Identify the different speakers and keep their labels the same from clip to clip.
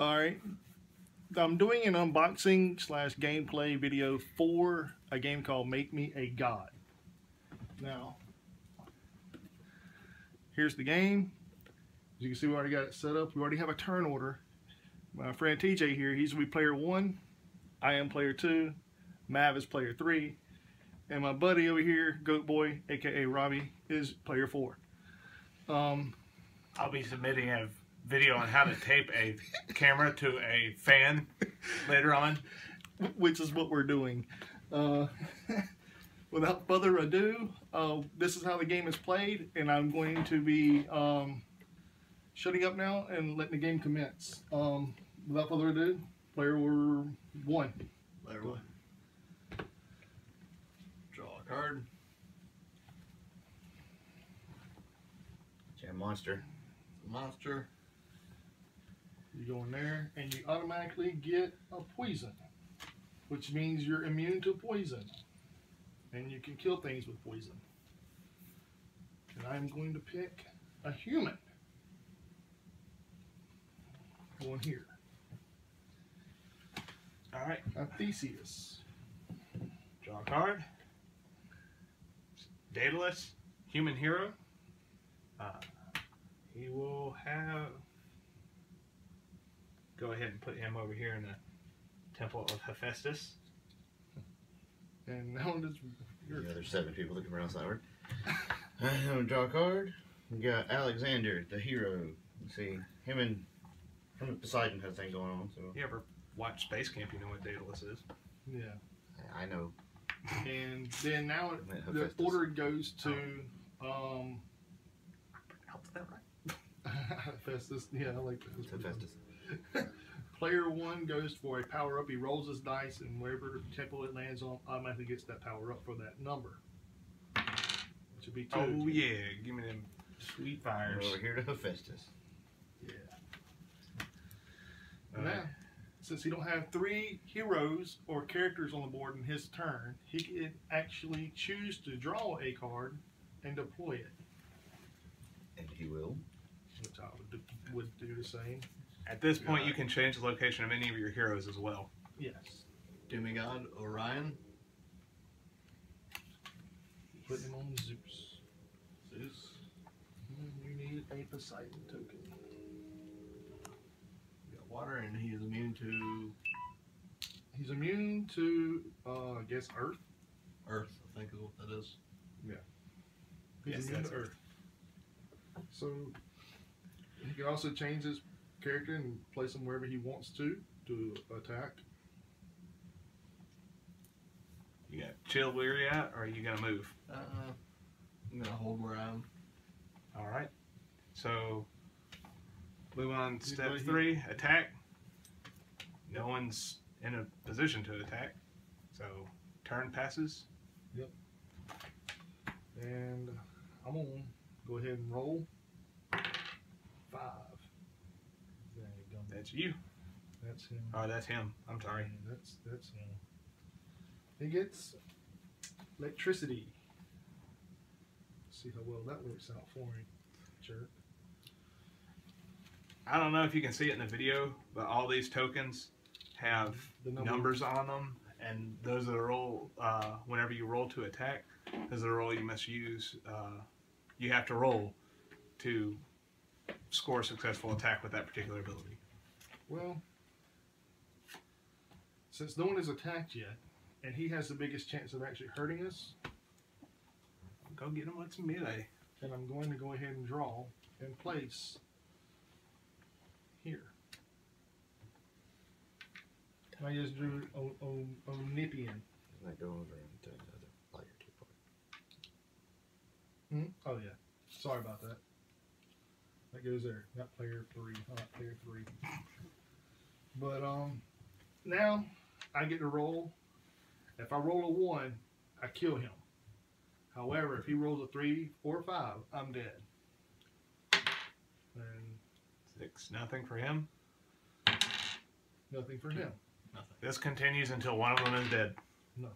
Speaker 1: All right. I'm doing an unboxing slash gameplay video for a game called Make Me a God. Now, here's the game. As you can see, we already got it set up. We already have a turn order. My friend TJ here, he's going to be player one. I am player two. Mav is player three. And my buddy over here, Goat Boy, aka Robbie, is player four. Um,
Speaker 2: I'll be submitting a video on how to tape a camera to a fan later on.
Speaker 1: which is what we're doing. Uh, without further ado, uh, this is how the game is played, and I'm going to be um, shutting up now and letting the game commence. Um, without further ado, player one.
Speaker 3: Player one. Draw a card.
Speaker 4: Jam Monster.
Speaker 3: Monster.
Speaker 1: You go in there, and you automatically get a poison, which means you're immune to poison, and you can kill things with poison. And I'm going to pick a human. Going here.
Speaker 2: All right,
Speaker 1: A Theseus.
Speaker 2: draw a card. Daedalus, human hero. Uh, he will have. Go ahead and put him over here in the Temple of Hephaestus.
Speaker 1: And now it is your
Speaker 4: The other seven people that can pronounce that word. I'm gonna draw a card. We got Alexander, the hero. Let's see, him and him and Poseidon has a thing going on. So
Speaker 2: You ever watch Space Camp? You know what Daedalus is.
Speaker 1: yeah.
Speaker 4: I know.
Speaker 1: And then now it, the order goes to um
Speaker 2: Pronounced that right?
Speaker 1: Hephaestus. Yeah, I like
Speaker 4: It's
Speaker 1: that.
Speaker 4: Hephaestus.
Speaker 1: Player one goes for a power up. He rolls his dice, and wherever temple it lands on, automatically gets that power up for that number. Which would be two.
Speaker 2: Oh yeah, give me them sweet
Speaker 4: We're
Speaker 2: fires.
Speaker 4: over here to Hephaestus.
Speaker 1: Yeah.
Speaker 2: All
Speaker 1: now,
Speaker 2: right.
Speaker 1: since he don't have three heroes or characters on the board in his turn, he can actually choose to draw a card and deploy it,
Speaker 4: And he will.
Speaker 1: which I would do, would do the same.
Speaker 2: At this point, you can change the location of any of your heroes as well.
Speaker 1: Yes.
Speaker 3: Demigod Orion.
Speaker 1: Put him on Zeus.
Speaker 3: Zeus.
Speaker 1: You need a Poseidon token.
Speaker 3: We got water, and he is immune to
Speaker 1: He's immune to, uh, I guess, Earth.
Speaker 3: Earth. I think is what that is.
Speaker 1: He's
Speaker 2: Yes,
Speaker 1: immune
Speaker 2: that's
Speaker 1: to Earth. So he can also change his character and place him wherever he wants to to attack.
Speaker 2: You got chill where you're at, or are you gonna move?
Speaker 3: Uh, I'm gonna hold where I am.
Speaker 2: All right. So, move on.
Speaker 1: He's
Speaker 2: Step
Speaker 1: right here.
Speaker 2: three: attack. No one's in a position to attack, so turn passes. Yep.
Speaker 1: And I'm gonna go ahead and roll five.
Speaker 2: That's you.
Speaker 1: That's him.
Speaker 2: Oh, that's him. I'm sorry.
Speaker 1: Yeah, That's that's him. He gets electricity. see how well that works out for him. Jerk.
Speaker 2: I don't know if you can see it in the video, but all these tokens have
Speaker 1: The number-
Speaker 2: numbers on them, and those are the roll. Uh, whenever you roll to attack, those are the roll you must use. Uh, you have to roll to score a successful attack with that particular ability.
Speaker 1: Well, since no one has attacked yet, and he has the biggest chance of actually hurting us,
Speaker 2: Go get him with some melee.
Speaker 1: And I'm going to go ahead and draw and place here. I just drew o- o- Onipian.
Speaker 4: Might go over into the other player two part.
Speaker 1: Hmm? Oh yeah. Sorry about that. That goes there. Not player three. Not player three. But um, now I get to roll. If I roll a one, I kill him. However, if he rolls a three or five, I'm dead. And
Speaker 2: Six nothing for him.
Speaker 1: nothing for him.
Speaker 3: Nothing.
Speaker 2: This continues until one of them is dead.
Speaker 1: Nothing.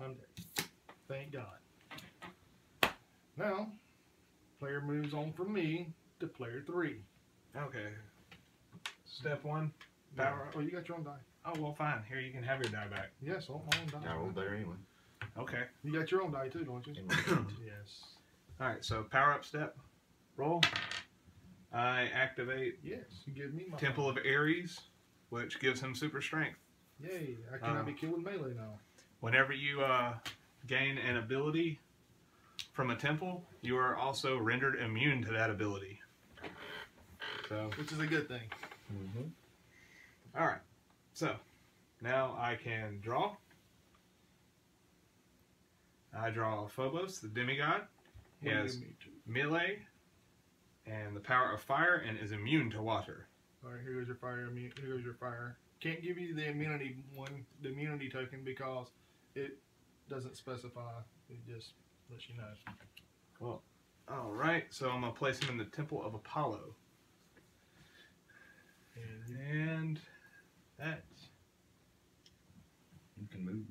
Speaker 1: I'm dead. Thank God. Now, player moves on from me to player three.
Speaker 2: Okay. Step one. Power up.
Speaker 1: Oh, you got your own die.
Speaker 2: Oh well, fine. Here you can have your die back.
Speaker 1: Yes, oh, my own die.
Speaker 4: I rolled better anyway.
Speaker 2: Okay.
Speaker 1: You got your own die too, don't you? yes.
Speaker 2: All right. So power up step. Roll. I activate
Speaker 1: Yes. You give me my
Speaker 2: Temple of Ares, which gives him super strength.
Speaker 1: Yay! I cannot
Speaker 2: Uh,
Speaker 1: be killed with melee now.
Speaker 2: Whenever you uh, gain an ability from a temple, you are also rendered immune to that ability. So,
Speaker 1: Which is a good thing.
Speaker 4: Mm-hmm.
Speaker 2: all right. So now I can draw. I draw Phobos, the demigod. He
Speaker 1: What
Speaker 2: has
Speaker 1: give me to?
Speaker 2: melee and the power of fire and is immune to water.
Speaker 1: All right, here goes your fire. Here goes your fire. Can't give you the immunity one, the immunity token because it doesn't specify. It just lets you know. Well.
Speaker 2: All right. So I'm gonna place him in the Temple of Apollo,
Speaker 1: And
Speaker 2: and that's
Speaker 4: You can move.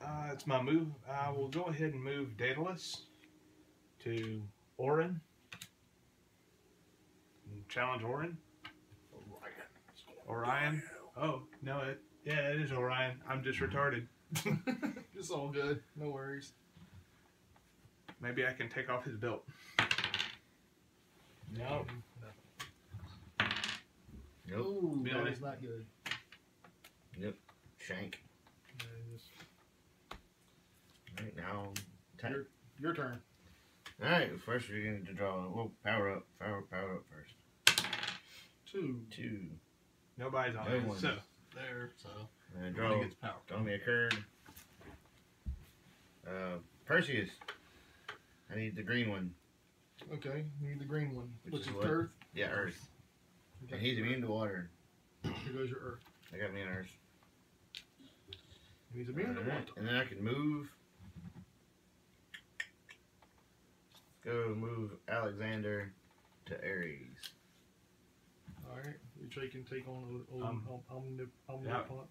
Speaker 2: Uh, it's my move. I will go ahead and move Daedalus to Orin. Challenge Orin. Orion. Oh no, it yeah, it is Orion. I'm just retarded.
Speaker 1: it's all good. No worries.
Speaker 2: Maybe I can take off his belt. No.
Speaker 4: Nope.
Speaker 1: Ooh, that
Speaker 2: Melee.
Speaker 1: is not good.
Speaker 4: Yep, shank.
Speaker 1: Yeah, just-
Speaker 4: Alright, now attack.
Speaker 1: Your, your turn.
Speaker 4: Alright, first we're going to draw. Well, power up. Power, power up first.
Speaker 1: Two.
Speaker 4: Two.
Speaker 2: Nobody's on
Speaker 4: No
Speaker 2: it.
Speaker 4: one.
Speaker 2: So
Speaker 3: There, so
Speaker 4: And
Speaker 3: he
Speaker 4: draw.
Speaker 3: gets power.
Speaker 4: Draw me a card. Uh, Perseus. I need the green one.
Speaker 1: Okay, you need the green one,
Speaker 4: Which
Speaker 1: which,
Speaker 4: is
Speaker 1: is. Earth.
Speaker 4: Yeah, Earth.
Speaker 1: Okay.
Speaker 4: And he's immune to water.
Speaker 1: Here goes your Earth.
Speaker 4: I got me an Earth.
Speaker 1: And he's immune to
Speaker 4: Alright,
Speaker 1: water.
Speaker 4: And then I can move. Go move Alexander to Ares.
Speaker 1: All right, which I can take on old,
Speaker 2: Um,
Speaker 1: old, omni, omni,
Speaker 2: yeah.
Speaker 1: omni,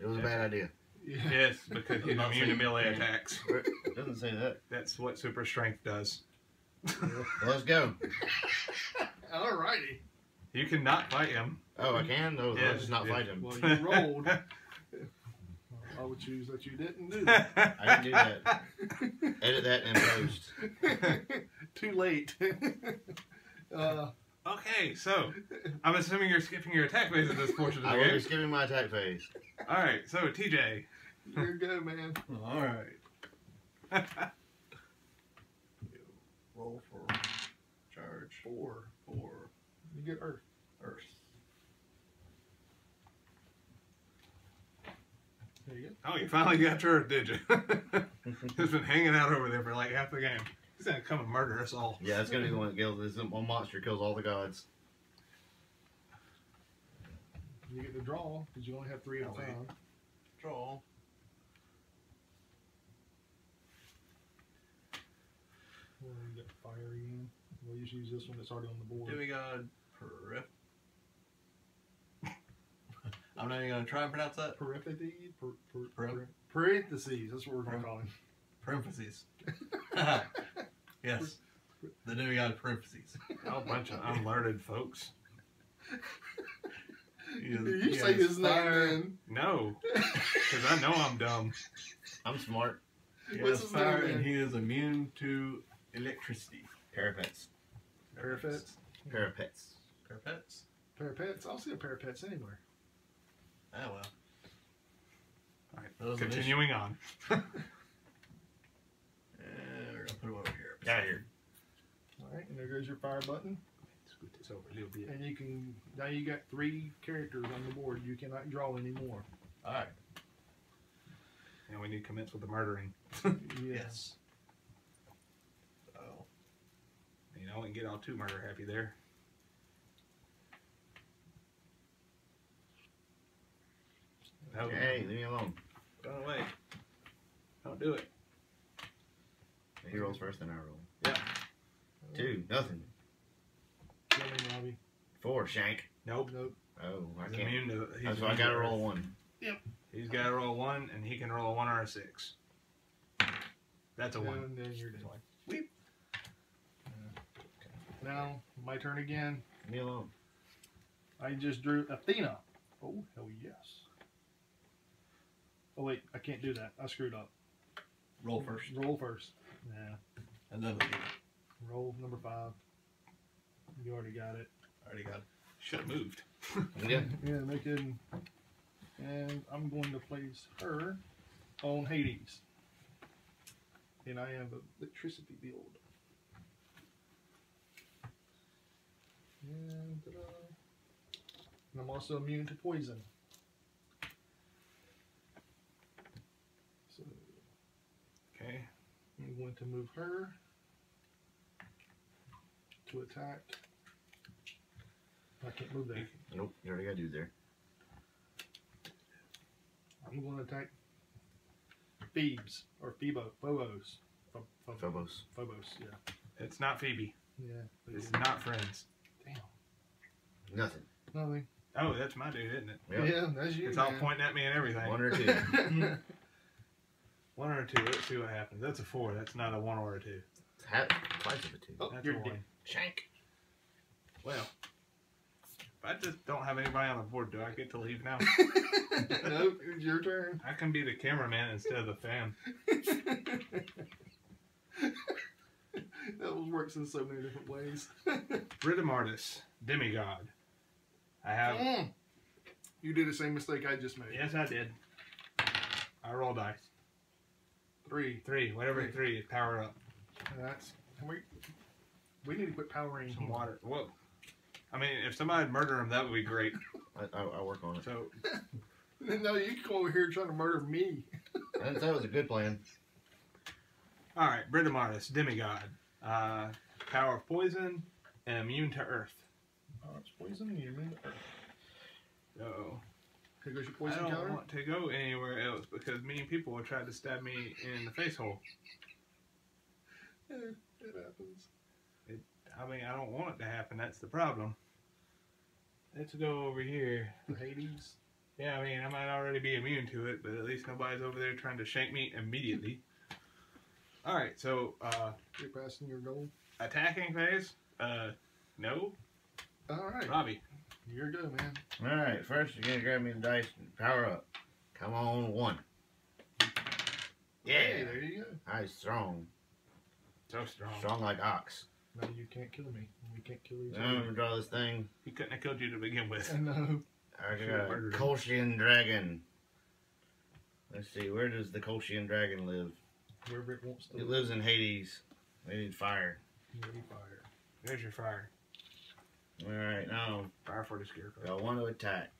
Speaker 4: It was a bad idea.
Speaker 1: yeah.
Speaker 2: yes, because he's
Speaker 3: Not
Speaker 2: immune to
Speaker 3: saying-
Speaker 2: melee attacks.
Speaker 4: It doesn't say that.
Speaker 2: That's what super strength does.
Speaker 4: Well, let's go.
Speaker 1: All righty.
Speaker 2: You cannot fight him.
Speaker 4: Oh, I can? No,
Speaker 2: Yes,
Speaker 4: let's just not
Speaker 2: yeah.
Speaker 4: fight him.
Speaker 1: Well, you rolled. I would choose that you didn't do that.
Speaker 4: I didn't do that. Edit that in post.
Speaker 1: Too late. uh,
Speaker 2: okay, so I'm assuming you're skipping your attack phase at this portion of
Speaker 4: I
Speaker 2: the
Speaker 4: will
Speaker 2: game.
Speaker 4: just give him my attack phase.
Speaker 2: All right, so TJ.
Speaker 1: you're good, man.
Speaker 3: All right. Roll for charge
Speaker 1: Four.
Speaker 3: For
Speaker 1: You get Earth.
Speaker 3: Earth.
Speaker 1: There you
Speaker 2: Oh, you finally got to Earth, did you? He's been hanging out over there for like half the game. He's gonna come and murder us all.
Speaker 4: Yeah, it's gonna be the one that kills. This one monster kills all the gods.
Speaker 1: You get the draw because you only have three at a
Speaker 3: wait.
Speaker 1: time.
Speaker 3: Draw.
Speaker 1: Well, you get fire again. We'll just use this one that's already on the board.
Speaker 3: Demigod Perip. I'm not even gonna try and pronounce that.
Speaker 1: Peripety? Per, per,
Speaker 3: Per-
Speaker 1: per, parentheses. That's what we're going to call him.
Speaker 3: Parentheses. yes. The demigod parentheses.
Speaker 2: A bunch of unlearned folks.
Speaker 3: He is-
Speaker 1: you say his
Speaker 3: fire,
Speaker 1: name
Speaker 2: No, because I know I'm dumb.
Speaker 4: I'm smart.
Speaker 3: He
Speaker 1: What's
Speaker 3: has
Speaker 1: his
Speaker 3: fire
Speaker 1: name,
Speaker 3: and he is immune to electricity.
Speaker 4: Parapets.
Speaker 1: then. Parapets.
Speaker 4: Parapets.
Speaker 3: Parapets?
Speaker 1: Parapets. I don't see a pair of parapets anywhere.
Speaker 3: Oh well.
Speaker 2: All right, continuing on.
Speaker 3: And eh, we're gonna put him over here.
Speaker 4: Get out of here.
Speaker 1: All right, and there goes your fire button.
Speaker 2: Scoot this over a little bit.
Speaker 1: And you can now you got three characters on the board. You cannot draw anymore.
Speaker 3: Alright.
Speaker 2: And we need to commence with the murdering.
Speaker 3: Yes. So oh.
Speaker 2: You know, and get all too murder happy there. No,
Speaker 4: Hey, leave me alone.
Speaker 2: go away. Don't do it.
Speaker 4: He rolls first, then I roll.
Speaker 2: Yeah.
Speaker 4: Two, nothing.
Speaker 1: Kill him, Robbie.
Speaker 4: Four, shank.
Speaker 2: Nope.
Speaker 1: Nope.
Speaker 4: Oh, I
Speaker 2: He's
Speaker 4: can't.
Speaker 2: immune to. He's
Speaker 4: That's why I gotta roll one. Yep.
Speaker 2: He's got to roll one, and he can roll a one or a six. That's a one.
Speaker 1: And then you're dead. Weep. Uh, now my turn again.
Speaker 4: Leave me alone.
Speaker 1: I just drew Athena. Oh hell yes. Oh wait, I can't do that. I screwed up.
Speaker 3: Roll first,
Speaker 1: Roll first. Yeah.
Speaker 3: and then Athena.
Speaker 1: Roll number five. You already got it.
Speaker 3: Already got it.
Speaker 2: Should have moved.
Speaker 4: Yeah.
Speaker 1: Yeah, no kidding. And I'm going to place her on Hades. And I have electricity build. And, and I'm also immune to poison. So
Speaker 2: Okay.
Speaker 1: I'm going to move her to attack. I can't move there.
Speaker 4: Nope. You already got dude there.
Speaker 1: I'm going to attack Thebes or Phoebo, Phobos. Pho- Pho-
Speaker 4: Phobos.
Speaker 1: Phobos, yeah.
Speaker 2: It's not Phoebe.
Speaker 1: Yeah.
Speaker 2: It's
Speaker 1: did.
Speaker 2: not Friends.
Speaker 1: Damn.
Speaker 4: Nothing.
Speaker 1: Nothing.
Speaker 2: Oh, that's my dude, isn't it?
Speaker 4: Yep.
Speaker 1: Yeah, that's you.
Speaker 2: It's all
Speaker 1: man.
Speaker 2: pointing at me and everything.
Speaker 4: One or two.
Speaker 2: One or a two. Let's see what happens. That's a four. That's not a one or a two.
Speaker 4: Half, twice of a two.
Speaker 1: oh,
Speaker 2: That's
Speaker 1: you're
Speaker 2: a
Speaker 1: dead.
Speaker 2: one.
Speaker 4: Shank.
Speaker 2: Well, if I just don't have anybody on the board, do I get to leave now?
Speaker 1: nope, it's your turn.
Speaker 2: I can be the cameraman instead of the fan.
Speaker 1: that was works in so many different ways.
Speaker 2: Britomartis, demigod. I have.
Speaker 1: Mm. You did the same mistake I just made.
Speaker 2: Yes, I did. I roll dice.
Speaker 1: Three.
Speaker 2: Three. Whatever
Speaker 1: Three.
Speaker 2: three is power up.
Speaker 1: And that's and we. We need to quit powering
Speaker 2: Some water. Whoa. I mean, if somebody'd murder him, that would be great.
Speaker 4: I, I, I'll work on it.
Speaker 2: So,
Speaker 1: No, you come over here trying to murder me.
Speaker 4: I didn't say it was a good plan.
Speaker 2: all right, Britomartis, demigod. Uh, power of poison and immune to earth.
Speaker 1: Oh, it's poison. and immune to earth.
Speaker 2: So,
Speaker 1: Here goes your
Speaker 2: I don't want to go anywhere else because many people have tried to stab me in the face hole.
Speaker 1: Eh, it happens.
Speaker 2: I mean, I don't want it to happen. That's the problem. Let's go over here.
Speaker 1: Hades.
Speaker 2: Yeah, I mean, I might already be immune to it, but at least nobody's over there trying to shank me immediately. All right, so uh,
Speaker 1: You're passing your goal.
Speaker 2: attacking phase. Uh, no,
Speaker 1: All right.
Speaker 2: Robbie.
Speaker 1: You're good, man.
Speaker 4: All right. First, you're gonna grab me the dice and power up. Come on, one. Yeah.
Speaker 1: Hey, there you go.
Speaker 4: I'm strong.
Speaker 2: So strong.
Speaker 4: Strong like ox.
Speaker 1: No, you can't kill me. We can't kill each other.
Speaker 4: I'm gonna draw this thing.
Speaker 2: He couldn't have killed you to begin with.
Speaker 1: I know.
Speaker 4: I
Speaker 2: Should've
Speaker 4: got a
Speaker 2: murdered him.
Speaker 4: Kolshian dragon. Let's see, where does the Kolshian dragon live?
Speaker 1: Wherever it wants to
Speaker 4: It lives in Hades. We need fire.
Speaker 1: Ready, fire.
Speaker 2: There's your fire.
Speaker 4: Alright, now
Speaker 2: Fire for the scarecrow.
Speaker 4: got one to attack.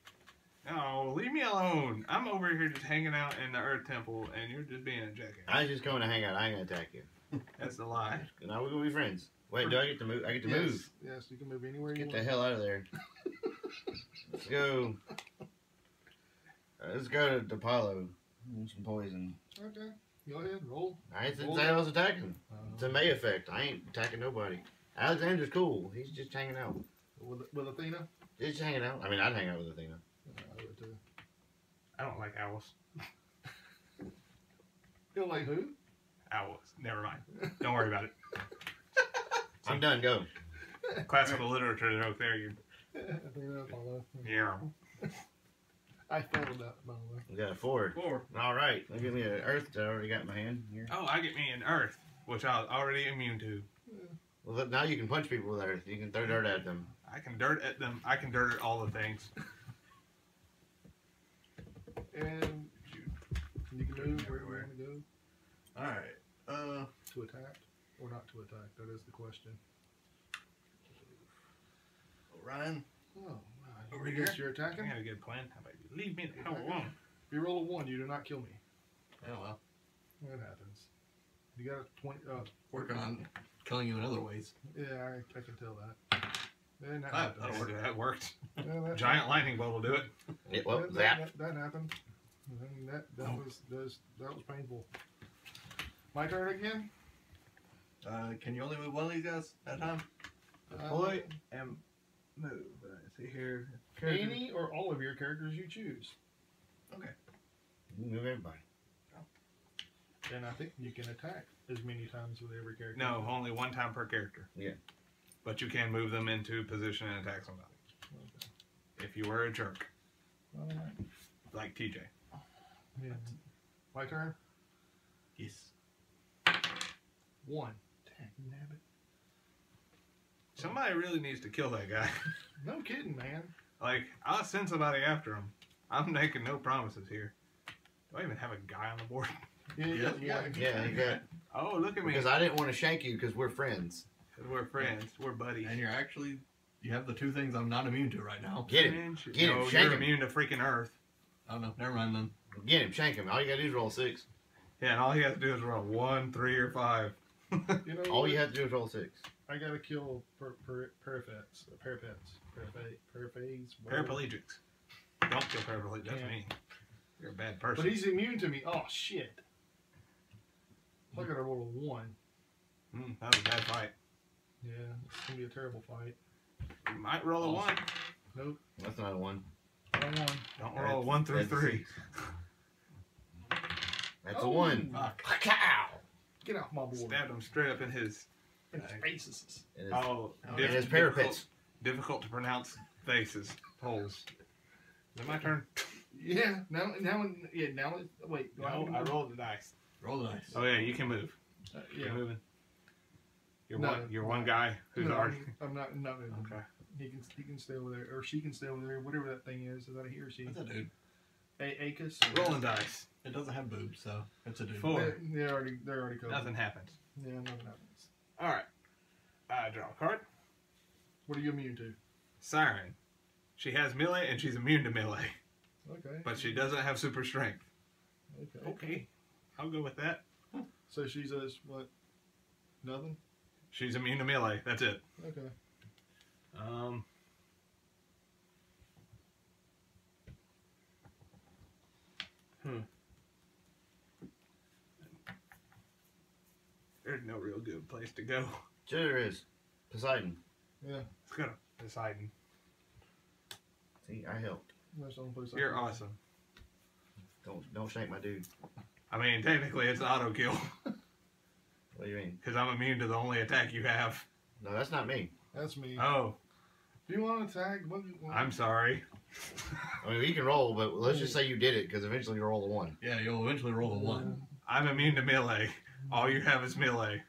Speaker 2: No, leave me alone. I'm over here just hanging out in the Earth Temple, and you're just being a jackass.
Speaker 4: I was just coming to hang out. I ain't gonna attack you.
Speaker 2: That's a lie.
Speaker 4: Now we're gonna be friends. Wait, do I get to move? I get to
Speaker 1: yes.
Speaker 4: move.
Speaker 1: Yes, you can move anywhere you
Speaker 4: Get the hell out of there. Let's go. Let's go to Apollo. Need Some poison.
Speaker 1: Okay. Go ahead. Roll.
Speaker 4: I didn't say I was attacking.
Speaker 1: Uh,
Speaker 4: It's a May effect. I ain't attacking nobody. Alexander's cool. He's just hanging out.
Speaker 1: With, with Athena.
Speaker 4: He's just hanging out. I mean, I'd hang out with Athena.
Speaker 1: Uh, I would too.
Speaker 2: I don't like owls.
Speaker 1: you don't like who?
Speaker 2: Owls. Never mind. Don't worry about it.
Speaker 4: I'm done. Go.
Speaker 2: Classical literature joke there. You.
Speaker 1: Athena, Apollo.
Speaker 2: Yeah.
Speaker 1: I thought of that, by the way.
Speaker 4: We got a four.
Speaker 2: Four.
Speaker 4: All right. Now give me an earth I already got in my hand here.
Speaker 2: Oh, I get me an Earth, which I was already immune to.
Speaker 4: Well, now you can punch people with earth. You can throw dirt at them.
Speaker 2: I can dirt at them. I can dirt at all the things.
Speaker 1: And you can move where you want to go
Speaker 3: Alright. Uh,
Speaker 1: to attack or not to attack. That is the question.
Speaker 3: Ryan.
Speaker 1: Oh, wow.
Speaker 3: Over here?
Speaker 1: you're attacking.
Speaker 2: I
Speaker 1: attacking.
Speaker 2: got a good plan. How about you leave me the hell alone?
Speaker 1: If you roll a one, you do not kill me.
Speaker 3: Oh well.
Speaker 1: That happens. You got a twenty. Uh,
Speaker 3: Working on killing you in other ways.
Speaker 1: yeah, I, I can tell that. Then that
Speaker 3: Ah,
Speaker 1: happens.
Speaker 3: that'll work.
Speaker 2: That worked.
Speaker 1: Yeah, that-
Speaker 2: Giant lightning bolt will do it.
Speaker 4: Yeah, well,
Speaker 1: that, that, that, that happened. I mean, that that
Speaker 3: Oh.
Speaker 1: was that was, that was painful. My turn again.
Speaker 3: Uh, can you only move one of these guys at a time?
Speaker 2: Deploy and move. Uh, see here.
Speaker 1: Uh, any or all of your characters you choose.
Speaker 4: You can move everybody.
Speaker 1: And I think you can attack as many times with every character.
Speaker 2: No, only one time per character.
Speaker 4: Yeah.
Speaker 2: But you can move them into position and attack somebody. if you were a jerk
Speaker 1: Alright.
Speaker 2: like TJ.
Speaker 1: Yeah. My turn.
Speaker 3: Yes.
Speaker 1: One. Dang, nabbit.
Speaker 2: Somebody really needs to kill that guy.
Speaker 1: No kidding, man.
Speaker 2: like, I'll send somebody after him. I'm making no promises here. Do I even have a guy on the board?
Speaker 1: Yeah,
Speaker 3: Yeah,
Speaker 1: yeah,
Speaker 4: Yeah, you got
Speaker 2: Oh, look at me.
Speaker 4: because I didn't want to shank you because we're friends.
Speaker 2: We're friends. We're buddies.
Speaker 3: And you're actually you have the two things I'm not immune to right now.
Speaker 4: Get him, Get him,
Speaker 2: No,
Speaker 4: shank
Speaker 2: you're
Speaker 4: him.
Speaker 2: immune to freaking Earth.
Speaker 3: Oh no, never mind then.
Speaker 4: get him, shank him. All you gotta do is roll six.
Speaker 2: Yeah, and all he has to do is roll one, three, or five.
Speaker 1: You know
Speaker 4: All you have to do is roll six.
Speaker 1: I gotta kill per, per, parapets. Uh, parapets. Parapet. Paraphase.
Speaker 2: Paraplegics. Don't kill paraplegics. That's
Speaker 1: Yeah.
Speaker 2: me. You're a bad person.
Speaker 1: But he's immune to me. Oh shit. I gotta roll a one.
Speaker 2: Mm, that was a bad fight.
Speaker 1: Yeah, it's gonna be a terrible fight.
Speaker 2: You might roll a one.
Speaker 1: Nope.
Speaker 4: That's not a one.
Speaker 1: I one.
Speaker 2: Don't roll a one through
Speaker 4: That's a
Speaker 2: three.
Speaker 4: That's a
Speaker 1: Oh.
Speaker 4: one.
Speaker 3: Fuck.
Speaker 1: Cow! Get off my board.
Speaker 2: Stabbed him straight up in his.
Speaker 1: In his faces.
Speaker 4: And it's,
Speaker 2: Oh,
Speaker 3: Oh,
Speaker 2: diff-
Speaker 4: and it's parapets.
Speaker 2: Difficult, difficult to pronounce faces. Holes. Is it my turn?
Speaker 1: Yeah. Now, now, yeah. Now, wait. Do I,
Speaker 2: No, I rolled the dice.
Speaker 3: Roll the dice.
Speaker 2: Oh yeah, you can move.
Speaker 1: Uh,
Speaker 2: You're
Speaker 1: yeah.
Speaker 2: moving. You're
Speaker 1: No.
Speaker 2: one. You're one guy who's
Speaker 1: No,
Speaker 2: already.
Speaker 1: I'm, I'm not. I'm not moving.
Speaker 2: Okay.
Speaker 1: He can. He can stay over there, or she can stay over there. Whatever that thing is. Is that a he or she?
Speaker 3: That's a dude.
Speaker 1: Aeacus.
Speaker 2: Rolling dice.
Speaker 3: It doesn't have boobs, so it's a dude.
Speaker 2: Four.
Speaker 1: They're, they're already. They're already covered.
Speaker 2: Nothing happens.
Speaker 1: Yeah, nothing happens.
Speaker 2: All right. I draw a card.
Speaker 1: What are you immune to?
Speaker 2: Siren. She has melee and she's immune to melee,
Speaker 1: Okay.
Speaker 2: but she doesn't have super strength.
Speaker 1: Okay.
Speaker 2: Okay. I'll go with that.
Speaker 1: So she says what? Nothing.
Speaker 2: She's immune to melee. That's it.
Speaker 1: Okay.
Speaker 2: Um. Hmm. There's no real good place to go.
Speaker 4: Sure there is. Poseidon.
Speaker 1: Yeah.
Speaker 2: It's gonna Poseidon.
Speaker 4: See, I helped.
Speaker 1: That's the only place. I
Speaker 2: You're awesome.
Speaker 4: Don't don't shake my dude.
Speaker 2: I mean, technically it's auto kill
Speaker 4: What do you mean?
Speaker 2: because I'm immune to the only attack you have.
Speaker 4: No, that's not me.
Speaker 1: That's me.
Speaker 2: Oh,
Speaker 1: Do you want to tag? What, what,
Speaker 2: I'm sorry.
Speaker 4: I mean, you can roll, but let's just say you did it because eventually you roll a one.
Speaker 3: Yeah, you'll eventually roll a one.
Speaker 2: I'm immune to melee. All you have is melee.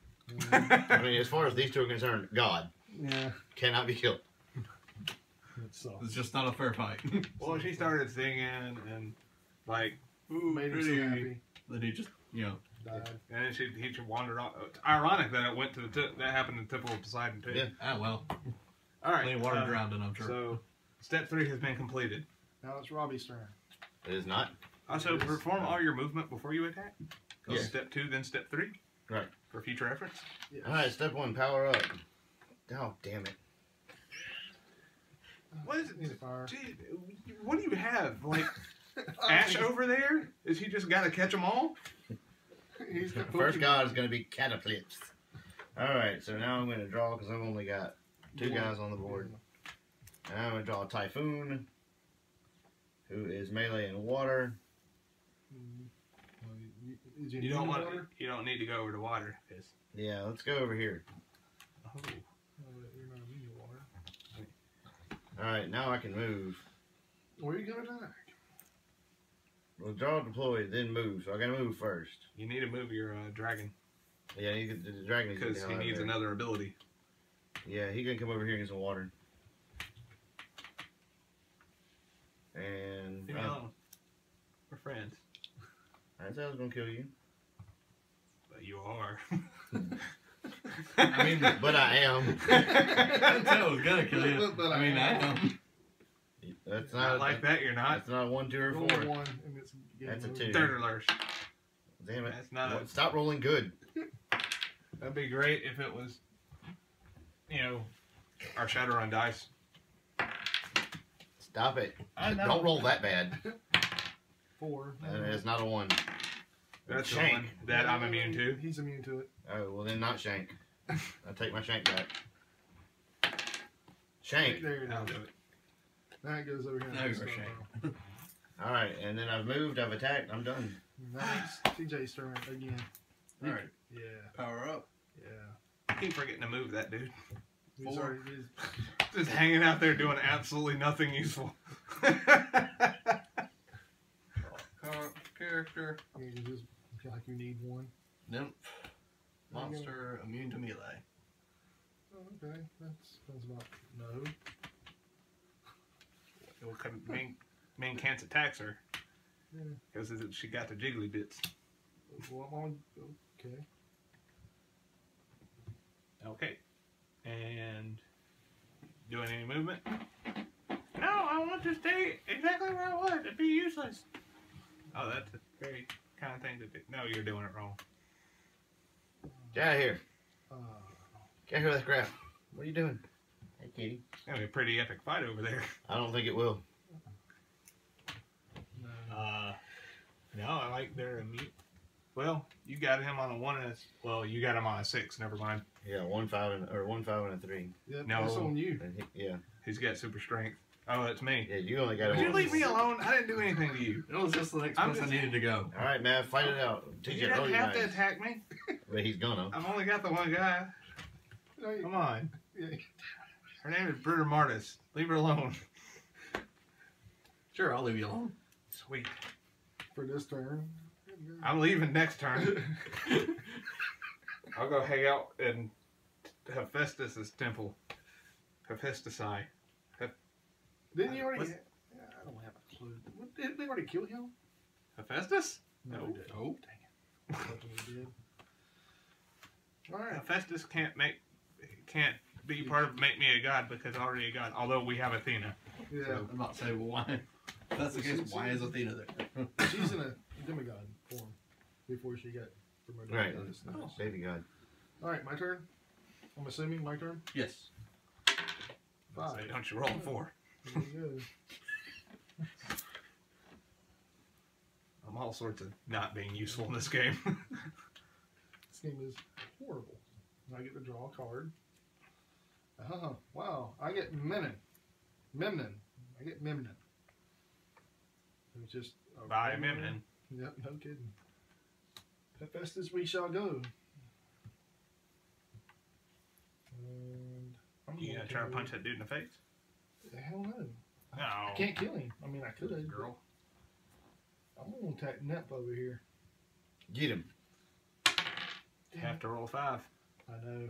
Speaker 4: I mean, as far as these two are concerned, God
Speaker 1: Yeah.
Speaker 4: cannot be killed.
Speaker 1: It sucks.
Speaker 3: It's just not a fair fight.
Speaker 2: Well, she started singing and like, ooh,
Speaker 1: Made him
Speaker 2: pretty.
Speaker 1: so happy.
Speaker 3: Then he just, you know,
Speaker 1: Died.
Speaker 2: And then she he just wandered off. It's ironic that it went to the tip, that happened in the Temple of Poseidon too.
Speaker 4: Yeah.
Speaker 3: ah well,
Speaker 2: All right.
Speaker 3: plenty of water
Speaker 2: uh,
Speaker 3: drowned in, I'm sure.
Speaker 2: So step three has been completed.
Speaker 1: Now it's Robbie's turn.
Speaker 4: It is not.
Speaker 2: Also, perform all your movement before you attack. Go
Speaker 4: Yeah.
Speaker 2: Step two, then step three.
Speaker 4: Right.
Speaker 2: For future reference.
Speaker 1: Yes.
Speaker 4: All right, step one, power up. Oh, damn it.
Speaker 2: What is it?
Speaker 1: Need a fire.
Speaker 2: Dude, what do you have? Like Ash over there? Is he just got to catch them all?
Speaker 1: He's got
Speaker 4: First
Speaker 1: Pokemon.
Speaker 4: god is going to be Cataplypse. All right, so now I'm going to draw because I've only got two guys on the board. And I'm going to draw a Typhoon, who is melee and water.
Speaker 1: You- is he
Speaker 2: You don't
Speaker 1: immune to
Speaker 2: want. You don't need to go over to water. 'cause-
Speaker 4: Yeah, let's go over here.
Speaker 2: oh.
Speaker 1: Oh, you're not immune water.
Speaker 4: All right, now I can move.
Speaker 1: Where are you gonna die?
Speaker 4: Well, draw deployed, then move. So I got to move first.
Speaker 2: You need to move your uh, dragon
Speaker 4: Yeah, you get, the dragon needs
Speaker 2: because he needs
Speaker 4: there.
Speaker 2: another ability.
Speaker 4: Yeah, he can come over here and get some water. And
Speaker 2: Leave me
Speaker 4: uh.
Speaker 2: We're friends,
Speaker 4: I said I was gonna kill you,
Speaker 2: but you are.
Speaker 3: I mean,
Speaker 4: but I am.
Speaker 3: I said I was gonna kill you.
Speaker 1: But- but
Speaker 3: I mean, I
Speaker 1: I-
Speaker 3: am.
Speaker 4: That's
Speaker 2: not
Speaker 4: not
Speaker 2: like that. You're not.
Speaker 4: That's not a one, two, or
Speaker 1: Roll
Speaker 4: four.
Speaker 1: one, and it's game
Speaker 4: That's a two.
Speaker 2: Third alert.
Speaker 4: Damn it!
Speaker 2: That's not a.
Speaker 4: Stop rolling good.
Speaker 2: That'd be great if it was, you know, our Shadowrun dice.
Speaker 4: Stop it!
Speaker 2: I know.
Speaker 4: Don't roll that bad.
Speaker 1: Four.
Speaker 4: Uh, that is not a one.
Speaker 2: That's the
Speaker 4: Shank.
Speaker 2: one that I'm immune to.
Speaker 1: He's immune to it.
Speaker 4: Oh well, then not shank. I take my shank back. Shank.
Speaker 1: There it
Speaker 2: I'll
Speaker 1: is.
Speaker 2: do it.
Speaker 1: Now it goes over here.
Speaker 3: Now
Speaker 1: and
Speaker 3: you're
Speaker 1: it's
Speaker 3: ashamed.
Speaker 1: done.
Speaker 4: All right, and then I've moved. I've attacked. I'm done.
Speaker 1: Now it's TJ's turn again.
Speaker 3: All right,
Speaker 1: Yeah,
Speaker 3: power up.
Speaker 1: yeah.
Speaker 2: I keep forgetting to move that dude.
Speaker 1: He's
Speaker 3: Four.
Speaker 1: already, he's,
Speaker 2: Just hanging out there doing absolutely nothing useful.
Speaker 3: Car- character.
Speaker 1: you just feel like you need one.
Speaker 3: Nymph. Monster immune to melee.
Speaker 1: Oh, okay, that's that's about no.
Speaker 2: Well, 'cause Ming, Ming can't attack her
Speaker 1: Yeah.
Speaker 2: because she got the jiggly bits.
Speaker 1: Well, I'm on, okay.
Speaker 2: Okay. And doing any movement? No, I want to stay exactly where I was. It'd be useless. Oh, that's a very kind of thing to do. No, you're doing it wrong.
Speaker 4: Get out of here.
Speaker 1: Uh,
Speaker 4: Get here with that crap. What are you doing? Hey, kitty.
Speaker 2: It's gonna be a pretty epic fight over there.
Speaker 4: I don't think it will.
Speaker 1: No.
Speaker 2: Uh, no, I like their immune. Well, you got him on a one and a, well, you got him on a six. Never mind.
Speaker 4: Yeah, one five and or one five and a three.
Speaker 1: yeah,
Speaker 2: no.
Speaker 1: that's on you.
Speaker 4: He- yeah,
Speaker 2: He's got super strength. Oh, it's me.
Speaker 4: yeah. You only got
Speaker 2: Would
Speaker 4: it.
Speaker 2: you leave me alone? I didn't do anything to you.
Speaker 3: It was just the next
Speaker 2: I'm
Speaker 3: person
Speaker 2: just-
Speaker 3: needed to go.
Speaker 4: All right, man, Fight it out.
Speaker 2: You
Speaker 4: TJ, roll
Speaker 2: don't
Speaker 4: your
Speaker 2: have to attack me.
Speaker 4: But he's gonna.
Speaker 2: I've only got the one guy. Come on. Her name is Britomartis. Leave her alone.
Speaker 3: Sure, I'll leave you alone.
Speaker 2: Sweet.
Speaker 1: for this turn.
Speaker 2: I'm leaving next turn. I'll go hang out in Hephaestus' temple. Hephaestus. I.
Speaker 1: Didn't you already?
Speaker 2: What's-
Speaker 1: Yeah, I don't have a clue. What, did they already kill him?
Speaker 2: Hephaestus?
Speaker 1: No,
Speaker 2: No.
Speaker 3: Oh.
Speaker 1: Dang it. Thought did. All right.
Speaker 2: Hephaestus can't make can't be part of make me a god because already a god. Although we have Athena.
Speaker 1: Yeah,
Speaker 3: I'm not saying say, why? If that's the case, why is Athena there?
Speaker 1: she's in a demigod form before she got promoted. to
Speaker 4: Right.
Speaker 1: goddess.
Speaker 3: Oh.
Speaker 4: Baby God.
Speaker 1: All right, my turn. I'm assuming my turn.
Speaker 3: yes.
Speaker 1: Five.
Speaker 2: Say, don't you roll a four.
Speaker 1: There you go.
Speaker 2: I'm all sorts of not being useful in this game.
Speaker 1: This game is horrible. I get to draw a card. Oh, wow. I get Memnon. Memnon. I get Memnon. It's just. a
Speaker 2: By
Speaker 1: regular-
Speaker 2: Memnon.
Speaker 1: Yep, no kidding. Hephaestus we shall go. And I'm
Speaker 2: You
Speaker 1: going
Speaker 2: gonna try to punch that dude in the face?
Speaker 1: Hell no.
Speaker 2: No.
Speaker 1: I can't kill him. I mean, I could. but
Speaker 2: Girl.
Speaker 1: I'm going to attack Nep over here.
Speaker 4: Get him.
Speaker 2: You have to roll five.
Speaker 1: I know.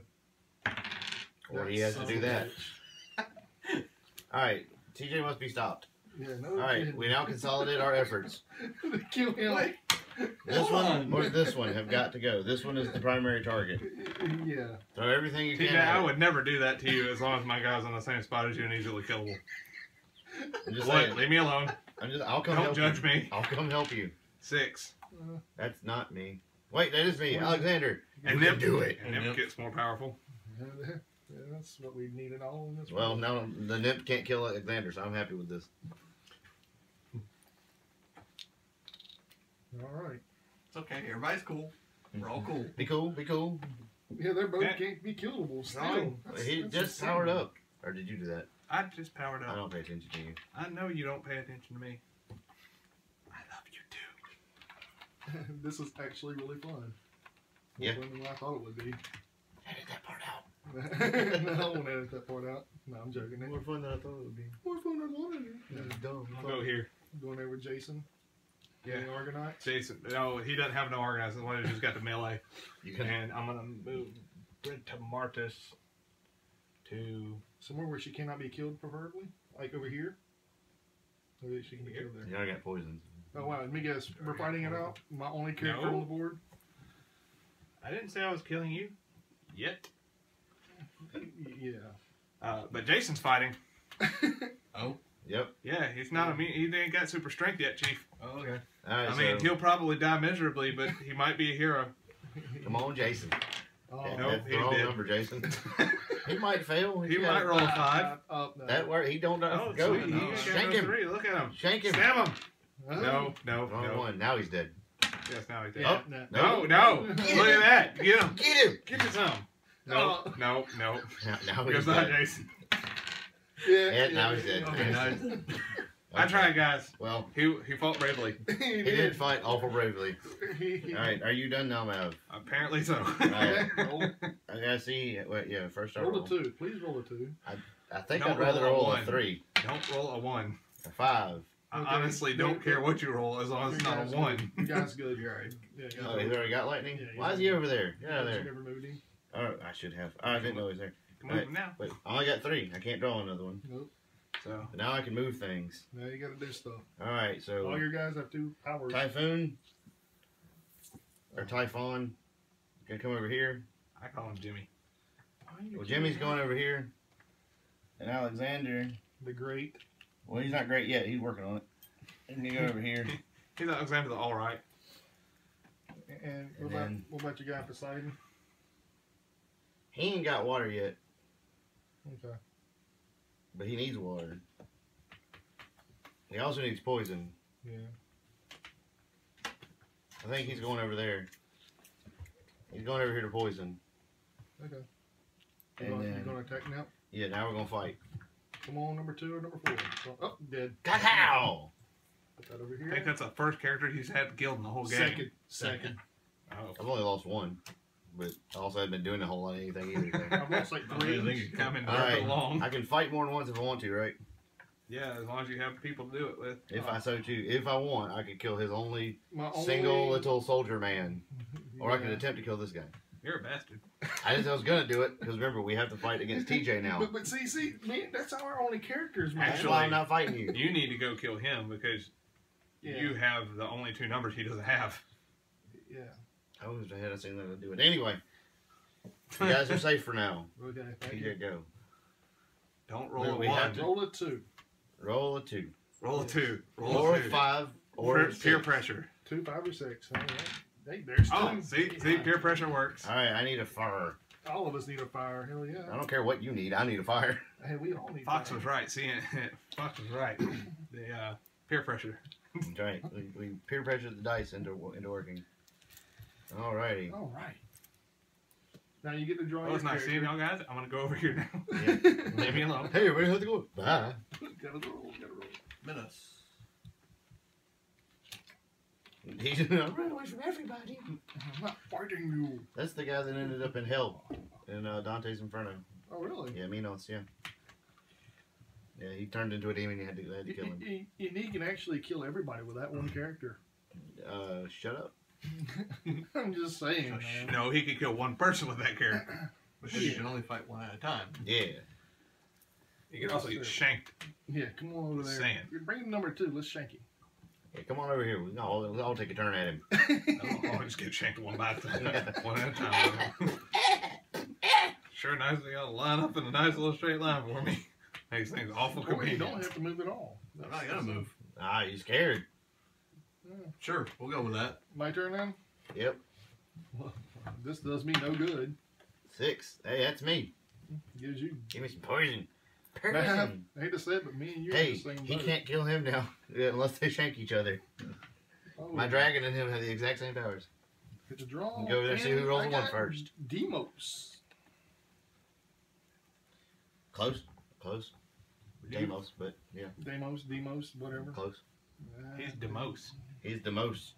Speaker 4: Or
Speaker 1: That
Speaker 4: he has to do that. All right. TJ must be stopped.
Speaker 1: Yeah, no.
Speaker 4: All right.
Speaker 1: kidding.
Speaker 4: We now consolidate our efforts.
Speaker 1: kill
Speaker 4: This
Speaker 3: Hold
Speaker 4: one
Speaker 3: on.
Speaker 4: or this one have got to go. This one is the primary target.
Speaker 1: Yeah.
Speaker 4: Throw everything you
Speaker 2: TJ,
Speaker 4: can. at
Speaker 2: I would never do that to you as long as my guy's on the same spot as you and easily killable.
Speaker 4: I'm just
Speaker 2: What?
Speaker 4: saying.
Speaker 2: Leave me alone.
Speaker 4: I'm just. I'll come
Speaker 2: Don't
Speaker 4: help
Speaker 2: judge
Speaker 4: you.
Speaker 2: me.
Speaker 4: I'll come help you.
Speaker 2: Six.
Speaker 1: Uh,
Speaker 4: That's not me. Wait, that is me, Alexander.
Speaker 2: And
Speaker 4: You
Speaker 2: Nip
Speaker 4: do it.
Speaker 2: And Nip gets more powerful.
Speaker 1: yeah, that's what we needed all in this.
Speaker 4: Well,
Speaker 1: world.
Speaker 4: no, the nymph can't kill Alexander, so I'm happy with this.
Speaker 1: All right.
Speaker 3: It's okay. Everybody's cool. We're all cool.
Speaker 4: Be cool. Be cool.
Speaker 1: Yeah, they're both
Speaker 2: Yeah.
Speaker 1: can't be killable still.
Speaker 2: Right.
Speaker 1: That's-
Speaker 4: he
Speaker 1: that's
Speaker 4: just
Speaker 1: insane.
Speaker 4: powered up. Or did you do that?
Speaker 2: I just powered up.
Speaker 4: I
Speaker 2: up.
Speaker 4: don't pay attention to you.
Speaker 2: I know you don't pay attention to me. I love you too.
Speaker 1: this is actually really fun. More
Speaker 4: Yeah.
Speaker 1: fun than I thought it would be.
Speaker 4: Edit that part out.
Speaker 1: no, I won't edit that part out. No, I'm joking.
Speaker 4: More fun than I thought it would be.
Speaker 1: More fun than I wanted it.
Speaker 4: That's dumb.
Speaker 2: I'll go here.
Speaker 1: Going there with Jason.
Speaker 2: Yeah.
Speaker 1: The Argonauts.
Speaker 2: Jason. No, he doesn't have no organizer. The one who just got the melee.
Speaker 4: You can.
Speaker 2: And I'm gonna move Brent to Martis to
Speaker 1: Somewhere where she cannot be killed, preferably. Like over here. Maybe she can be killed there.
Speaker 4: You know I got poisons.
Speaker 1: Oh wow, let me guess. We're fighting it out. My only character
Speaker 2: No.
Speaker 1: on the board.
Speaker 2: I didn't say I was killing you yet.
Speaker 1: Yeah.
Speaker 2: Uh, but Jason's fighting.
Speaker 3: Oh.
Speaker 4: Yep.
Speaker 2: Yeah, he's not immune. He ain't got super strength yet, Chief.
Speaker 3: Oh, okay.
Speaker 4: All right.
Speaker 2: I mean, he'll probably die miserably, but he might be a hero.
Speaker 4: come on, Jason.
Speaker 1: Oh,
Speaker 4: That-
Speaker 2: Nope,
Speaker 4: that's the
Speaker 2: he's
Speaker 4: wrong
Speaker 2: dead.
Speaker 4: number, Jason. he might fail.
Speaker 2: He
Speaker 4: He's
Speaker 2: might roll a five.
Speaker 1: Uh, no.
Speaker 4: That work. He don't
Speaker 2: Oh,
Speaker 4: go.
Speaker 2: sweet.
Speaker 3: No.
Speaker 2: ain't
Speaker 4: Shank him.
Speaker 2: three. Look at him.
Speaker 4: Shank him.
Speaker 2: Stab him.
Speaker 1: Huh?
Speaker 2: No, no,
Speaker 4: Wrong
Speaker 2: no.
Speaker 4: one. Now he's dead.
Speaker 2: Yes, now he's dead.
Speaker 1: Yeah,
Speaker 4: Oh,
Speaker 1: no.
Speaker 2: No, no. Look at that. Get him.
Speaker 4: Get him.
Speaker 2: Get you some. No,
Speaker 1: Oh.
Speaker 2: no, no.
Speaker 4: Now, now he's
Speaker 2: Goes
Speaker 4: dead.
Speaker 2: Jason.
Speaker 1: Yeah,
Speaker 4: Yeah, now he's dead.
Speaker 3: Okay, now
Speaker 2: I tried, guys.
Speaker 4: Well,
Speaker 2: He he fought bravely.
Speaker 1: he
Speaker 4: he did fight awful bravely. All right, are you done now, Mav?
Speaker 2: Apparently so.
Speaker 4: Right.
Speaker 1: roll,
Speaker 4: I gotta see. Wait, yeah, first I
Speaker 1: roll
Speaker 4: roll.
Speaker 1: a two. Please roll a two.
Speaker 4: I I think
Speaker 2: Don't
Speaker 4: I'd rather
Speaker 2: roll a
Speaker 4: roll a
Speaker 2: one.
Speaker 4: three,
Speaker 2: Don't roll a one.
Speaker 4: a five.
Speaker 2: I
Speaker 1: Okay.
Speaker 2: honestly don't care what you roll as long as it's not a one.
Speaker 1: good. You guys good.
Speaker 3: You're right.
Speaker 1: Yeah, you
Speaker 4: Oh, he's already got lightning.
Speaker 1: Yeah,
Speaker 4: Why is he over there? Get out of there.
Speaker 1: never moved him.
Speaker 4: Oh, I should have. Oh, I didn't know he was there.
Speaker 2: Can move him now.
Speaker 4: Wait, I only got three. I can't draw another one.
Speaker 1: Nope.
Speaker 2: So
Speaker 4: But now I can move things.
Speaker 1: Now you got to do stuff.
Speaker 4: All right, so
Speaker 1: All your guys have two powers.
Speaker 4: Typhoon or Typhon gonna come over here.
Speaker 2: I call him Jimmy.
Speaker 4: Well, Jimmy's going over here, and Alexander.
Speaker 1: The great.
Speaker 4: Well, he's not great yet. He's working on it. He's gonna go over here.
Speaker 2: He's Alexander the All Right.
Speaker 1: And what
Speaker 4: And
Speaker 1: about
Speaker 4: then-
Speaker 1: what about your guy Poseidon?
Speaker 4: He ain't got water yet,
Speaker 1: Okay.
Speaker 4: But he needs water. He also needs poison.
Speaker 1: Yeah.
Speaker 4: I think he's going over there. He's going over here to poison.
Speaker 1: Okay.
Speaker 4: And
Speaker 1: You going, you
Speaker 4: then-
Speaker 1: going to attack now?
Speaker 4: Yeah, now we're gonna fight.
Speaker 1: Come on, number two or number four. So- Oh, dead.
Speaker 4: Cacao!
Speaker 1: Put that over here.
Speaker 2: I think that's the first character he's had killed in the whole game.
Speaker 1: Second. Second.
Speaker 2: Oh.
Speaker 4: I've only lost one, but I also haven't been doing a whole lot of anything either.
Speaker 1: I've lost like
Speaker 2: I
Speaker 1: three.
Speaker 2: think you're coming
Speaker 4: All
Speaker 2: right
Speaker 4: right.
Speaker 2: along.
Speaker 4: I can fight more than once if I want to, right?
Speaker 2: Yeah, as long as you have people to do it with.
Speaker 4: If I so choose. If I want, I could kill his only
Speaker 1: My only...
Speaker 4: single little soldier man, or I could
Speaker 1: Yeah.
Speaker 4: attempt to kill this guy.
Speaker 2: You're a bastard.
Speaker 4: I just I was gonna do it because remember we have to fight against TJ now.
Speaker 1: But, but see, see, man, that's our only characters, man.
Speaker 4: That's
Speaker 2: Actually-
Speaker 4: why I'm not fighting you.
Speaker 2: You need to go kill him because
Speaker 1: yeah.
Speaker 2: you have the only two numbers he doesn't have.
Speaker 1: Yeah.
Speaker 4: I was ahead of saying that I'd do it anyway. You guys are safe for now.
Speaker 1: Okay. Thank you.
Speaker 4: TJ, go.
Speaker 2: Don't roll
Speaker 4: We-
Speaker 2: a
Speaker 4: we
Speaker 2: one.
Speaker 4: have to-
Speaker 1: Roll a two.
Speaker 4: Roll a two,
Speaker 2: Roll a two. Roll
Speaker 4: or
Speaker 2: a
Speaker 4: a
Speaker 2: two.
Speaker 4: five, or
Speaker 2: Peer,
Speaker 4: a
Speaker 2: peer
Speaker 4: six.
Speaker 2: pressure.
Speaker 1: Two, five, or six. All right. Hey, there's two.
Speaker 2: Oh, see, see, peer pressure works.
Speaker 4: All right, I need a fire.
Speaker 1: All of us need a fire. Hell yeah.
Speaker 4: I
Speaker 1: yeah.
Speaker 4: don't care what you need. I need a fire.
Speaker 1: Hey, we all need
Speaker 2: Fox
Speaker 1: fire.
Speaker 2: was right. See, Fox was right. The uh, peer pressure.
Speaker 4: That's right. We, we peer pressure the dice into into working. Alrighty.
Speaker 1: All right. Now you get to draw
Speaker 2: Well, it's not seeing y'all guys. I'm gonna go over here now.
Speaker 4: Yeah.
Speaker 2: Leave me alone.
Speaker 4: Hey, where have to go? Bye.
Speaker 1: gotta roll, gotta roll.
Speaker 3: Minutes.
Speaker 4: He's gonna run away from everybody.
Speaker 1: I'm not fighting you.
Speaker 4: That's the guy that ended up in hell in uh, Dante's Inferno.
Speaker 1: Oh, really?
Speaker 4: Yeah, Minos. Yeah. Yeah, he turned into a demon. You had to, had to kill him.
Speaker 1: you, you, you can actually kill everybody with that one character.
Speaker 4: Uh, shut up.
Speaker 1: I'm just saying,
Speaker 3: Shush.
Speaker 1: man.
Speaker 2: No, he could kill one person with that character.
Speaker 3: Because you can only fight one at a time.
Speaker 4: Yeah.
Speaker 2: He could also get shanked.
Speaker 1: Yeah, come on over there.
Speaker 2: saying.
Speaker 1: Bring him number two. Let's shank him.
Speaker 4: Hey, come on over here. We can all, we'll all take a turn at him.
Speaker 2: I'll just get shanked one by one at a time. sure, nice they got to line up in a nice little straight line for me. Makes things awful
Speaker 1: Or you don't have to move at all.
Speaker 3: I'm not gonna move.
Speaker 4: Ah, you scared?
Speaker 3: Sure, we'll go with that.
Speaker 1: My turn now?
Speaker 4: Yep.
Speaker 1: This does me no good.
Speaker 4: Six. Hey, that's me.
Speaker 1: Gives you.
Speaker 4: Give me some poison.
Speaker 1: Now,
Speaker 4: Poison.
Speaker 1: I hate to say it, but me and you are
Speaker 4: Hey,
Speaker 1: the same
Speaker 4: he
Speaker 1: boat.
Speaker 4: can't kill him now unless they shank each other.
Speaker 1: Oh,
Speaker 4: My dragon and him have the exact same powers.
Speaker 1: Get to draw.
Speaker 4: Go over there and see who rolls
Speaker 1: I
Speaker 4: the one
Speaker 1: got
Speaker 4: first.
Speaker 1: Demos.
Speaker 4: Close. Close. Demos, but yeah,
Speaker 1: Demos, Demos, whatever.
Speaker 4: close.
Speaker 2: He's Demos.
Speaker 4: He's the most.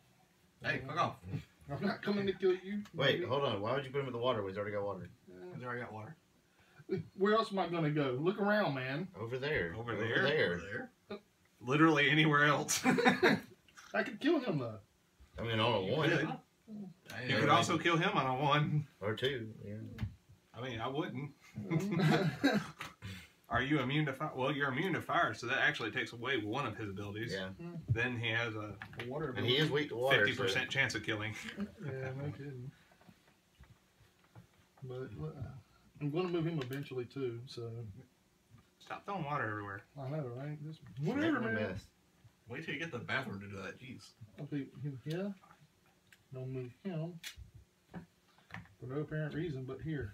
Speaker 3: Hey, fuck off.
Speaker 1: I'm not coming to kill you.
Speaker 4: Wait,
Speaker 1: baby.
Speaker 4: hold on. Why would you put him in the water when he's already got water?
Speaker 3: He's already got water.
Speaker 1: Where else am I going to go? Look around, man.
Speaker 4: Over there.
Speaker 2: Over
Speaker 4: Over
Speaker 2: there?
Speaker 4: there.
Speaker 3: Over there.
Speaker 2: Literally anywhere else.
Speaker 1: I could kill him though.
Speaker 4: I mean, on a one
Speaker 3: could. I ain't
Speaker 2: could also kill him on a one.
Speaker 4: or two. Yeah.
Speaker 2: I mean, I wouldn't. Mm-hmm. Are you immune to fire? Well, you're immune to fire, so that actually takes away one of his abilities.
Speaker 4: Yeah.
Speaker 2: Then he has a
Speaker 1: Water.
Speaker 4: And he is weak to water.
Speaker 2: fifty percent chance of killing.
Speaker 1: Yeah, no kidding. But uh, I'm going to move him eventually too. So
Speaker 2: Stop throwing water everywhere.
Speaker 1: I know, right? Just, whatever,
Speaker 4: make him a
Speaker 1: man.
Speaker 4: mess.
Speaker 3: Wait till you get the bathroom to do that. Jeez.
Speaker 1: Okay, him here. Don't move him for no apparent reason, but here.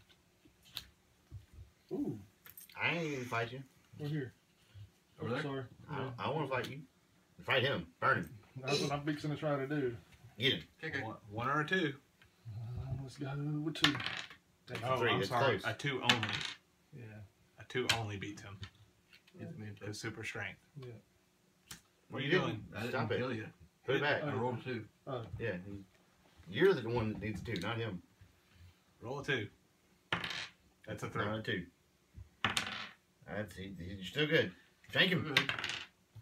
Speaker 1: Ooh,
Speaker 4: I ain't gonna fight you.
Speaker 1: we're here.
Speaker 3: Over
Speaker 1: Oh,
Speaker 3: there?
Speaker 1: Sorry.
Speaker 4: I,
Speaker 1: Yeah,
Speaker 4: I want to fight you. Fight him. Burn him.
Speaker 1: that's what I'm fixing to try to do.
Speaker 4: Get him.
Speaker 3: Okay, okay.
Speaker 2: One, one or a two.
Speaker 1: Uh, let's go with two.
Speaker 4: That's
Speaker 2: Oh,
Speaker 4: three.
Speaker 2: I'm
Speaker 4: That's
Speaker 2: sorry.
Speaker 4: close.
Speaker 2: A two only.
Speaker 1: Yeah.
Speaker 2: A two only beats him.
Speaker 3: Get me into
Speaker 2: His super strength.
Speaker 1: Yeah.
Speaker 2: What are you
Speaker 4: didn't.
Speaker 2: doing?
Speaker 3: I didn't
Speaker 4: Stop it.
Speaker 3: kill you.
Speaker 4: Put it back.
Speaker 3: I rolled two.
Speaker 4: Yeah, he, you're the one that needs two, not him.
Speaker 2: Roll a two. That's a three.
Speaker 4: Not a two. That's he, he's still good. Thank him.
Speaker 3: Good.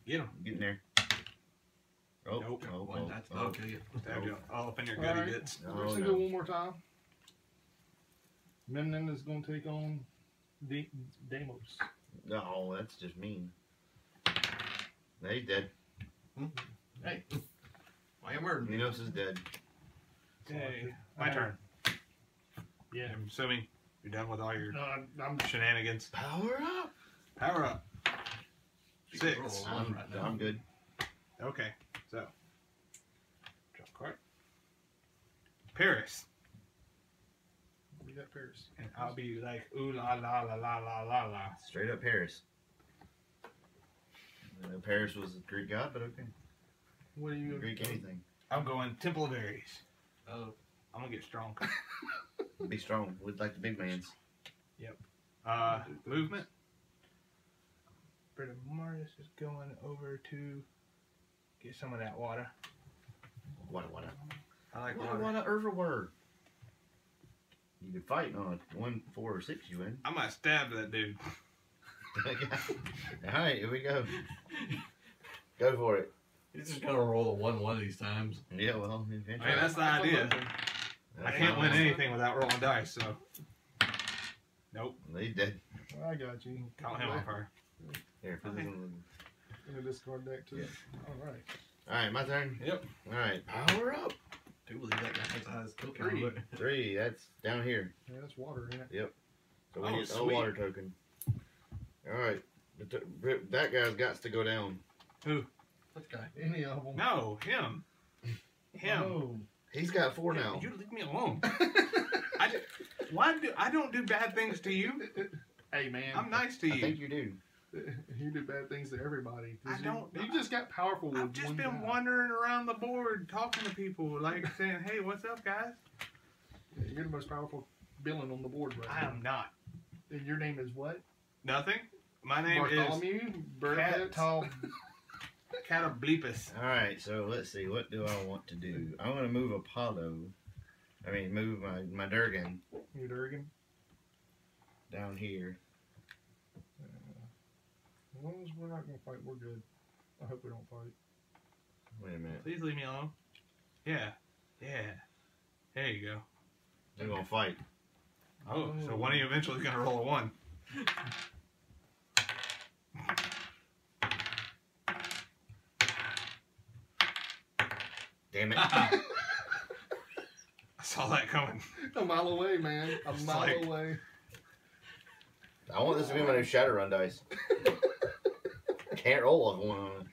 Speaker 2: Get him.
Speaker 4: Get in there. Oh,
Speaker 2: Nope.
Speaker 4: oh,
Speaker 3: One,
Speaker 4: oh,
Speaker 3: that's
Speaker 4: oh.
Speaker 3: that'll kill you.
Speaker 2: Stab you all up in your
Speaker 1: All
Speaker 2: goody
Speaker 1: right.
Speaker 2: bits.
Speaker 1: We're
Speaker 4: Oh,
Speaker 1: just gonna
Speaker 4: no.
Speaker 1: go one more time. Memnon is gonna take on D- Damos.
Speaker 4: No, that's just mean. No, he's dead.
Speaker 3: Hey, why you murdering me?
Speaker 4: Minos is dead.
Speaker 2: Okay. My
Speaker 1: Uh,
Speaker 2: turn.
Speaker 1: Yeah.
Speaker 2: I'm assuming you're done with all your
Speaker 1: No, I'm, I'm
Speaker 2: shenanigans.
Speaker 4: Power up.
Speaker 2: Power up. Six.
Speaker 4: I'm,
Speaker 3: right now.
Speaker 4: I'm good.
Speaker 2: Okay. So. Draw a card. Paris.
Speaker 1: we got Paris.
Speaker 2: And I'll be like, ooh la la la la la la la.
Speaker 4: Straight up Paris. I know Paris was a Greek god, but okay.
Speaker 1: What are you
Speaker 4: Greek anything.
Speaker 2: I'm going Temple of Ares.
Speaker 3: Oh,
Speaker 2: I'm gonna get strong.
Speaker 4: Be strong with like the big man's. Yep.
Speaker 2: Uh, movement. Brother Morris is going over to get some of that water.
Speaker 4: What what
Speaker 2: I like
Speaker 4: what
Speaker 2: water.
Speaker 4: what everywhere. You could fight on a one, four, or six. You win.
Speaker 2: I might stab that dude.
Speaker 4: All right, here we go. Go for it.
Speaker 3: he's just gonna roll a one one of these times.
Speaker 4: Yeah, well,
Speaker 2: I mean, that's the idea. I can't win anything without rolling dice, so. Nope.
Speaker 4: They did.
Speaker 1: I got you.
Speaker 2: Count him off her.
Speaker 4: Here, put this
Speaker 2: Okay.
Speaker 4: one.
Speaker 1: In the discard deck too.
Speaker 4: Yeah.
Speaker 1: All right.
Speaker 4: All right, my turn.
Speaker 2: Yep.
Speaker 4: All right, power up.
Speaker 3: Do believe that guy has a
Speaker 1: Three.
Speaker 4: Three. That's down here.
Speaker 1: Yeah, that's water in it.
Speaker 4: So we
Speaker 2: Oh,
Speaker 4: need a water token. All right, that guy's got to go down. Who?
Speaker 3: What guy?
Speaker 1: Any of them.
Speaker 2: No, him. Him.
Speaker 1: Oh.
Speaker 4: He's got four now.
Speaker 2: You leave me alone. I, d- why do I don't do bad things to you?
Speaker 1: Hey man.
Speaker 2: I'm nice to
Speaker 4: I
Speaker 2: you.
Speaker 4: think you do.
Speaker 1: You do bad things to everybody.
Speaker 2: I
Speaker 1: You-
Speaker 2: don't-
Speaker 1: You just got powerful.
Speaker 2: I've
Speaker 1: with
Speaker 2: just
Speaker 1: one
Speaker 2: been
Speaker 1: guy.
Speaker 2: wandering around the board talking to people, like saying, "Hey, what's up, guys?"
Speaker 1: You're the most powerful villain on the board right
Speaker 2: I
Speaker 1: now.
Speaker 2: am not.
Speaker 1: And your name is what?
Speaker 2: Nothing. My name is
Speaker 1: Bartholomew.
Speaker 2: Cat
Speaker 1: Birdhead.
Speaker 2: of bleepus.
Speaker 4: All right, so let's see. What do I want to do? I'm going to move Apollo. I mean, move my my Durgan
Speaker 1: You Durgan.
Speaker 4: down here.
Speaker 1: As long as we're not gonna fight, we're good. I hope we don't fight.
Speaker 4: Wait a minute.
Speaker 2: Please leave me alone. Yeah, yeah. There you go.
Speaker 4: They're going to fight.
Speaker 2: Oh, so one of you eventually is gonna roll a one.
Speaker 4: Damn it.
Speaker 2: I saw that coming.
Speaker 1: A mile away, man. A
Speaker 2: It's
Speaker 1: mile
Speaker 2: like-
Speaker 1: away.
Speaker 4: I want this to be my new Shadowrun dice. Can't roll off one on.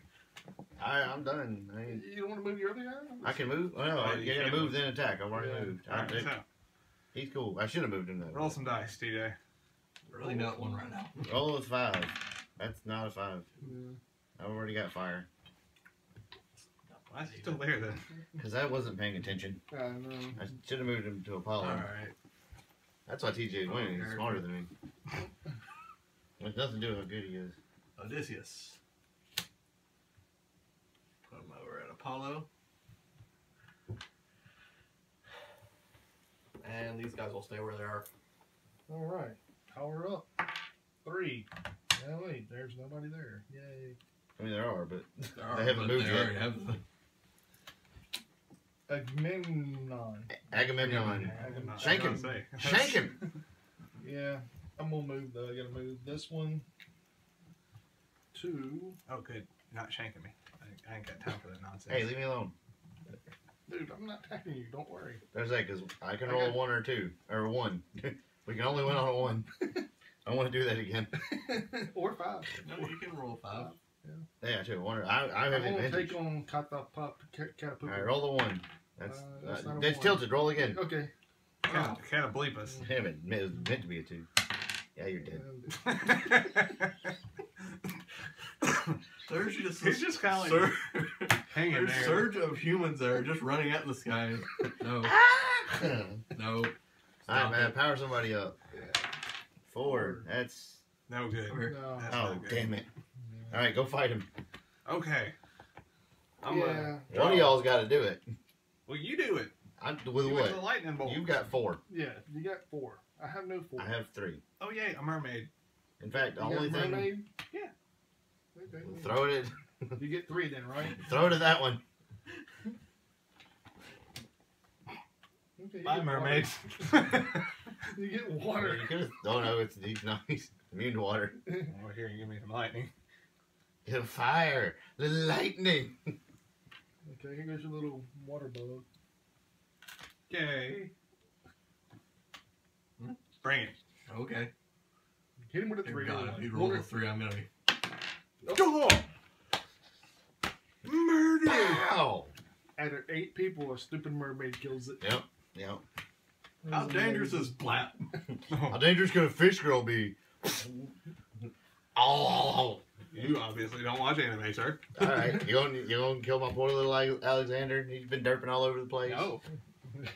Speaker 4: I, I'm done. I,
Speaker 1: You don't want to move your other guy?
Speaker 4: I can move. Oh, no,
Speaker 2: Oh,
Speaker 4: I,
Speaker 2: you
Speaker 4: you gotta
Speaker 2: can't
Speaker 4: move
Speaker 2: move.
Speaker 4: then attack. I've already
Speaker 1: Yeah.
Speaker 4: moved. I,
Speaker 2: Alright, so
Speaker 4: he's cool. I should have moved him though.
Speaker 2: roll some dice, TJ.
Speaker 3: Really not one right now.
Speaker 4: Roll a five. That's not a five.
Speaker 1: Yeah.
Speaker 4: I've already got fire.
Speaker 2: Why is he still there then?
Speaker 4: Because I wasn't paying attention.
Speaker 1: I know.
Speaker 4: I should have moved him to Apollo.
Speaker 3: All right.
Speaker 4: That's why TJ is winning. He's smarter than me. It has nothing to do with how good he is.
Speaker 3: Odysseus. Put him over at Apollo. And these guys will stay where they are.
Speaker 1: All right. Power up. Three. No, wait. There's nobody there. Yay.
Speaker 4: I mean, there are, but
Speaker 3: They, are,
Speaker 4: They haven't
Speaker 3: but
Speaker 4: moved
Speaker 3: they
Speaker 4: yet.
Speaker 3: Already have the-
Speaker 1: Agamemnon.
Speaker 4: Agamemnon.
Speaker 2: I'm
Speaker 4: Shank him. Shank him.
Speaker 1: Yeah. I'm gonna move though. I gotta move this one. Two.
Speaker 2: Oh, good. Not shanking me. I, I ain't got time for that nonsense.
Speaker 4: Hey, leave me alone.
Speaker 1: Dude, I'm not attacking you. Don't worry.
Speaker 4: There's that because I can roll a one or two or one. we can only win on a one. I want to do that again.
Speaker 1: or five.
Speaker 3: No, you can roll five.
Speaker 4: Yeah, two. One. Or, I I
Speaker 1: I'm
Speaker 4: have
Speaker 1: gonna
Speaker 4: advantage.
Speaker 1: take on Kata Pop
Speaker 4: All
Speaker 1: Catapupa.
Speaker 4: right, roll the one. That's
Speaker 1: Uh,
Speaker 4: uh,
Speaker 1: that's not a
Speaker 4: that's
Speaker 1: one.
Speaker 4: tilted. Roll again.
Speaker 1: Okay.
Speaker 2: Cat, Catoblepas.
Speaker 4: Damn it! It was meant to be a two. Yeah, you're dead.
Speaker 3: There's just
Speaker 2: He's just kind of
Speaker 3: sur-
Speaker 2: hanging
Speaker 3: there's
Speaker 2: there.
Speaker 3: surge of humans that are just running at the sky. No, no.
Speaker 4: All right, man. Power somebody up. Four. That's.
Speaker 2: No good.
Speaker 1: No.
Speaker 2: That's
Speaker 4: Oh,
Speaker 2: good.
Speaker 4: damn it! All right, go fight him.
Speaker 2: Okay. I'm
Speaker 1: yeah,
Speaker 2: A,
Speaker 4: One of y'all's got to do it.
Speaker 2: well, you do it.
Speaker 4: I, with
Speaker 2: you went to the lightning bolt.
Speaker 4: You've got four.
Speaker 1: yeah. You got four. I have no four.
Speaker 4: I have three.
Speaker 2: Oh yeah, a mermaid.
Speaker 4: In fact, the
Speaker 1: You
Speaker 4: only
Speaker 1: got
Speaker 4: thing.
Speaker 1: mermaid?
Speaker 2: Yeah.
Speaker 1: Okay.
Speaker 4: Throw it. At...
Speaker 1: You get three then, right?
Speaker 4: Throw it at that one.
Speaker 1: Okay, you
Speaker 2: Bye,
Speaker 1: get
Speaker 2: mermaids.
Speaker 1: water. You get water.
Speaker 4: You could've- oh no, it's he's not. He's immune to water.
Speaker 2: Over here, give me some lightning.
Speaker 4: The fire, the lightning.
Speaker 1: Okay, here goes your little water bug.
Speaker 2: Yay. Hmm? Bring it.
Speaker 3: Okay.
Speaker 1: Hit him with a three.
Speaker 3: God, if you
Speaker 1: Water-
Speaker 3: roll a three, I'm gonna be.
Speaker 2: Go! Murder!
Speaker 4: Pow!
Speaker 1: Out of eight people, a stupid mermaid kills it.
Speaker 4: Yep. Yep.
Speaker 3: How dangerous is Blap?
Speaker 4: How dangerous could a fish girl be? Oh.
Speaker 2: You obviously don't watch anime, sir.
Speaker 4: All right, you gonna you gonna kill my poor little Alexander? He's been derping all over the place.
Speaker 2: No.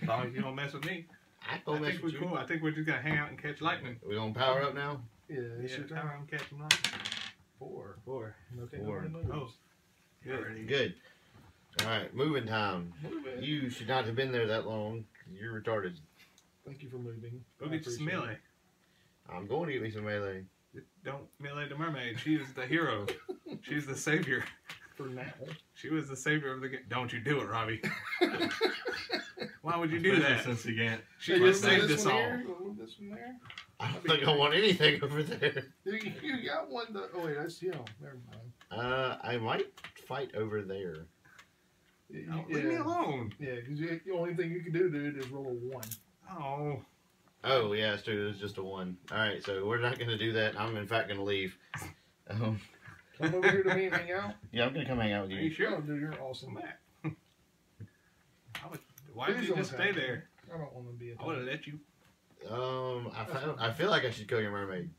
Speaker 2: Sorry, you don't mess with me.
Speaker 4: I
Speaker 2: I
Speaker 4: don't mess
Speaker 2: think
Speaker 4: with
Speaker 2: we're
Speaker 4: you.
Speaker 2: cool. I think we're just gonna hang out and catch lightning.
Speaker 4: We gonna power up now?
Speaker 1: Yeah, it's
Speaker 2: Yeah,
Speaker 1: your turn.
Speaker 2: power and catch some lightning.
Speaker 1: Four.
Speaker 2: Four.
Speaker 1: Okay,
Speaker 4: Four.
Speaker 1: nobody
Speaker 2: Oh.
Speaker 1: moves.
Speaker 2: Good.
Speaker 4: Good. All right, moving time.
Speaker 1: Move it.
Speaker 4: You should not have been there that long. You're retarded.
Speaker 1: Thank you for moving.
Speaker 2: Go get some melee.
Speaker 4: I'm going to get me some melee.
Speaker 2: Don't melee the mermaid. She is the hero. She's the savior.
Speaker 1: For now.
Speaker 2: She was the savior of the game. Don't you do it, Robbie. Why would you do that?
Speaker 3: Since you can't.
Speaker 2: She
Speaker 1: Hey,
Speaker 2: would
Speaker 1: you
Speaker 2: save this all.
Speaker 1: here? This one there?
Speaker 4: I don't think I want anything over there.
Speaker 1: You, you got one. To, oh wait, that's him. Never mind.
Speaker 4: Uh, I might fight over there.
Speaker 1: You-
Speaker 2: Oh,
Speaker 1: yeah.
Speaker 2: leave me alone.
Speaker 1: Yeah, because the only thing you can do, dude, is roll a one.
Speaker 2: Oh.
Speaker 4: Oh yeah, it's true. It was just a one. All right, so we're not gonna do that. I'm in fact gonna leave. Um,
Speaker 1: Come over here to me and hang out.
Speaker 4: yeah, I'm gonna come hang out with you.
Speaker 2: Are you
Speaker 4: you.
Speaker 2: sure?
Speaker 1: Oh, dude, you're awesome.
Speaker 2: back. Would, why did you just stay
Speaker 1: attack
Speaker 2: there?
Speaker 1: I don't want to be a
Speaker 2: I would have let you.
Speaker 4: Um, I, feel, I feel like I should kill your mermaid.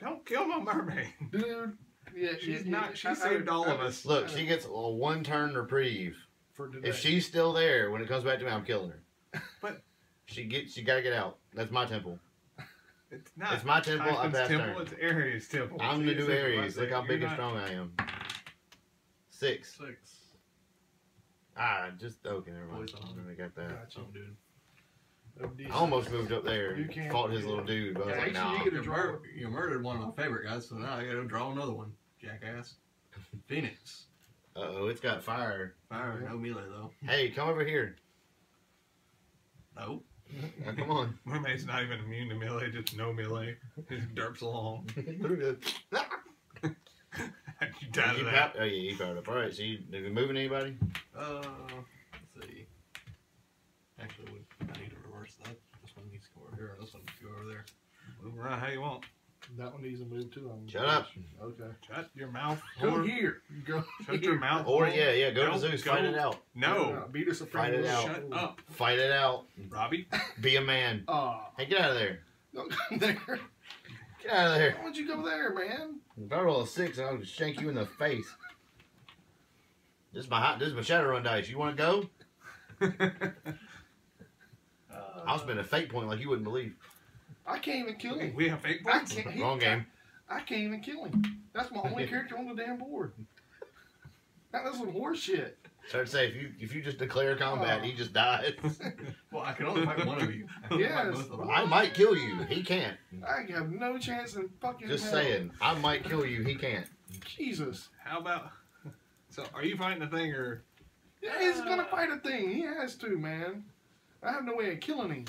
Speaker 2: Don't kill my mermaid.
Speaker 1: dude. Yeah,
Speaker 2: She's
Speaker 1: yeah,
Speaker 2: not.
Speaker 1: yeah,
Speaker 2: She
Speaker 1: I- I-
Speaker 2: saved all
Speaker 1: I-
Speaker 2: of us.
Speaker 4: Look, she gets a one turn reprieve.
Speaker 1: for today.
Speaker 4: If she's still there when it comes back to me, I'm killing her.
Speaker 2: But-
Speaker 4: she get she gotta get out. That's my temple.
Speaker 2: It's not.
Speaker 4: It's my temple. I
Speaker 2: Typhon's
Speaker 4: passed
Speaker 2: temple.
Speaker 4: turn.
Speaker 2: It's Ares' temple.
Speaker 4: I'm
Speaker 2: See,
Speaker 4: the
Speaker 2: it's
Speaker 4: new
Speaker 2: Ares.
Speaker 4: Look how
Speaker 2: you're
Speaker 4: big and strong I am. Six.
Speaker 3: Six.
Speaker 4: Ah, just okay. Never mind.
Speaker 3: Poison.
Speaker 4: I got that.
Speaker 1: Gotcha.
Speaker 3: Oh, dude.
Speaker 4: I almost moved up there.
Speaker 1: You
Speaker 4: and
Speaker 1: can't-
Speaker 4: Fought his little dude, but I was
Speaker 1: Yeah,
Speaker 4: like, nah.
Speaker 1: you get a
Speaker 3: You,
Speaker 1: draw.
Speaker 3: you murdered one of my favorite guys, so now I gotta draw another one. Jackass. Phoenix.
Speaker 4: Uh oh, it's got fire.
Speaker 3: Fire, no melee though.
Speaker 4: Hey, come over here.
Speaker 3: No.
Speaker 4: Now, come on.
Speaker 2: Mermaid's not even immune to melee. Just no melee. Just derps along.
Speaker 4: you
Speaker 2: you died of that.
Speaker 4: oh yeah, you powered up. All right, so you, are you moving anybody?
Speaker 3: Uh, let's see. Actually, we- I need to reverse that. This one needs to go over here. This one needs to go over there.
Speaker 2: Move around how you want.
Speaker 1: That one needs to move too. I'm
Speaker 4: Shut up.
Speaker 1: Okay.
Speaker 2: Shut your mouth.
Speaker 1: Go
Speaker 2: whore.
Speaker 1: here. Go.
Speaker 2: Shut your mouth.
Speaker 4: Or
Speaker 2: whore.
Speaker 4: yeah, yeah, go
Speaker 2: No,
Speaker 4: to Zeus,
Speaker 2: go.
Speaker 4: fight it out.
Speaker 2: No.
Speaker 1: Beat us
Speaker 4: Fight it out.
Speaker 2: Shut up,
Speaker 4: Fight it out.
Speaker 2: Robbie.
Speaker 4: Be a man.
Speaker 1: Ah,
Speaker 4: Hey, get out of there.
Speaker 1: don't come there.
Speaker 4: Get out of there.
Speaker 1: Why don't you go there, man?
Speaker 4: If I roll a six, I'll shank you in the face. This is my hot, this is my Shadowrun dice. You want to go?
Speaker 3: Uh,
Speaker 4: I'll spend a fate point like you wouldn't believe.
Speaker 1: I can't even kill him.
Speaker 2: we have fake
Speaker 1: I can't. he-
Speaker 4: Wrong game.
Speaker 1: I can't even kill him. That's my only character on the damn board. That is some horse shit.
Speaker 4: Start to say if you if you just declare combat,
Speaker 1: Oh.
Speaker 4: he just dies.
Speaker 3: well, I can only fight one of you. I
Speaker 1: Yes.
Speaker 3: of.
Speaker 4: I might kill you. He can't.
Speaker 1: I have no chance in fucking
Speaker 4: Just
Speaker 1: hell.
Speaker 4: saying. I might kill you. He can't.
Speaker 1: Jesus.
Speaker 2: How about? So, are you fighting a thing or?
Speaker 1: Yeah, he's gonna fight a thing. He has to, man. I have no way of killing him.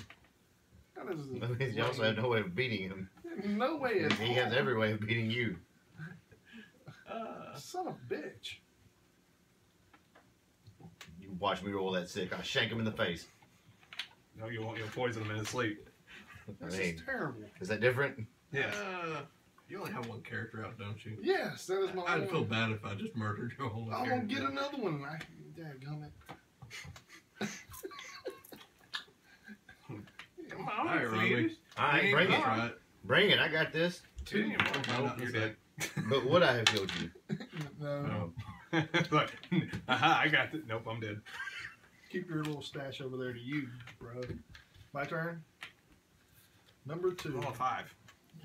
Speaker 1: That is
Speaker 4: That means you also have no way of beating him.
Speaker 1: no way at
Speaker 4: He has every way of beating you.
Speaker 3: Uh,
Speaker 1: Son of a bitch.
Speaker 4: You watch me roll that sick. I'll shank him in the face.
Speaker 2: No, you won't. You'll poison him in his sleep.
Speaker 4: I mean,
Speaker 1: is terrible.
Speaker 4: is that different?
Speaker 2: Yes.
Speaker 3: uh, you only have one character out, don't you?
Speaker 1: Yes, that is my
Speaker 3: I'd
Speaker 1: only
Speaker 3: feel bad if I just murdered your whole
Speaker 1: I'm
Speaker 3: character.
Speaker 1: gonna get another one. I, dadgummit.
Speaker 2: Come
Speaker 3: All
Speaker 2: on,
Speaker 3: right,
Speaker 2: please.
Speaker 3: Robbie.
Speaker 4: All right,
Speaker 2: Hey,
Speaker 4: bring it.
Speaker 3: Try it.
Speaker 4: Bring it. I got this.
Speaker 2: Two.
Speaker 3: Nope,
Speaker 2: Nope, you're dead.
Speaker 4: But would I have killed you?
Speaker 1: No,
Speaker 3: No.
Speaker 2: Like, Aha, I got it. Nope, I'm dead.
Speaker 1: keep your little stash over there to you, bro. My turn. Number two.
Speaker 2: Roll a five.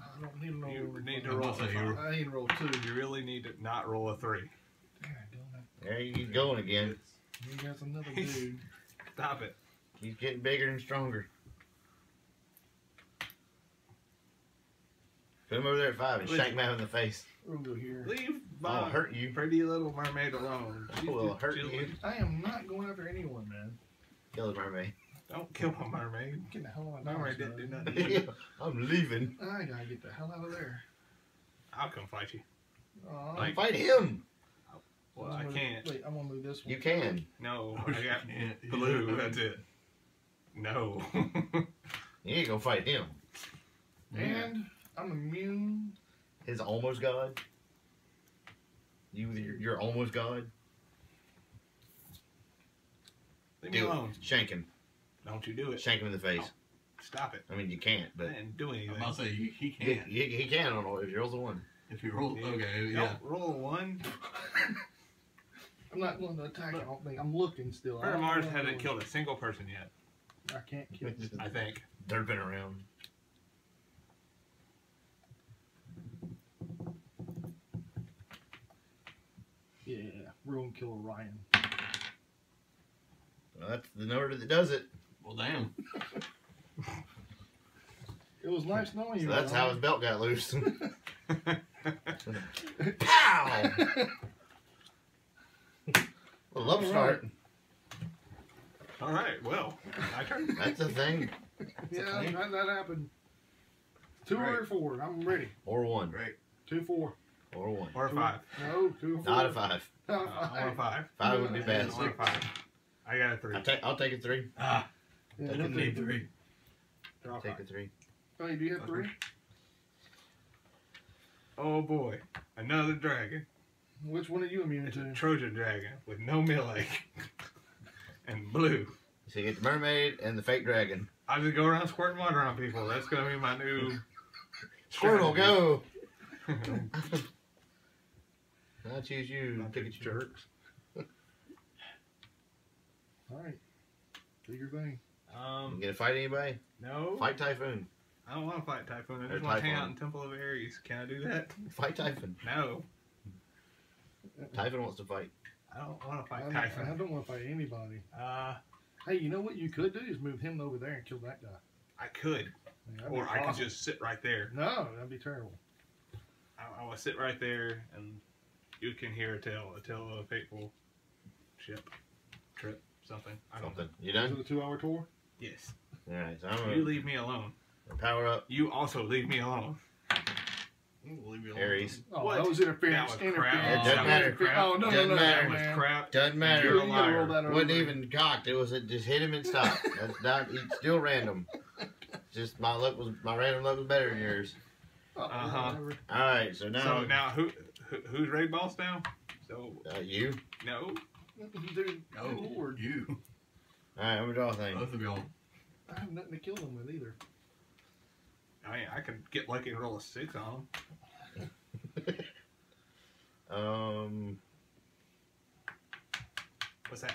Speaker 1: I don't need to
Speaker 2: You
Speaker 1: roll.
Speaker 2: need to roll a
Speaker 3: about to say
Speaker 2: five.
Speaker 1: I need to roll two.
Speaker 2: You really need to not roll a three.
Speaker 1: Dadgummit.
Speaker 4: There he's going again.
Speaker 1: He got another dude.
Speaker 2: Stop it.
Speaker 4: He's getting bigger and stronger. Put him over there at five and shank him out in the face.
Speaker 1: We'll go here.
Speaker 2: Leave
Speaker 4: I'll
Speaker 2: my
Speaker 4: hurt you.
Speaker 2: pretty little mermaid alone.
Speaker 4: I will hurt
Speaker 2: She'll-
Speaker 4: you.
Speaker 1: I am not going after anyone, man.
Speaker 4: Kill the mermaid.
Speaker 2: Don't kill my mermaid.
Speaker 1: Get the hell out of my
Speaker 2: Mermaid
Speaker 1: house,
Speaker 2: didn't do
Speaker 1: man.
Speaker 2: nothing.
Speaker 4: I'm leaving.
Speaker 1: I gotta get the hell out of there.
Speaker 2: I'll come fight you.
Speaker 1: Aw.
Speaker 2: Like-
Speaker 4: Fight him.
Speaker 2: Well,
Speaker 1: I'm
Speaker 2: I
Speaker 1: gonna-
Speaker 2: can't.
Speaker 1: Wait, I'm gonna move this one.
Speaker 4: You can.
Speaker 2: No,
Speaker 3: Oh,
Speaker 2: I got
Speaker 3: yeah,
Speaker 2: blue.
Speaker 3: yeah.
Speaker 2: That's it. No.
Speaker 4: You ain't gonna fight him.
Speaker 1: And I'm immune.
Speaker 4: His almost god. You, you're, you're almost god.
Speaker 2: Leave me
Speaker 4: Do
Speaker 2: alone.
Speaker 4: it. Shank him.
Speaker 2: Don't you do it.
Speaker 4: Shank him in the face.
Speaker 2: Oh, stop it.
Speaker 4: I mean, you can't,
Speaker 2: I
Speaker 4: but
Speaker 2: didn't do
Speaker 3: I'm
Speaker 2: anything.
Speaker 3: about to say he, he
Speaker 4: he,
Speaker 3: can't.
Speaker 4: he, he can on all if he rolls a one.
Speaker 3: If you roll,
Speaker 2: Yeah.
Speaker 3: okay,
Speaker 2: Don't
Speaker 3: yeah.
Speaker 2: roll a one.
Speaker 1: I'm not going to attack. I don't think. I'm looking still. I
Speaker 2: Bird
Speaker 1: don't know
Speaker 2: Mars hasn't killed a single person yet.
Speaker 1: I can't kill.
Speaker 2: I think.
Speaker 4: Derping around.
Speaker 1: Yeah, we're gonna kill Orion.
Speaker 4: Well, that's the number that does it.
Speaker 3: Well, damn.
Speaker 1: It was nice knowing you.
Speaker 4: So that's how his belt got loose. Pow! A love
Speaker 1: All
Speaker 4: start.
Speaker 2: All right. Well, my turn.
Speaker 4: That's a thing.
Speaker 1: Yeah, that, that happened. Two or four. I'm ready.
Speaker 4: Or one.
Speaker 3: Great.
Speaker 1: Two four.
Speaker 4: Or one.
Speaker 2: Or a five.
Speaker 1: No, two four.
Speaker 4: Not a five.
Speaker 1: Not
Speaker 2: Uh,
Speaker 1: a
Speaker 2: I want a
Speaker 1: five.
Speaker 2: five.
Speaker 4: Five would be bad.
Speaker 2: I want a five. I got a three.
Speaker 4: I'll take, I'll take a three.
Speaker 3: Ah,
Speaker 1: Yeah,
Speaker 3: I
Speaker 1: no,
Speaker 3: didn't
Speaker 1: three.
Speaker 3: need three.
Speaker 2: Draw
Speaker 4: Take a
Speaker 2: five.
Speaker 4: three.
Speaker 1: Oh, you do have three?
Speaker 2: Oh boy, another dragon.
Speaker 1: Which one are you immune
Speaker 2: It's a
Speaker 1: to?
Speaker 2: Trojan dragon with no melee and blue.
Speaker 4: So you get the mermaid and the fake dragon.
Speaker 2: I just go around squirting water on people. That's gonna be my new.
Speaker 4: Squirtle, go!
Speaker 2: Strategy.
Speaker 4: I'll choose you.
Speaker 2: Not
Speaker 4: Pick a
Speaker 2: these
Speaker 4: jerk.
Speaker 2: jerks.
Speaker 1: All right. Do your thing.
Speaker 4: You
Speaker 2: Um,
Speaker 4: gonna fight anybody?
Speaker 2: no,
Speaker 4: Fight Typhoon.
Speaker 2: I don't want to fight Typhoon. I
Speaker 4: Or
Speaker 2: just want to hang out in Temple of Ares. Can I do that?
Speaker 4: Fight Typhoon.
Speaker 2: No,
Speaker 4: Typhoon wants to fight.
Speaker 2: I don't want to fight
Speaker 1: don't, I don't want to fight anybody.
Speaker 2: Uh,
Speaker 1: Hey, you know what you could do is move him over there and kill that guy.
Speaker 2: I could,
Speaker 1: Man, that'd be
Speaker 2: or I could just sit right there.
Speaker 1: No, that'd be terrible.
Speaker 2: I, I will sit right there, and you can hear a tale, a tale of a fateful ship, trip, something. I don't
Speaker 4: Something. You
Speaker 1: For
Speaker 4: done?
Speaker 1: the two-hour tour.
Speaker 2: Yes.
Speaker 4: Alright, so I'm
Speaker 2: You
Speaker 4: gonna
Speaker 2: leave me alone.
Speaker 4: power up.
Speaker 2: You also leave me alone.
Speaker 3: We'll leave you alone.
Speaker 4: Ares.
Speaker 1: Oh,
Speaker 2: What?
Speaker 1: that was interference.
Speaker 2: That was
Speaker 1: interference.
Speaker 2: crap.
Speaker 4: It doesn't
Speaker 1: That was
Speaker 4: matter.
Speaker 1: interference. Oh, no, no,
Speaker 4: Doesn't
Speaker 1: no,
Speaker 4: matter.
Speaker 1: no,
Speaker 2: That was
Speaker 1: man.
Speaker 2: crap.
Speaker 4: Doesn't matter.
Speaker 2: You're a
Speaker 1: You roll
Speaker 2: liar.
Speaker 1: that over.
Speaker 4: Wasn't even cocked. It was a, just hit him and stop. That's not. It's still random. Just my luck was my random luck was better than yours.
Speaker 1: Oh,
Speaker 2: Uh-huh.
Speaker 4: All right, so now
Speaker 2: So now who, who who's raid boss now? So
Speaker 4: uh, you.
Speaker 2: no.
Speaker 1: Dude, good lord.
Speaker 3: you.
Speaker 4: All right, I'm gonna draw a thing.
Speaker 3: Both of y'all.
Speaker 1: I have nothing to kill them with either.
Speaker 2: I mean, I could get lucky and roll a six on them.
Speaker 4: Um,
Speaker 2: What's that?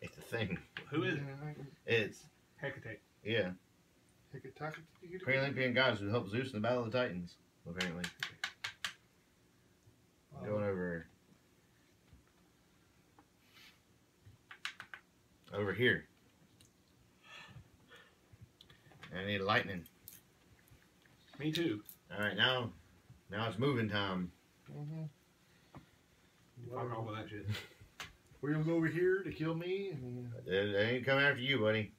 Speaker 4: it's a thing.
Speaker 2: Who is it?
Speaker 1: Yeah, I can-
Speaker 4: It's
Speaker 2: Hecate.
Speaker 4: yeah.
Speaker 1: Take a tack- you can-
Speaker 4: Pre-Olympian gods who helped Zeus in the Battle of the Titans. Apparently, going over over here. I need lightning.
Speaker 2: Me too.
Speaker 4: All right, now now it's moving time.
Speaker 1: Mm -hmm.
Speaker 2: Fuck off with that shit.
Speaker 1: We're gonna go over here to kill me. And
Speaker 4: They, they ain't coming after you, buddy.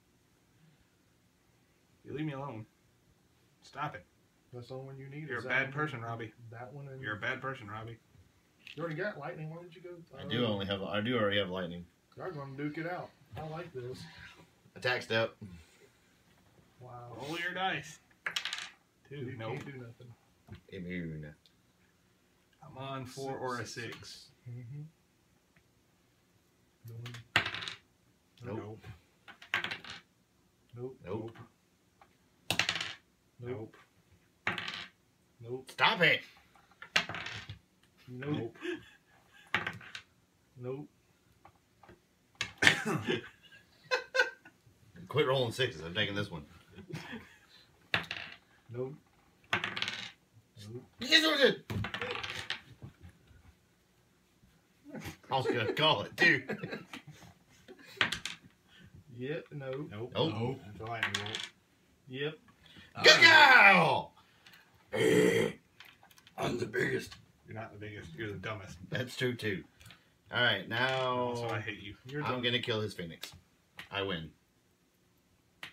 Speaker 2: You leave me alone. Stop it.
Speaker 1: that's the only one you need.
Speaker 2: You're a bad
Speaker 1: one.
Speaker 2: person, Robbie.
Speaker 1: That one. And
Speaker 2: You're a bad person, Robbie.
Speaker 1: You already got lightning. Why did you go?
Speaker 4: I do only have I do already have lightning.
Speaker 1: I'm gonna duke it out. I like this.
Speaker 4: Attack step.
Speaker 1: Wow.
Speaker 2: Roll your dice. Two.
Speaker 1: You
Speaker 2: Nope.
Speaker 1: can't do nothing.
Speaker 4: Immune.
Speaker 2: I'm on four or a six.
Speaker 1: Mm-hmm.
Speaker 4: Nope.
Speaker 1: Nope.
Speaker 4: Nope.
Speaker 1: Nope. Nope.
Speaker 4: Stop it.
Speaker 1: Nope. Nope.
Speaker 4: Quit rolling sixes. I'm taking this one.
Speaker 1: Nope. Nope.
Speaker 4: Yes, it was it. I was gonna call it too.
Speaker 1: Yep. No.
Speaker 2: Nope.
Speaker 4: Oh.
Speaker 3: No.
Speaker 2: That's a lightning bolt.
Speaker 1: Yep.
Speaker 4: Good uh, gal.
Speaker 3: I'm the biggest.
Speaker 2: You're not the biggest. You're the dumbest.
Speaker 4: That's true too. All right, now oh,
Speaker 2: Also, I hate you.
Speaker 1: You're
Speaker 4: I'm gonna kill his phoenix. I win.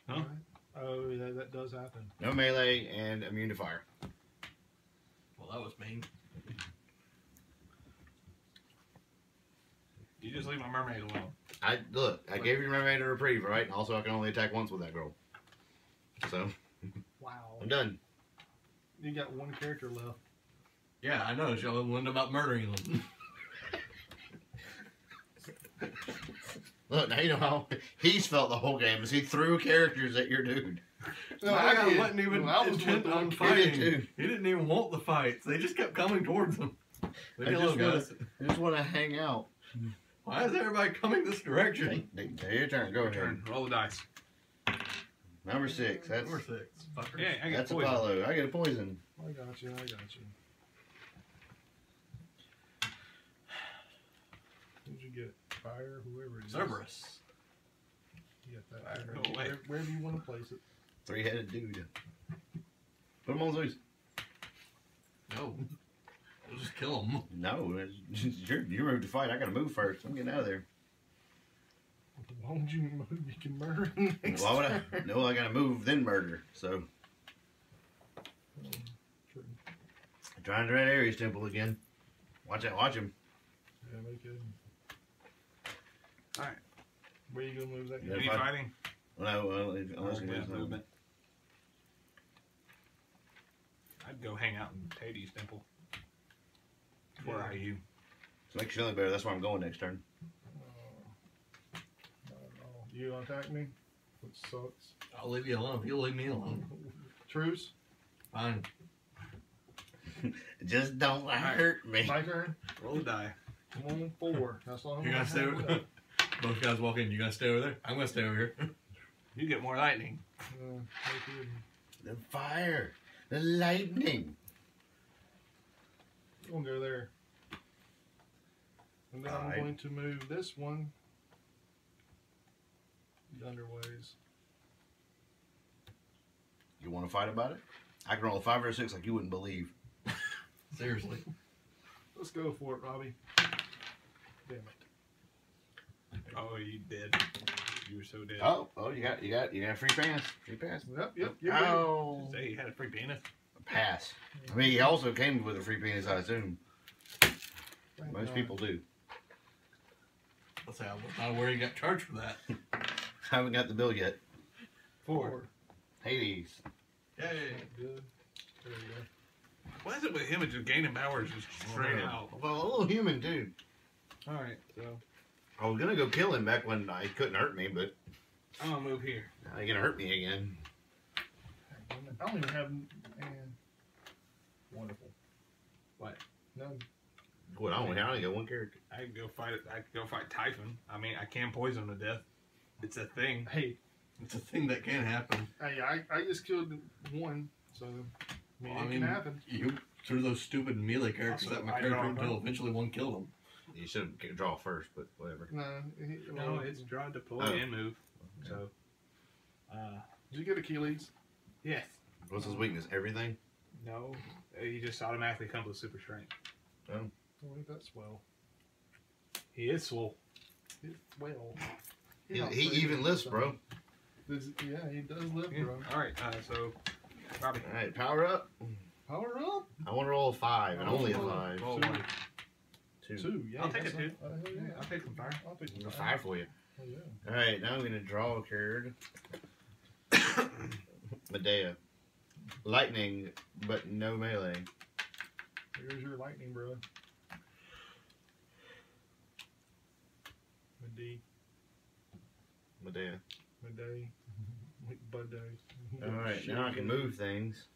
Speaker 2: Huh?
Speaker 1: Oh, that, that does happen.
Speaker 4: No melee and immune to fire.
Speaker 3: Well, that was mean.
Speaker 2: You just leave my mermaid alone.
Speaker 4: I look. I gave you mermaid a reprieve, right? Also, I can only attack once with that girl. So
Speaker 1: Wow.
Speaker 4: I'm done.
Speaker 1: You got one character left.
Speaker 3: Yeah, I know. Y'all went about murdering them.
Speaker 4: Look, now you know how he's felt the whole game. Is he threw characters at your dude?
Speaker 1: No, I did.
Speaker 3: wasn't even
Speaker 1: No, I was
Speaker 3: intent on
Speaker 1: the-
Speaker 3: fighting.
Speaker 4: too.
Speaker 3: He didn't even want the fights. They just kept coming towards him. Leave
Speaker 4: I just wanna- I just want to hang out.
Speaker 3: Why is everybody coming this direction?
Speaker 4: Hey, hey, your turn. Go
Speaker 2: Your
Speaker 4: ahead.
Speaker 2: turn. Roll the dice.
Speaker 4: Number six. That's
Speaker 3: Number six. Fucker.
Speaker 2: Yeah, I got
Speaker 4: that's
Speaker 2: poison.
Speaker 4: Apollo. I get a poison.
Speaker 1: I got you. I got you. Who'd you get? Fire, whoever it is.
Speaker 3: Cerberus.
Speaker 1: You got that.
Speaker 3: Fire,
Speaker 1: Where-
Speaker 2: go away.
Speaker 1: where- Wherever you want to place it.
Speaker 4: Three headed dude. Put him on Zeus.
Speaker 3: No. We'll just kill him.
Speaker 4: No, it's, you're you moved to fight. I gotta move first. I'm getting out of there.
Speaker 1: Why would you move? You can murder. him next
Speaker 4: Why would I?
Speaker 1: turn.
Speaker 4: No, I gotta move then murder. So oh,
Speaker 1: True.
Speaker 4: trying to red Ares temple again. Watch out! Watch him.
Speaker 1: Yeah, they could.
Speaker 2: Alright.
Speaker 1: Where you gonna move that?
Speaker 4: Yeah.
Speaker 1: guy?
Speaker 2: Any
Speaker 4: if I-
Speaker 2: fighting?
Speaker 4: No, well, if- unless
Speaker 2: Or
Speaker 4: he moves
Speaker 2: movement? movement. I'd go hang out in Tady's temple. Where
Speaker 1: Yeah.
Speaker 2: are you?
Speaker 4: To make you feel better, that's where I'm going next turn.
Speaker 1: Uh, not. You attack me, which sucks.
Speaker 3: I'll leave you alone. You'll leave me alone.
Speaker 1: Truce.
Speaker 3: Fine.
Speaker 4: Just don't hurt me.
Speaker 1: My turn.
Speaker 2: Roll the die.
Speaker 1: Come on, four. That's all I'm
Speaker 3: You
Speaker 1: gonna
Speaker 3: guys stay
Speaker 1: have
Speaker 3: over
Speaker 1: left.
Speaker 3: Both guys walk in. You guys stay over there. I'm gonna stay over here.
Speaker 2: You get more lightning.
Speaker 1: Uh.
Speaker 4: The fire, the lightning.
Speaker 1: I'm gonna go there. And then I'm
Speaker 4: Alright.
Speaker 1: going to move this one yonder ways.
Speaker 4: You want to fight about it? I can roll a five or a six like you wouldn't believe.
Speaker 3: Seriously.
Speaker 1: Let's go for it, Robbie. Damn it.
Speaker 2: Oh, you dead. You were so dead.
Speaker 4: Oh, oh, you got, you got, you got a free pass. Free pass.
Speaker 1: Yep, yep. You're.
Speaker 4: Oh,
Speaker 2: Say you had a free penis.
Speaker 4: A pass. I mean, he also came with a free penis, I assume.
Speaker 1: Thank
Speaker 4: Most
Speaker 1: God.
Speaker 4: people do.
Speaker 3: Let's say I was not aware you got charged for that.
Speaker 4: I haven't got the bill yet.
Speaker 1: Four.
Speaker 4: Hades.
Speaker 3: Yay.
Speaker 1: Good. There you go.
Speaker 2: What is it with him and just gaining powers just straight out?
Speaker 4: Well, a little human dude.
Speaker 2: Alright, so
Speaker 4: I was gonna go kill him back when I couldn't hurt me, but
Speaker 2: I'm gonna move here.
Speaker 4: now he's gonna hurt me again.
Speaker 1: I don't even have. Man. Wonderful.
Speaker 2: What?
Speaker 1: None.
Speaker 4: What? I only, I only got one character.
Speaker 2: I can go fight it. I could go fight Typhon. I mean, I can poison him to death. It's a thing.
Speaker 1: Hey,
Speaker 3: It's a thing that can happen.
Speaker 1: hey, I, I just killed one, so I mean,
Speaker 3: Well, I
Speaker 1: it
Speaker 3: mean,
Speaker 1: can happen.
Speaker 3: You threw those stupid melee characters
Speaker 2: Also,
Speaker 3: at my character until eventually one killed him.
Speaker 4: You should have draw first, but whatever.
Speaker 1: No, he,
Speaker 2: No, it's draw, deploy,
Speaker 4: Oh.
Speaker 2: and move. So, uh,
Speaker 1: Did you get Achilles?
Speaker 2: yes.
Speaker 4: What's his weakness? Everything.
Speaker 2: No, he just automatically comes with super strength.
Speaker 1: Oh, ain't that swell?
Speaker 2: He is swell.
Speaker 1: It's well.
Speaker 4: He,
Speaker 1: not
Speaker 4: he even
Speaker 1: of
Speaker 4: lifts, bro.
Speaker 1: Does- yeah, he does lift,
Speaker 2: Yeah.
Speaker 1: bro.
Speaker 2: All right. Uh, so, Robbie,
Speaker 4: All right, power up.
Speaker 1: Power up.
Speaker 4: I want to roll a five and
Speaker 1: Oh,
Speaker 4: only a
Speaker 1: oh,
Speaker 4: five.
Speaker 2: roll
Speaker 1: Two.
Speaker 2: one.
Speaker 4: Two.
Speaker 1: Two. Yeah,
Speaker 2: I'll take a
Speaker 1: two. uh,
Speaker 2: Yeah,
Speaker 1: yeah.
Speaker 2: I'll take some fire.
Speaker 1: I'll take
Speaker 4: A
Speaker 1: some
Speaker 4: five for you.
Speaker 1: Oh, yeah.
Speaker 4: All right, now I'm gonna draw a card. Medea. Lightning, but no melee.
Speaker 1: Here's your lightning, bro. Midday,
Speaker 4: Medea.
Speaker 1: midday, bud day.
Speaker 4: All right, now I can move things.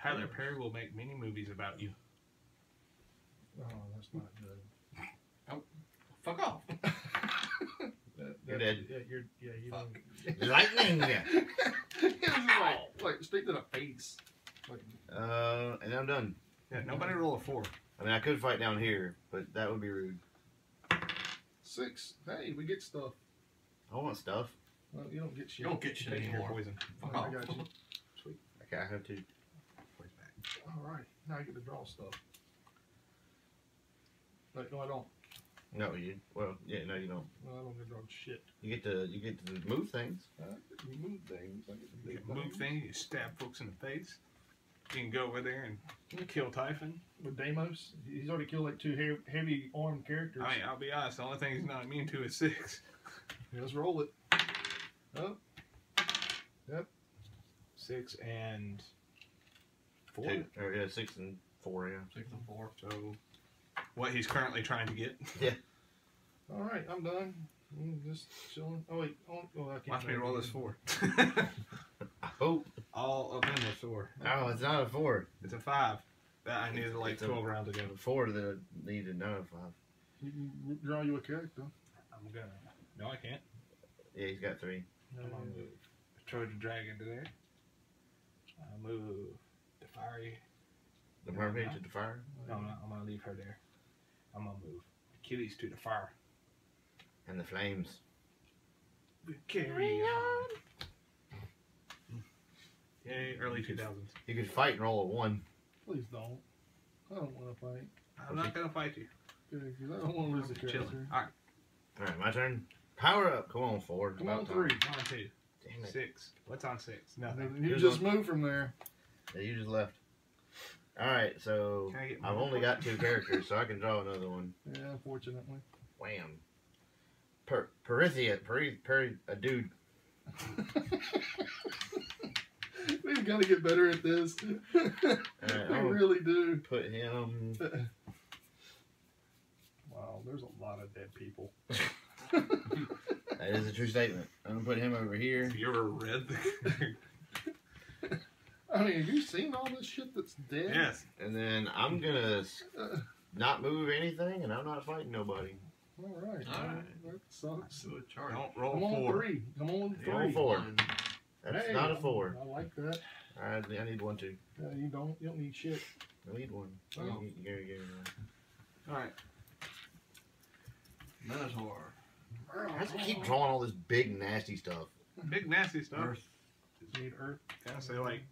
Speaker 2: Tyler. Perry will make many movies about you.
Speaker 1: Oh, that's not good.
Speaker 3: Fuck off.
Speaker 1: That,
Speaker 4: You're
Speaker 1: that-
Speaker 4: dead.
Speaker 1: Yeah, you're. Yeah, you
Speaker 3: Fuck.
Speaker 1: don't.
Speaker 4: Lightning.
Speaker 1: It's like, like stick to the face. Like,
Speaker 4: Uh, and I'm done.
Speaker 2: Yeah. Nobody roll a four.
Speaker 4: I mean, I could fight down here, but that would be rude.
Speaker 1: Six. Hey, we get stuff.
Speaker 4: I want stuff.
Speaker 1: Well, you don't get shit.
Speaker 3: You don't get shit
Speaker 2: Take your
Speaker 3: anymore.
Speaker 2: poison.
Speaker 3: Fuck
Speaker 1: I
Speaker 3: off.
Speaker 1: got you.
Speaker 4: Okay, I have to.
Speaker 2: Poison back.
Speaker 1: All right. Now I get to draw stuff. Wait, no, I don't.
Speaker 4: No, you. Well, yeah, no, you don't.
Speaker 1: No, I don't get to shit.
Speaker 4: You get to you get to move things.
Speaker 1: I move things. I get to
Speaker 2: You can move things, you stab folks in the face. You can go over there and kill Typhon.
Speaker 1: With Deimos, he's already killed like two heavy, heavy armed characters.
Speaker 2: I mean, I'll be honest, the only thing he's not immune to is six.
Speaker 1: Yeah, let's roll it. Oh,
Speaker 2: Six and four.
Speaker 4: Two, or, yeah, six and four. Yeah.
Speaker 3: Six and four.
Speaker 2: So, what he's currently trying to get. Yeah.
Speaker 1: All right, I'm done. I'm just chilling. Oh wait, oh, oh I can't.
Speaker 2: Watch me roll
Speaker 1: again.
Speaker 2: this four.
Speaker 4: Oh,
Speaker 2: All of them are four.
Speaker 4: oh, it's not a four.
Speaker 2: It's a five. That I needed like
Speaker 4: It's a-
Speaker 2: 12 rounds ago.
Speaker 4: Four that I needed, not a five.
Speaker 1: You can draw you a character.
Speaker 2: I'm gonna. No, I can't.
Speaker 4: Yeah, he's got three.
Speaker 2: I'm gonna move Trojan Dragon to drag into there. I move the fiery.
Speaker 4: The mermaid to the fire.
Speaker 2: No, no, I'm gonna leave her there. I'm gonna move Achilles to the fire.
Speaker 4: And the flames.
Speaker 2: Carry on. Yay, early 2000s.
Speaker 4: You could fight and roll a one.
Speaker 1: Please don't. I don't want to fight.
Speaker 2: I'm not gonna fight you.
Speaker 1: Good, 'cause I don't want to lose the
Speaker 2: Chilling.
Speaker 1: character.
Speaker 2: Alright,
Speaker 4: All right, my turn. Power up. Come on, four.
Speaker 1: Come
Speaker 4: About
Speaker 1: on,
Speaker 4: time.
Speaker 1: three.
Speaker 2: on two.
Speaker 4: Damn it.
Speaker 2: Six. What's on six? Nothing.
Speaker 1: you
Speaker 4: Here's
Speaker 1: just move from there.
Speaker 4: Yeah, you just left. All right, so
Speaker 2: I get
Speaker 4: I've only got two characters, so I can draw another one.
Speaker 1: Yeah, unfortunately.
Speaker 4: Wham. Per Perithia, Peri, Peri, a dude.
Speaker 1: We've got to get better at this. we
Speaker 4: I'll-
Speaker 1: really do.
Speaker 4: Put him.
Speaker 1: Wow, there's a lot of dead people.
Speaker 4: That is a true statement. I'm gonna put him over here.
Speaker 2: Have you ever read the.
Speaker 1: I mean, have you seen all this shit that's dead?
Speaker 2: yes.
Speaker 4: And then I'm gonna
Speaker 1: Uh,
Speaker 4: not move anything, and I'm not fighting nobody.
Speaker 1: all right.
Speaker 3: All right.
Speaker 1: That sucks.
Speaker 3: Do a chart.
Speaker 2: Don't roll
Speaker 1: Come on,
Speaker 2: four.
Speaker 1: three. Come on,
Speaker 4: Roll
Speaker 1: three.
Speaker 4: four. That's
Speaker 1: Hey,
Speaker 4: not a four.
Speaker 1: I like that.
Speaker 4: I, I need one too.
Speaker 1: Yeah, you don't. You don't need shit.
Speaker 4: I need one.
Speaker 1: Oh.
Speaker 4: You- you- you- you- you-
Speaker 2: Alright.
Speaker 3: Minotaur.
Speaker 4: How does he keep drawing all this big nasty stuff?
Speaker 2: Big nasty stuff.
Speaker 3: Earth.
Speaker 1: Need Earth.
Speaker 2: Kind of say like.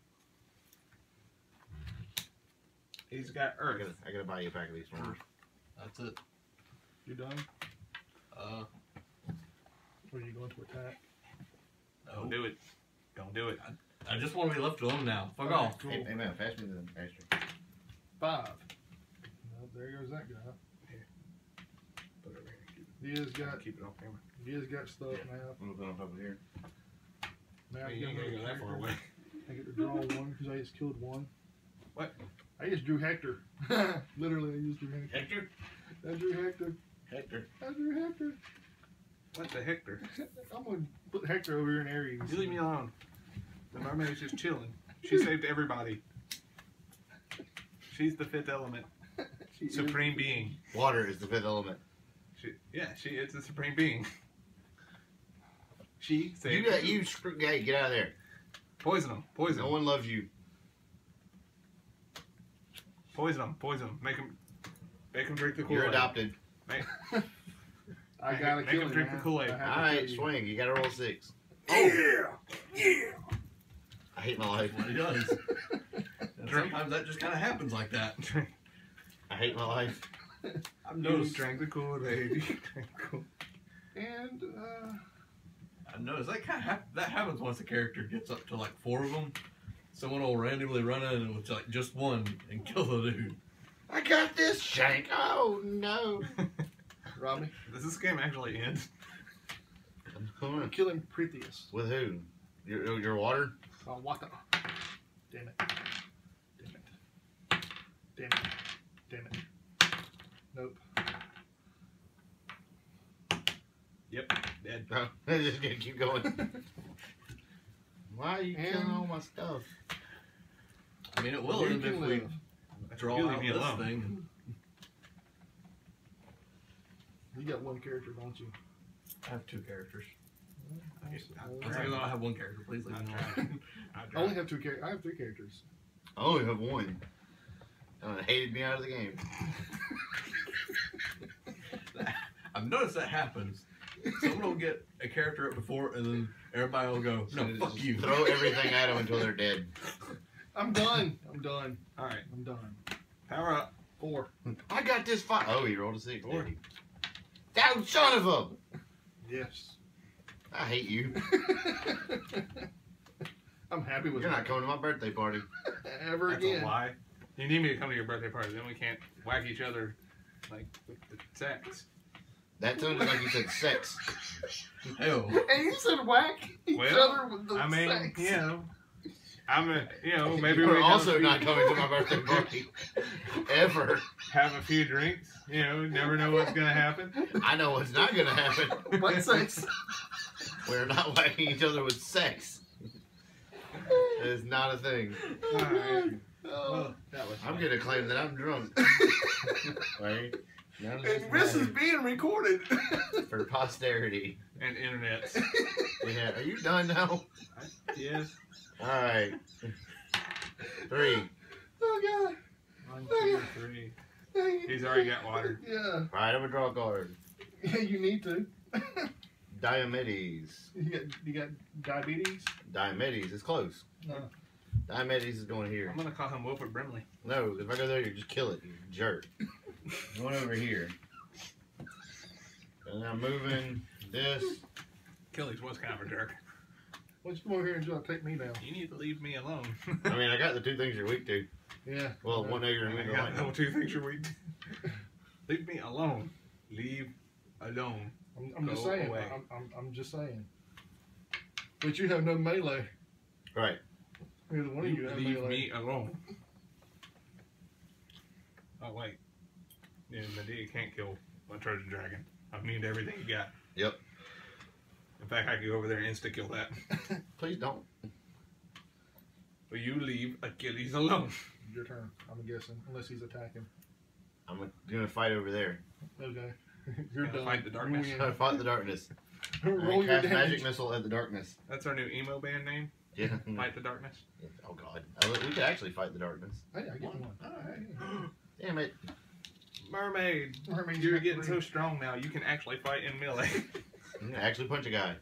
Speaker 2: He's got
Speaker 4: I gotta, I gotta buy you a pack of these ones.
Speaker 3: That's it.
Speaker 1: You done?
Speaker 3: Uh,
Speaker 1: Or are you going to attack?
Speaker 2: Don't do it. Don't do it.
Speaker 3: I just want to be left alone now. Fuck
Speaker 1: Okay,
Speaker 3: off.
Speaker 1: Cool.
Speaker 4: Hey, hey man, pass me the extra.
Speaker 1: Five. Well, there goes that guy.
Speaker 2: Put it right here.
Speaker 1: Dia's got.
Speaker 2: Keep it off camera.
Speaker 1: He has got stuff now.
Speaker 4: I'm gonna put it on top of here.
Speaker 1: Now I
Speaker 2: you ain't gonna go that far away.
Speaker 1: I get to draw one because I just killed one.
Speaker 2: What?
Speaker 1: I just drew Hector. Literally, I just drew Hector.
Speaker 4: Hector.
Speaker 1: I drew Hector.
Speaker 4: Hector.
Speaker 1: I drew Hector.
Speaker 2: What the Hector?
Speaker 1: I'm gonna put Hector over here in Ares.
Speaker 2: You leave me alone. The mermaid is just chilling. She saved everybody. She's the fifth element.
Speaker 1: She is-
Speaker 2: Supreme being.
Speaker 4: Water is the fifth element.
Speaker 2: She, yeah, she is the supreme being. She
Speaker 4: You
Speaker 2: saved.
Speaker 4: got you. Screw, hey, get out of there.
Speaker 2: Poison them. Poison
Speaker 4: No
Speaker 2: them.
Speaker 4: one loves you.
Speaker 2: Poison them. Poison them. Make them. Make them drink the Kool-Aid.
Speaker 4: You're adopted.
Speaker 2: Make,
Speaker 1: I
Speaker 2: Make
Speaker 1: gotta
Speaker 2: him-
Speaker 1: kill
Speaker 2: make him
Speaker 1: him.
Speaker 2: drink the. Kool-Aid.
Speaker 1: I have to
Speaker 4: All right,
Speaker 1: you.
Speaker 4: swing. You gotta roll six.
Speaker 2: yeah. Yeah.
Speaker 4: I hate my life.
Speaker 3: That's what he does. sometimes that just kind of happens like that.
Speaker 2: Drink.
Speaker 4: I hate my life.
Speaker 3: I've
Speaker 2: You
Speaker 3: noticed.
Speaker 2: drank the Kool-Aid. You the Kool-
Speaker 1: And uh,
Speaker 3: I've noticed that kind of hap- that happens once a character gets up to like four of them. Someone will randomly run in with like just one and kill the dude.
Speaker 4: I got this shank. Oh no.
Speaker 1: Robbie,
Speaker 2: Does this game actually end?
Speaker 1: I'm killing Proteus.
Speaker 4: With who? Your your water?
Speaker 1: Oh, Waka. Damn it. Damn it. Damn it. Damn it. Nope.
Speaker 2: Yep. Dead.
Speaker 4: No, I'm just gonna keep going. Why are you killing all my stuff?
Speaker 3: I mean, it will
Speaker 1: You
Speaker 3: end
Speaker 1: can
Speaker 3: if we draw
Speaker 2: You leave
Speaker 3: out
Speaker 2: me
Speaker 3: this
Speaker 2: alone.
Speaker 3: thing.
Speaker 1: You got one character, don't you?
Speaker 3: I have two characters.
Speaker 2: I get-
Speaker 1: I
Speaker 2: I'm
Speaker 3: I'm
Speaker 2: trying.
Speaker 3: saying I have one character. Please leave
Speaker 2: I'm
Speaker 3: me alone.
Speaker 2: I
Speaker 1: I only have two characters. I have three characters.
Speaker 4: I only have one. I Uh, hated me out of the game.
Speaker 3: I've noticed that happens. Someone will get a character up before, and then everybody will go, "No, fuck you."
Speaker 4: Throw everything at them until they're dead.
Speaker 1: I'm done. I'm done.
Speaker 2: All right,
Speaker 1: I'm done.
Speaker 2: power up.
Speaker 1: Four.
Speaker 4: I got this fight. Oh, he rolled a six.
Speaker 2: Four.
Speaker 4: Did? That son of a!
Speaker 1: Yes.
Speaker 4: I hate you.
Speaker 1: I'm happy with
Speaker 4: You're not coming to my birthday party.
Speaker 1: ever
Speaker 2: That's
Speaker 1: again.
Speaker 2: a lie. You need me to come to your birthday party, then we can't whack each other like with the sex.
Speaker 4: That sounded like you said sex.
Speaker 3: Hell,
Speaker 1: And you said whack each
Speaker 2: Well,
Speaker 1: other with the
Speaker 2: I mean,
Speaker 1: sex.
Speaker 2: you know, I'm a, you know, maybe we're
Speaker 4: also
Speaker 2: a few-
Speaker 4: not coming to my birthday party. Ever.
Speaker 2: have a few drinks. You know, never know what's gonna happen.
Speaker 4: I know what's not gonna happen.
Speaker 1: What sex?
Speaker 4: We're not whacking each other with sex. That is not a thing.
Speaker 1: Oh,
Speaker 2: Alright.
Speaker 1: Oh.
Speaker 2: Well, that was.
Speaker 4: I'm
Speaker 2: fun.
Speaker 4: gonna claim that I'm drunk. Right? None of this
Speaker 1: And this is being recorded.
Speaker 4: for posterity.
Speaker 2: and internet.
Speaker 4: Yeah, are you done now?
Speaker 2: yes.
Speaker 4: Alright. Three.
Speaker 1: oh
Speaker 2: One, two, three.
Speaker 1: god. One, two, oh, three.
Speaker 2: He's already got water.
Speaker 1: Yeah.
Speaker 4: Alright, I'm gonna draw a card.
Speaker 1: Yeah, you need to.
Speaker 4: Diomedes.
Speaker 1: You got you got diabetes?
Speaker 4: Diomedes is close.
Speaker 1: No.
Speaker 4: Diomedes is going here.
Speaker 2: I'm gonna call him Wilford Brimley.
Speaker 4: No, if I go there, you just kill it, you jerk. Going over here. And I'm moving this.
Speaker 2: Achilles was kind of a jerk.
Speaker 1: Why don't you come over here and try to take me down?
Speaker 2: You need to leave me alone.
Speaker 4: I mean, I got the two things you're weak to.
Speaker 1: Yeah.
Speaker 4: Well, one of you're
Speaker 2: I
Speaker 4: weak to
Speaker 2: got
Speaker 4: lightning.
Speaker 2: no two things you're weak. leave me alone. Leave alone.
Speaker 1: I'm, I'm just saying.
Speaker 2: away.
Speaker 1: I'm, I'm, I'm just saying. But you have no melee.
Speaker 4: Right.
Speaker 1: Neither one of you have
Speaker 2: leave
Speaker 1: melee.
Speaker 2: me alone. Oh wait. Yeah, Medea can't kill my Trojan dragon. I need everything you got.
Speaker 4: Yep.
Speaker 2: In fact, I could go over there and insta kill that.
Speaker 4: Please don't.
Speaker 2: Will you leave Achilles alone?
Speaker 1: Your turn. I'm guessing, unless he's attacking.
Speaker 4: I'm gonna fight over there.
Speaker 1: Okay. You're
Speaker 2: Gonna
Speaker 1: done.
Speaker 2: fight the darkness?
Speaker 1: You
Speaker 4: I'm gonna fight the darkness.
Speaker 1: win.
Speaker 4: I'm
Speaker 1: Roll
Speaker 4: gonna
Speaker 1: your
Speaker 4: cast
Speaker 1: damage.
Speaker 4: magic missile at the darkness.
Speaker 2: That's our new emo band name.
Speaker 4: Yeah.
Speaker 2: Fight the darkness.
Speaker 4: Oh god. Oh, we could actually fight the darkness.
Speaker 1: Hey, I get one. All right.
Speaker 4: Damn it.
Speaker 2: Mermaid,
Speaker 1: Mermaid.
Speaker 2: you're getting
Speaker 1: three.
Speaker 2: so strong now. You can actually fight in melee.
Speaker 4: I'm gonna actually punch a guy.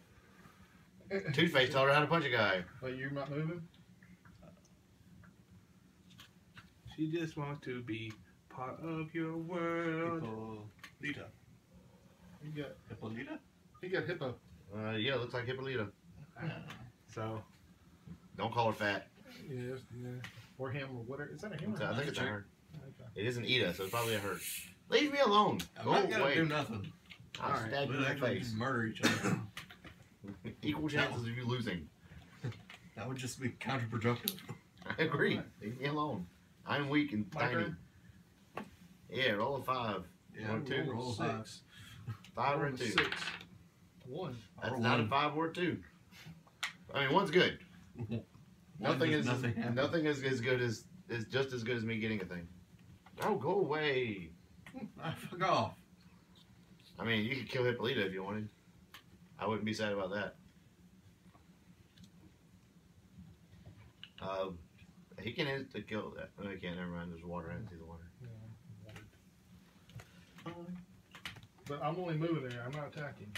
Speaker 4: Two Face taught her how to punch a guy.
Speaker 1: But you're not moving?
Speaker 2: she just wants to be part of your world.
Speaker 3: Hippolyta.
Speaker 1: You got,
Speaker 3: Hippolyta?
Speaker 1: he got hippo.
Speaker 4: Uh, yeah, looks like Hippolyta.
Speaker 2: So
Speaker 4: Don't call her fat.
Speaker 1: Yes, yeah. Or him, or whatever. Is that a him?
Speaker 4: It's
Speaker 1: Or
Speaker 4: a- I think it's a
Speaker 2: Sure.
Speaker 4: her.
Speaker 1: Okay.
Speaker 4: It isn't Ida, so it's probably a her. Leave me alone.
Speaker 3: I'm
Speaker 4: Go
Speaker 3: not gonna
Speaker 4: away.
Speaker 3: do nothing.
Speaker 4: I'll
Speaker 2: Alright,
Speaker 4: stab you in the
Speaker 3: actually
Speaker 4: face.
Speaker 3: murder each other.
Speaker 4: Equal chances of you losing.
Speaker 3: that would just be counterproductive.
Speaker 4: I agree. Leave me alone. I'm weak and
Speaker 1: My
Speaker 4: tiny.
Speaker 1: turn?
Speaker 4: Yeah, roll a five.
Speaker 3: Yeah,
Speaker 4: One, two,
Speaker 3: roll
Speaker 1: six.
Speaker 3: five.
Speaker 4: Five or
Speaker 1: Roll a
Speaker 4: two.
Speaker 1: Six. One.
Speaker 4: That's
Speaker 3: Or
Speaker 4: not a five or a two. I mean, one's good.
Speaker 3: One
Speaker 4: Nothing is
Speaker 3: nothing happen.
Speaker 4: nothing is as good as is just as good as me getting a thing. Oh, go away.
Speaker 3: I fuck off.
Speaker 4: I mean, you could kill Hippolyta if you wanted. I wouldn't be sad about that. Uh, he can insta kill that. No, he can't. Never mind. There's water. I didn't see the water.
Speaker 1: But I'm only moving there. I'm not attacking.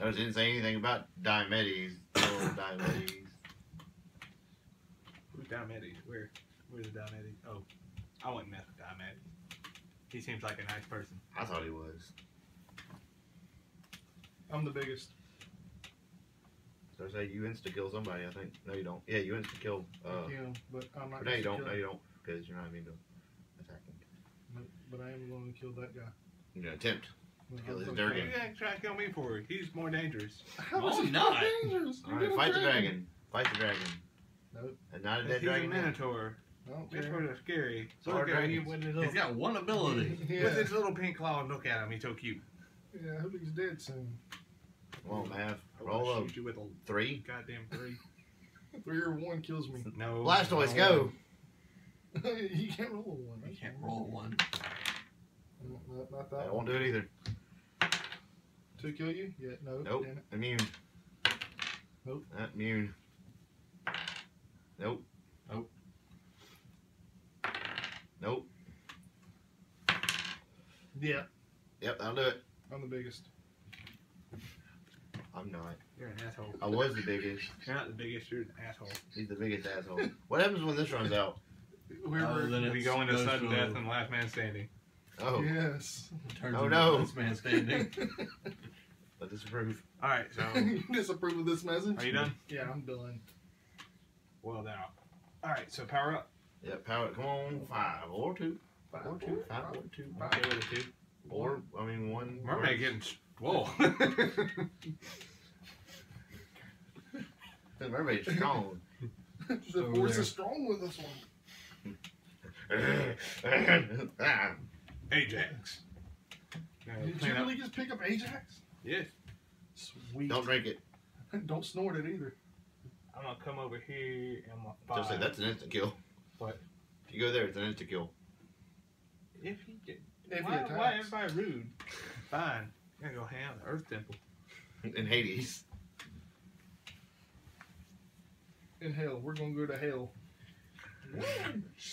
Speaker 4: I just didn't say anything about Diomedes. Oh, Diomedes.
Speaker 2: who's Diomedes? Where? Where's Diomedes? Oh, I wouldn't mess with Diomedes. He seems like a nice person.
Speaker 4: I thought he was.
Speaker 1: I'm the biggest.
Speaker 4: So I say you insta kill somebody. I think. No, you don't. Yeah, you insta kill. Uh,
Speaker 1: yeah, but I'm not.
Speaker 4: no, you don't. No, you don't. Because you're not immune to attacking.
Speaker 1: No, But I am going to kill that guy.
Speaker 4: You're gonna attempt.
Speaker 1: Well,
Speaker 4: Kill
Speaker 1: I'm
Speaker 4: his
Speaker 1: so-
Speaker 2: What are
Speaker 4: Durgan.
Speaker 2: you gonna try to kill me for? it. He's more dangerous.
Speaker 1: How
Speaker 3: No,
Speaker 1: he
Speaker 3: not.
Speaker 1: dangerous?
Speaker 4: All
Speaker 1: You're
Speaker 4: fight the dragon. Fight the dragon.
Speaker 1: Nope.
Speaker 4: And not a dead
Speaker 2: He's a
Speaker 4: dragon. yet.
Speaker 2: minotaur.
Speaker 1: I don't
Speaker 2: That's
Speaker 1: care.
Speaker 2: sort of scary.
Speaker 4: So
Speaker 2: Look at him with his
Speaker 3: He's
Speaker 2: little,
Speaker 3: got one ability.
Speaker 1: Yeah.
Speaker 2: with his little pink claw. Look at him. He's so cute.
Speaker 1: Yeah, I hope he's dead soon.
Speaker 4: Come on, Mav. Roll
Speaker 2: wanna
Speaker 4: a
Speaker 2: shoot you with a
Speaker 4: three.
Speaker 2: goddamn three.
Speaker 1: Three or one kills me.
Speaker 2: No.
Speaker 4: Blastoise,
Speaker 2: no.
Speaker 4: go.
Speaker 1: you can't roll a one.
Speaker 3: You can't
Speaker 1: fine.
Speaker 3: roll one.
Speaker 1: Not, not
Speaker 4: I
Speaker 1: that
Speaker 4: won't do it either.
Speaker 1: To kill you? Yeah, no.
Speaker 4: Nope.
Speaker 1: Damn it.
Speaker 4: Immune.
Speaker 1: Nope.
Speaker 4: Not immune. Nope.
Speaker 3: Nope.
Speaker 4: Nope.
Speaker 1: Yeah,
Speaker 4: Yep, I'll do it.
Speaker 1: I'm the biggest.
Speaker 4: I'm not.
Speaker 2: You're an asshole.
Speaker 4: I was the biggest.
Speaker 2: You're not the biggest. You're an asshole.
Speaker 4: He's the biggest asshole. What happens when this runs out?
Speaker 1: Whoever.
Speaker 3: Oh, Other
Speaker 2: We
Speaker 3: it's
Speaker 2: go into
Speaker 3: goes
Speaker 2: sudden death and last man standing.
Speaker 4: Oh,
Speaker 1: Yes.
Speaker 3: Oh, Turns
Speaker 4: Oh, no.
Speaker 3: This man standing.
Speaker 4: let this approve.
Speaker 2: All right, so
Speaker 1: you disapprove of this message?
Speaker 2: are you done?
Speaker 1: Yeah, I'm done.
Speaker 2: Well, now. All right, so power up.
Speaker 4: Yep, power. Come on, five or two,
Speaker 1: Five,
Speaker 4: or two, five or two,
Speaker 2: Okay with it too.
Speaker 4: or I mean one.
Speaker 2: Mermaid getting s- whoa.
Speaker 4: The mermaid's strong.
Speaker 1: the
Speaker 3: over
Speaker 1: force
Speaker 3: there.
Speaker 1: is strong with this one.
Speaker 2: Ajax. Now,
Speaker 1: Did
Speaker 2: clean
Speaker 1: you
Speaker 2: up-
Speaker 1: really just pick up Ajax?
Speaker 2: Yes.
Speaker 1: Sweet.
Speaker 4: Don't drink it.
Speaker 1: Don't snort it either.
Speaker 2: I'm gonna come over here and my five.
Speaker 4: Just say that's an instant kill.
Speaker 2: What?
Speaker 4: If you go there, it's an instant kill.
Speaker 2: If he get,
Speaker 1: If
Speaker 2: why,
Speaker 1: he
Speaker 2: why
Speaker 1: attacks.
Speaker 2: everybody rude? Fine. I'm gonna go hang out in the Earth Temple.
Speaker 4: In Hades.
Speaker 1: In hell, we're gonna go to hell.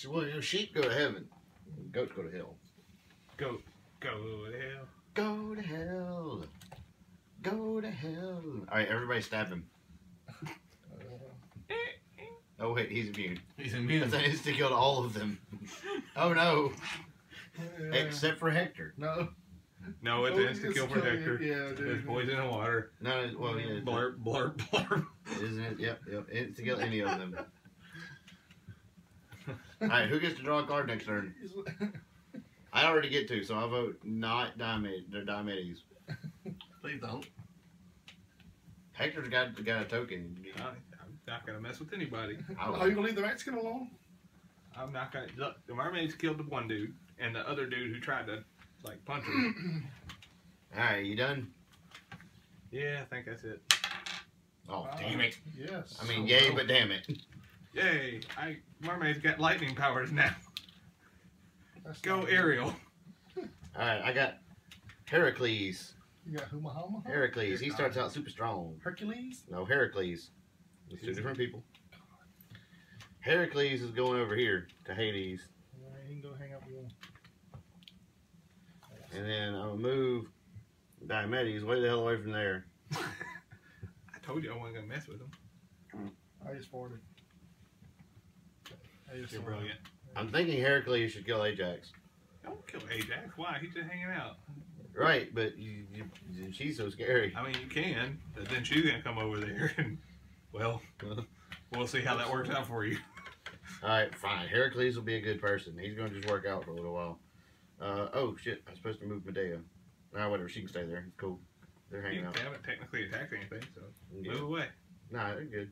Speaker 4: Well, your sheep go to heaven. Goats go to hell.
Speaker 2: Go, go to hell.
Speaker 4: Go to hell. Go to hell. All right, everybody stab him. Oh wait, he's immune.
Speaker 3: He's immune.
Speaker 4: That's an instant kill all of them. Oh no,
Speaker 1: yeah.
Speaker 4: except for Hector.
Speaker 1: no.
Speaker 2: No, it's
Speaker 1: Oh,
Speaker 2: an instant
Speaker 1: it's
Speaker 2: kill for
Speaker 1: killing-
Speaker 2: Hector.
Speaker 1: Yeah,
Speaker 2: There's poison in the water.
Speaker 4: No, it- well, yeah, it's-
Speaker 2: Blurp, blurp, blurp.
Speaker 4: isn't it? Yep, yep. Instant kill any of them. All right, who gets to draw a card next turn? I already get to, so I vote not Diomed. They're Diomedes.
Speaker 3: Please don't.
Speaker 4: Hector's got got a token.
Speaker 2: I- I'm not gonna mess with anybody.
Speaker 4: I
Speaker 1: Oh, you gonna leave the Mexican alone?
Speaker 2: I'm not gonna. Look, the mermaids killed the one dude, and the other dude who tried to like punch him.
Speaker 4: All right, you done?
Speaker 2: yeah, I think that's it.
Speaker 4: Oh,
Speaker 1: Uh,
Speaker 4: damn it!
Speaker 1: Yes.
Speaker 4: I mean,
Speaker 2: Oh,
Speaker 4: yay,
Speaker 2: no.
Speaker 4: but damn it!
Speaker 2: Yay! I mermaids got lightning powers now.
Speaker 1: That's
Speaker 2: Go Ariel.
Speaker 4: All right, I got Heracles.
Speaker 1: You got Huma Hama?
Speaker 4: Heracles. He starts out super strong.
Speaker 1: Hercules?
Speaker 4: No, Heracles. It's two different people. Heracles is going over here to Hades,
Speaker 1: Alright, he can go hang out with one.
Speaker 4: and then I'm gonna move Diomedes way the hell away from there.
Speaker 2: I told you I wasn't gonna mess with him.
Speaker 1: I just farted. I just
Speaker 2: You're brilliant.
Speaker 4: I'm thinking Heracles should kill Ajax.
Speaker 2: Don't kill Ajax. Why? He's just hanging out.
Speaker 4: Right, but you, you, she's so scary.
Speaker 2: I mean, you can, but then she's gonna come over there, and well, we'll see how that works out for you.
Speaker 4: All right, fine. Heracles will be a good person. He's gonna just work out for a little while. Uh, oh shit! I'm supposed to move Medea. Ah, whatever. She can stay there. It's cool. They're
Speaker 2: You
Speaker 4: hanging out.
Speaker 2: They haven't technically attacked anything, so
Speaker 4: Yeah.
Speaker 2: move away.
Speaker 4: Nah, they're good.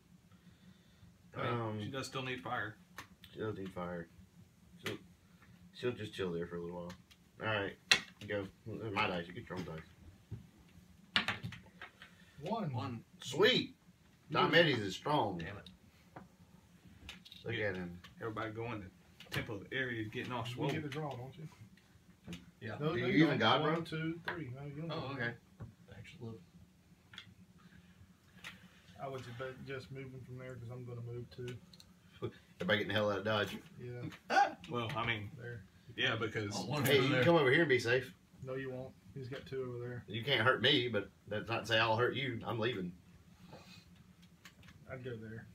Speaker 2: I mean,
Speaker 4: Um,
Speaker 2: she does still need fire.
Speaker 4: She doesn't need fire. She'll, she'll just chill there for a little while. Alright, go. My dice, you get your own dice.
Speaker 1: One.
Speaker 3: One.
Speaker 4: Sweet! Diomedes is strong.
Speaker 3: Damn it.
Speaker 4: Look at him.
Speaker 2: Everybody going to Temple area is getting all
Speaker 1: You
Speaker 2: swole.
Speaker 1: get a draw, don't you?
Speaker 3: Yeah.
Speaker 1: No,
Speaker 4: Do
Speaker 1: no,
Speaker 4: you even got
Speaker 1: One,
Speaker 4: room?
Speaker 1: two, three. No, you don't.
Speaker 3: Oh, okay. Actually,
Speaker 1: I would just, bet- just moving from there because I'm going to move too.
Speaker 4: Everybody getting the hell out of Dodge.
Speaker 1: Yeah,
Speaker 2: Well, I mean,
Speaker 1: there.
Speaker 2: yeah, because
Speaker 3: oh, one
Speaker 4: Hey, you can
Speaker 3: there.
Speaker 4: come over here and be safe.
Speaker 1: No, you won't. He's got two over there.
Speaker 4: You can't hurt me, but that's not to say I'll hurt you. I'm leaving.
Speaker 1: I'd go there.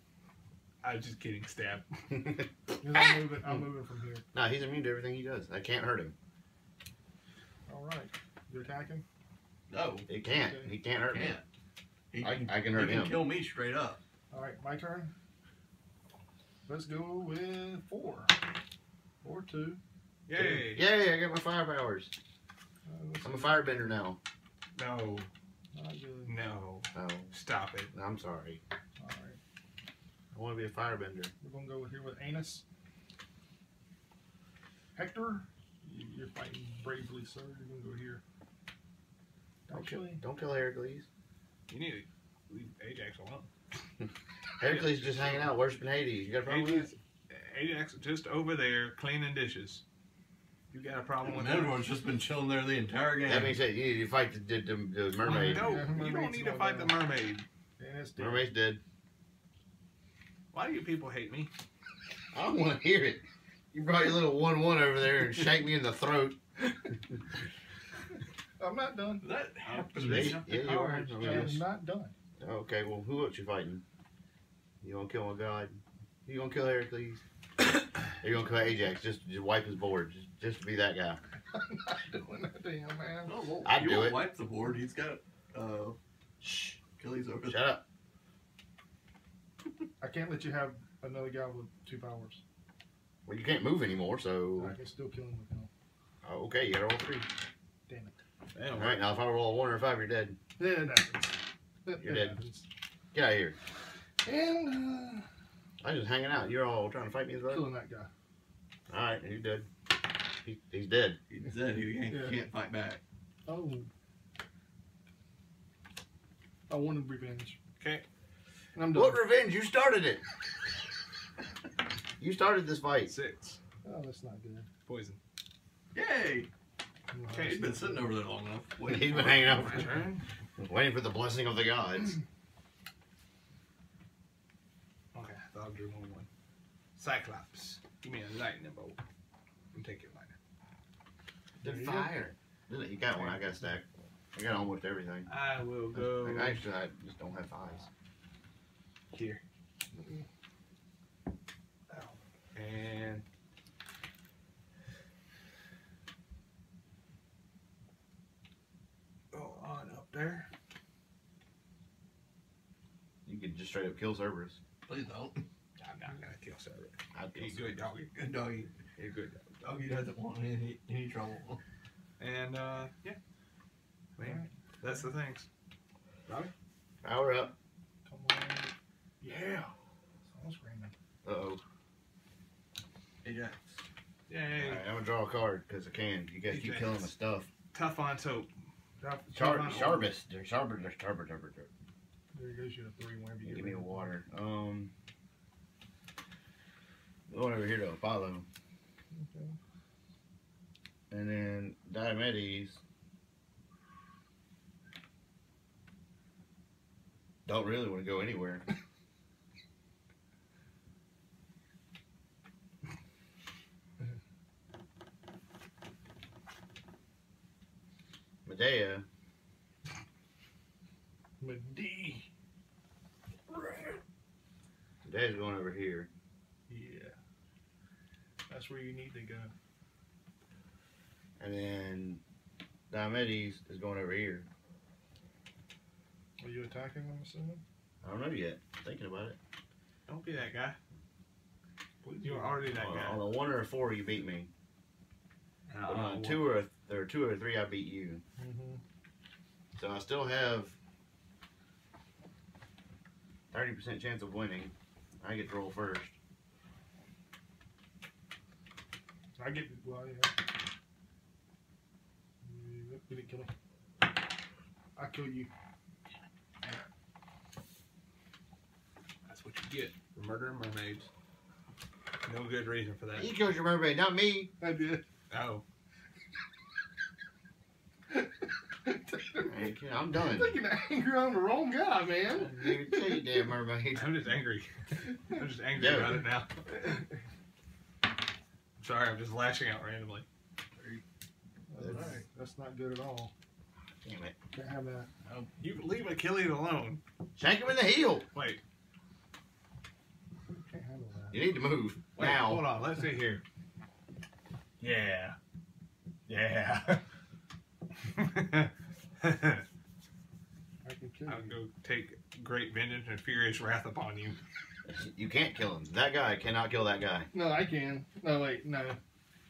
Speaker 2: I was just getting stabbed.
Speaker 1: 'Cause I'm moving. I'm moving from here.
Speaker 4: nah, he's immune to everything he does. I can't hurt him.
Speaker 1: All right. You're attacking?
Speaker 3: No,
Speaker 4: He can't. He can't hurt me.
Speaker 3: can't. He
Speaker 4: I,
Speaker 3: can,
Speaker 4: I can
Speaker 3: he
Speaker 4: hurt
Speaker 3: can
Speaker 4: him.
Speaker 3: kill me straight up.
Speaker 1: All right, my turn. Let's go with four. Or two.
Speaker 2: Yay!
Speaker 4: Yay, I got my fire powers.
Speaker 1: Uh,
Speaker 4: I'm a
Speaker 1: see.
Speaker 4: firebender now.
Speaker 2: No,
Speaker 1: Not good.
Speaker 2: no,
Speaker 4: Oh,
Speaker 2: stop it.
Speaker 4: I'm sorry.
Speaker 1: All right.
Speaker 4: I want to be a firebender.
Speaker 1: We're gonna go with here with Anus. Hector, you- you're fighting bravely, sir. You're gonna go here.
Speaker 4: Don't kill,
Speaker 1: Actually,
Speaker 4: don't kill Heracles.
Speaker 2: You need to leave Ajax alone.
Speaker 4: Heracles is just hanging out, worshiping Hades. You got a problem with
Speaker 2: Ajax, Ajax just over there cleaning dishes. You got a problem with that?
Speaker 3: everyone's just been chilling there the entire game.
Speaker 4: that? That being said, you need to fight the, the, the, the mermaid.
Speaker 2: No, you don't need to fight the
Speaker 1: down.
Speaker 2: mermaid.
Speaker 1: Anus dead.
Speaker 4: Mermaid's dead.
Speaker 2: Why do you people hate me?
Speaker 4: I don't want to hear it. You brought your little one one over there and shake me in the throat.
Speaker 1: I'm not done.
Speaker 3: That happens.
Speaker 4: Yeah, yeah, you are.
Speaker 1: I'm not done.
Speaker 4: Okay, well, who else you fighting? You gonna kill my god? You gonna kill Heracles? or you gonna kill Ajax? Just, just wipe his board. Just, just be that guy.
Speaker 1: I'm not doing that damn man.
Speaker 3: No, well,
Speaker 4: I'd do
Speaker 3: won't
Speaker 4: it.
Speaker 3: wipe the board. He's got uh, shh, Achilles over
Speaker 4: Shut up.
Speaker 1: I can't let you have another guy with two powers.
Speaker 4: Well, you can't move anymore, so
Speaker 1: I can still kill him with him.
Speaker 4: oh, okay, you got all three.
Speaker 1: Damn it.
Speaker 2: Damn,
Speaker 4: All right, now if I roll a one or a five, you're dead.
Speaker 1: Yeah, it happens.
Speaker 4: You're
Speaker 1: it
Speaker 4: dead.
Speaker 1: happens.
Speaker 4: Get out of here.
Speaker 1: And
Speaker 4: I'm just hanging out. You're all trying to fight me as
Speaker 1: uh,
Speaker 4: well.
Speaker 1: killing that guy.
Speaker 4: All right, he's dead. He, he's dead.
Speaker 3: He's dead. He can't,
Speaker 1: Yeah.
Speaker 3: can't fight back.
Speaker 1: Oh. I wanted revenge.
Speaker 2: Okay.
Speaker 1: And I'm done.
Speaker 4: What revenge? You started it. you started this fight.
Speaker 2: Six.
Speaker 1: Oh, that's not good.
Speaker 2: Poison.
Speaker 3: Yay!
Speaker 2: Okay,
Speaker 3: He's been sitting over there long enough.
Speaker 4: He's
Speaker 3: waiting
Speaker 4: been
Speaker 3: for it.
Speaker 4: hanging out,
Speaker 2: My turn.
Speaker 4: waiting for the blessing of the gods.
Speaker 2: Okay, I thought I drew one one. Cyclops. Give me a lightning bolt. And take your lightning.
Speaker 1: There you go.
Speaker 4: fire. You got one. I got a stack. I got almost everything.
Speaker 2: I will go
Speaker 4: I, actually, I just don't have fives.
Speaker 2: Here. And go on up there.
Speaker 4: You could just straight up kill Cerberus.
Speaker 3: Please don't.
Speaker 2: I'm not gonna kill Cerberus.
Speaker 4: I'd kill
Speaker 2: He's good doggy.
Speaker 3: Good doggy.
Speaker 2: He's good.
Speaker 3: Doggy doesn't want any, any trouble.
Speaker 2: And uh, yeah. Man, that's the things.
Speaker 4: Power up.
Speaker 1: Come on. Yeah. Someone's screaming.
Speaker 4: Uh oh.
Speaker 3: Ajax.
Speaker 2: Yay.
Speaker 4: Alright, I'm gonna draw a card because I can. You guys keep killing my stuff.
Speaker 2: Tough on soap. Tough,
Speaker 4: Char-
Speaker 2: tough on
Speaker 4: Sharbus. Sharbus. Sharbus. Sharbus. Sharbus.
Speaker 1: There goes your three whenever you
Speaker 4: Give me a water. Um. Going over here to Apollo.
Speaker 1: Okay.
Speaker 4: And then Diomedes. Don't really want to go anywhere. Medea.
Speaker 1: Medea.
Speaker 4: Medea's going over here.
Speaker 1: Yeah. That's where you need to go.
Speaker 4: And then Diomedes is going over here.
Speaker 1: Are you attacking, I'm assuming?
Speaker 4: I don't know yet. Thinking about it.
Speaker 2: Don't be that guy.
Speaker 1: Please
Speaker 2: You
Speaker 1: do.
Speaker 2: are already that
Speaker 4: On,
Speaker 2: guy.
Speaker 4: on a one or a four, you beat me. But
Speaker 2: Uh,
Speaker 4: on two or a, or two or three, I beat you.
Speaker 1: Mhm.
Speaker 4: So I still have thirty percent chance of winning. I get to roll first.
Speaker 1: I get well, yeah. You you didn't kill me. I kill you.
Speaker 2: That's what you get for murdering mermaids. No good reason for that.
Speaker 4: He kills your mermaid, not me.
Speaker 1: I did.
Speaker 2: Oh,
Speaker 4: Hey, kid, I'm done.
Speaker 1: Thinking anger on the wrong guy, man.
Speaker 4: You kill you damn mermaid.
Speaker 2: I'm just angry. I'm just angry
Speaker 4: Yeah.
Speaker 2: about it now. Sorry, I'm just lashing out randomly.
Speaker 1: That's, that's not good at all.
Speaker 4: Damn it.
Speaker 1: Can't have that.
Speaker 2: Um, you leave Achilles alone.
Speaker 4: Shank him in the heel.
Speaker 2: Wait,
Speaker 1: Can't handle that.
Speaker 4: You need to move
Speaker 2: wait,
Speaker 4: now.
Speaker 2: hold on. Let's see here.
Speaker 1: Yeah. Yeah.
Speaker 2: I'll
Speaker 1: I can kill you.
Speaker 2: go take great vengeance and furious wrath upon you.
Speaker 4: You can't kill him. That guy cannot kill that guy.
Speaker 1: No, I can. No, wait, no.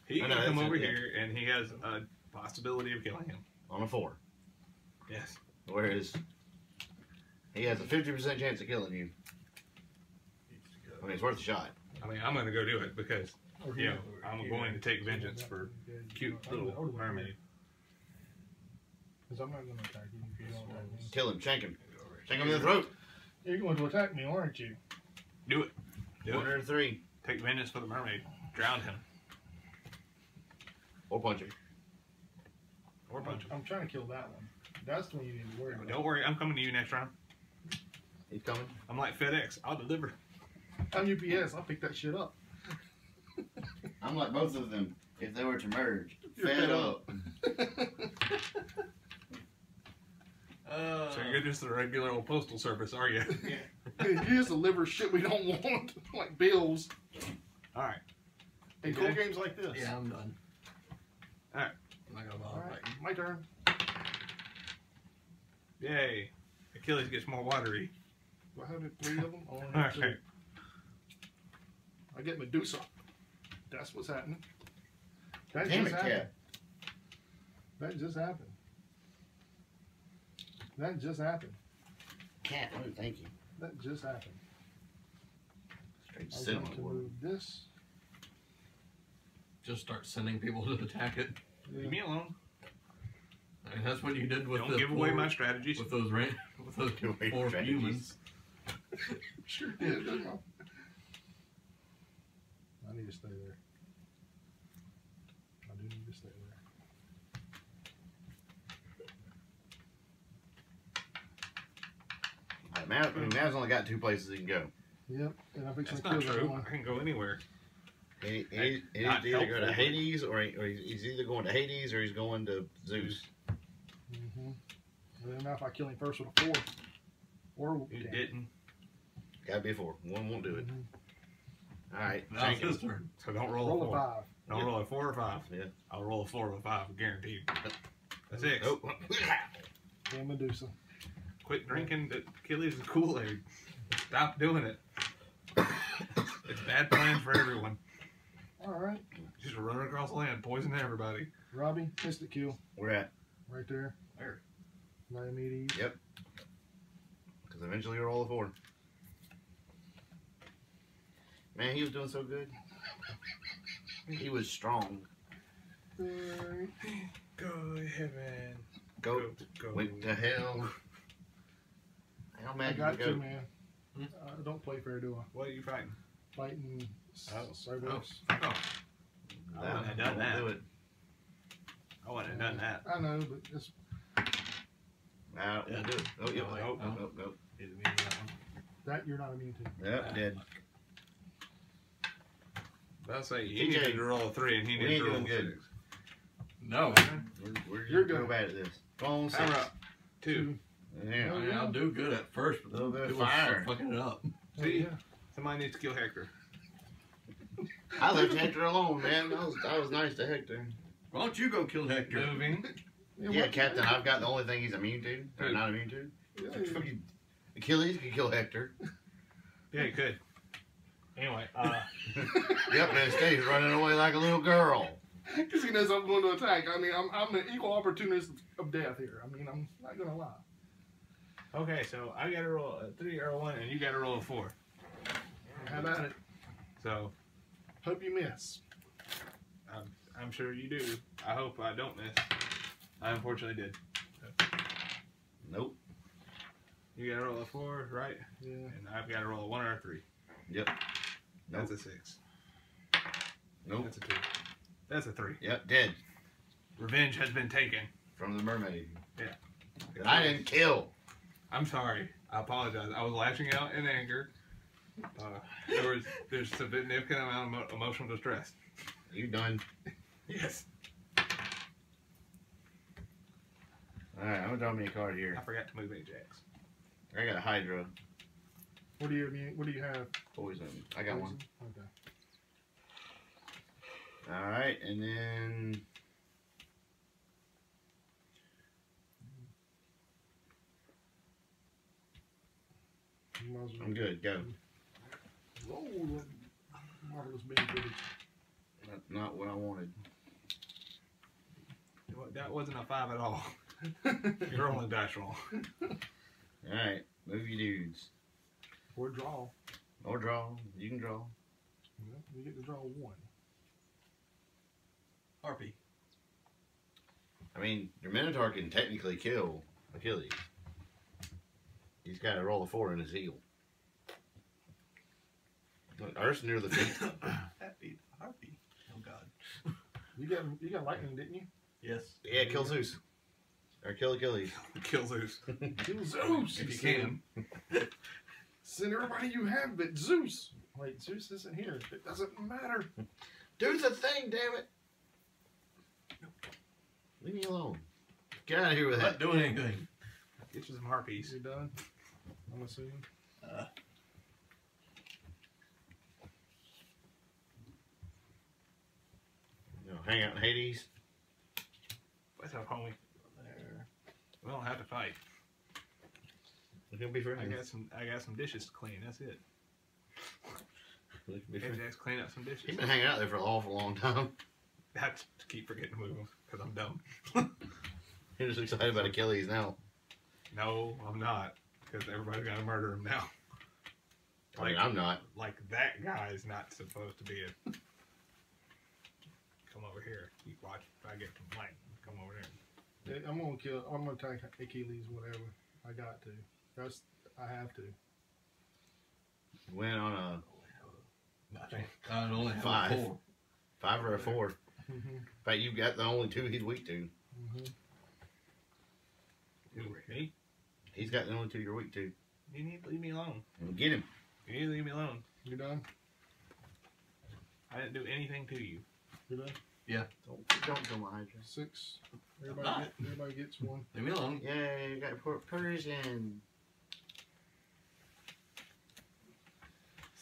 Speaker 2: He
Speaker 4: I
Speaker 2: can
Speaker 4: know,
Speaker 2: come
Speaker 4: that's
Speaker 2: over
Speaker 4: it,
Speaker 2: here and he has a possibility of killing him.
Speaker 4: On a four.
Speaker 2: Yes.
Speaker 4: Whereas he has a fifty percent chance of killing you. I mean it's worth a shot.
Speaker 2: I mean, I'm going to go do it because
Speaker 1: Or
Speaker 2: you know. I'm going to take vengeance for cute little mermaid.
Speaker 1: Because I'm not going to attack you if you don't attack me.
Speaker 4: Kill him. Shank him. Shank him in the throat.
Speaker 1: You're going to attack me, aren't you?
Speaker 2: Do it. Do
Speaker 4: One
Speaker 2: it.
Speaker 4: or three.
Speaker 2: Take vengeance for the mermaid. Drown him.
Speaker 4: Or punch him.
Speaker 2: Or punch him.
Speaker 1: I'm trying to kill that one. That's the one you need to worry about.
Speaker 2: Don't worry, I'm coming to you next round.
Speaker 4: He's coming.
Speaker 2: I'm like FedEx. I'll deliver.
Speaker 1: I'm UPS. I'll pick that shit up.
Speaker 4: I'm like both of them. If they were to merge,
Speaker 1: You're
Speaker 4: fed
Speaker 1: fed
Speaker 4: up.
Speaker 3: Uh,
Speaker 2: So you're just the regular old postal service, are you? yeah.
Speaker 1: you just deliver shit we don't want, like bills
Speaker 2: All right.
Speaker 1: and
Speaker 2: Okay.
Speaker 1: cool games like this.
Speaker 3: yeah, I'm done.
Speaker 2: Alright.
Speaker 3: I'm not gonna bother
Speaker 1: right,
Speaker 3: fighting.
Speaker 1: my turn.
Speaker 2: Yay. Achilles gets more watery.
Speaker 1: Do I have three of them? I only
Speaker 2: All
Speaker 1: have two. I get Medusa. That's what's happening. That
Speaker 4: Damn
Speaker 1: just
Speaker 4: it,
Speaker 1: happened.
Speaker 4: cat.
Speaker 1: That just happened. That just happened.
Speaker 4: Cat, oh, thank you.
Speaker 1: That just happened.
Speaker 4: Straight
Speaker 1: I'm
Speaker 4: cinema
Speaker 1: to move this.
Speaker 3: Just start sending people to attack it.
Speaker 2: Leave me alone.
Speaker 3: I mean, that's what you did with
Speaker 2: Don't
Speaker 3: the
Speaker 2: give away my strategies.
Speaker 3: with those ran- with those four
Speaker 4: strategies.
Speaker 3: humans.
Speaker 1: Sure did. didn't I? I need to stay there. I do need to stay there.
Speaker 4: Alright, Mav, I mean, Mav's only got two places he can go.
Speaker 1: Yep, and I'm fixing
Speaker 2: That's not true.
Speaker 1: one.
Speaker 2: I can go anywhere.
Speaker 4: He, he, he
Speaker 2: Not
Speaker 4: needs to either go to
Speaker 2: helpful.
Speaker 4: Hades or, he, or he's, he's either going to Hades or he's going to Zeus.
Speaker 1: Mm-hmm. And then now if I kill him first with a four, or
Speaker 2: You
Speaker 1: damn.
Speaker 2: didn't.
Speaker 4: Gotta be a four. One won't do it.
Speaker 1: Mhm.
Speaker 4: Alright,
Speaker 3: Now it's
Speaker 4: you.
Speaker 3: his turn.
Speaker 2: So don't roll,
Speaker 1: Roll
Speaker 2: a
Speaker 1: a
Speaker 2: four.
Speaker 1: five.
Speaker 2: Don't
Speaker 4: Yeah.
Speaker 2: roll a four or five.
Speaker 4: Yeah.
Speaker 2: I'll roll a four or a five, guaranteed. A six.
Speaker 4: Oh.
Speaker 1: And Medusa.
Speaker 2: Quit drinking the Achilles' Kool Aid. Stop doing it. it's bad plans for everyone.
Speaker 1: All right,
Speaker 2: Just running across the land, poisoning everybody.
Speaker 1: Robbie, Mystic Kill,
Speaker 4: We're at,
Speaker 1: right there.
Speaker 3: Where?
Speaker 1: Diomedes.
Speaker 4: Yep. because eventually you roll a four. Man, he was doing so good. He was strong.
Speaker 2: Go to heaven.
Speaker 4: Go,
Speaker 2: go.
Speaker 4: went to hell. How
Speaker 1: I got
Speaker 4: you
Speaker 1: you,
Speaker 4: go?
Speaker 1: man.
Speaker 3: Hmm?
Speaker 1: Uh, don't play fair, do I?
Speaker 2: What are you fighting?
Speaker 1: Fighting
Speaker 2: Oh.
Speaker 1: Cerberus.
Speaker 2: Oh, fuck off. I wouldn't have done that.
Speaker 4: Do it.
Speaker 2: I wouldn't have done that.
Speaker 1: I know, but it's
Speaker 4: Nah, won't do it. Oh, yep.
Speaker 3: No, wait,
Speaker 4: Nope,
Speaker 3: no.
Speaker 4: nope, nope.
Speaker 3: Didn't mean that
Speaker 1: that you're not immune to.
Speaker 4: Yep, dead.
Speaker 2: I'll say he
Speaker 4: TJ,
Speaker 2: needed to roll a three and he
Speaker 4: we
Speaker 2: needed to roll a
Speaker 4: doing good.
Speaker 2: six.
Speaker 3: No,
Speaker 4: We're, we're
Speaker 1: You're
Speaker 4: just real
Speaker 1: good.
Speaker 4: bad at this. Come on, six.
Speaker 2: Power up. Two.
Speaker 4: Yeah.
Speaker 3: I mean, I'll do good at first, but
Speaker 4: Little bit of
Speaker 3: people
Speaker 4: fire.
Speaker 3: fucking it up.
Speaker 1: Oh,
Speaker 2: See?
Speaker 1: yeah.
Speaker 2: Somebody needs to kill Hector.
Speaker 4: I left Hector alone, man. That was, that was nice to Hector.
Speaker 3: Why don't you go kill Hector?
Speaker 2: Moving.
Speaker 4: Yeah,
Speaker 1: what-
Speaker 4: Captain, I've got the only thing he's immune to, or not immune to.
Speaker 1: Yeah, yeah.
Speaker 4: Achilles could kill Hector.
Speaker 2: Yeah, he could. Anyway, uh,
Speaker 4: Yep, and instead running away like a little girl.
Speaker 1: Because he knows I'm going to attack. I mean, I'm, I'm an equal opportunist of death here. I mean, I'm not going to lie.
Speaker 2: okay, so I gotta roll a three or a one, and you gotta roll a four.
Speaker 1: How about it?
Speaker 2: So
Speaker 1: Hope you miss.
Speaker 2: I'm, I'm sure you do. I hope I don't miss. I unfortunately did.
Speaker 4: Nope.
Speaker 2: You gotta roll a four, right?
Speaker 1: Yeah.
Speaker 2: And I've gotta roll a one or a three.
Speaker 4: Yep.
Speaker 2: That's a six.
Speaker 4: Nope.
Speaker 2: That's a two. That's a three.
Speaker 4: Yep, dead
Speaker 2: Revenge has been taken.
Speaker 4: from the mermaid.
Speaker 2: Yeah.
Speaker 4: That I didn't kill.
Speaker 2: I'm sorry. I apologize. I was lashing out in anger. Uh, there was there's a significant amount of emotional distress.
Speaker 4: Are You done.
Speaker 2: Yes.
Speaker 4: Alright, I'm gonna draw me a card here.
Speaker 2: I forgot to move Ajax.
Speaker 4: I got a Hydra.
Speaker 1: What do you mean? What do you have?
Speaker 4: Poison. I got one.
Speaker 1: Okay.
Speaker 4: Alright, and then.
Speaker 1: You might as well
Speaker 4: I'm good. Go.
Speaker 1: Roll that marvelous bean footage.
Speaker 4: That's not what I wanted.
Speaker 2: That wasn't a five at all. You're rolling a dice roll.
Speaker 4: Alright, move your dudes.
Speaker 1: Or draw.
Speaker 4: Or draw. You can draw.
Speaker 1: Yeah, you get to draw one.
Speaker 3: Harpy.
Speaker 4: I mean, your Minotaur can technically kill Achilles. He's got to roll a four in his heel. Look, Earth's near the feet.
Speaker 3: That beat Harpy. Oh God.
Speaker 1: You got you got lightning, didn't you?
Speaker 3: Yes.
Speaker 4: yeah, kill Zeus. Or kill Achilles.
Speaker 2: Kill Zeus.
Speaker 1: Kill Zeus.
Speaker 2: If you can.
Speaker 1: Send everybody you have, but Zeus. Wait, Zeus isn't here. It doesn't matter.
Speaker 4: Do the thing, damn it. Leave me alone. Get out of here with
Speaker 3: Not
Speaker 4: that.
Speaker 3: doing anything.
Speaker 2: Get you some harpies.
Speaker 1: You done? I'm assuming.
Speaker 3: Uh,
Speaker 4: You know, hang out in Hades.
Speaker 2: What's up, homie?
Speaker 3: there.
Speaker 2: We don't have to fight.
Speaker 4: We can be
Speaker 2: I got some. I got some dishes to clean. That's it.
Speaker 4: We can be friends.
Speaker 2: Jax, clean up some dishes.
Speaker 4: He's been hanging out there for an awful long time.
Speaker 2: That's to keep forgetting to move them because I'm dumb.
Speaker 4: He's just excited about Achilles now.
Speaker 2: No, I'm not because everybody's gonna murder him now.
Speaker 4: I mean, I'm not.
Speaker 2: Like that guy is not supposed to be a. Come over here. You watch. If I get some light, come over there.
Speaker 1: I'm gonna kill. I'm gonna attack Achilles. Whatever. I got to. That's. I have to.
Speaker 4: Went on a
Speaker 2: Nothing.
Speaker 3: I only have
Speaker 4: Five.
Speaker 3: four.
Speaker 4: five or a four.
Speaker 1: Mm-hmm.
Speaker 4: In fact, you've got the only two he's weak to.
Speaker 1: Mm-hmm.
Speaker 2: Who, me?
Speaker 4: He's got the only two you're weak to.
Speaker 2: You need to leave me alone.
Speaker 4: Get him.
Speaker 2: You need to leave me alone.
Speaker 1: You done?
Speaker 2: I didn't do anything to you.
Speaker 1: You done? Yeah.
Speaker 4: Don't, don't kill my Hydra.
Speaker 1: Six. Everybody,
Speaker 3: not.
Speaker 1: get, everybody gets one.
Speaker 3: Leave me alone.
Speaker 4: Yay, You got per- Persian.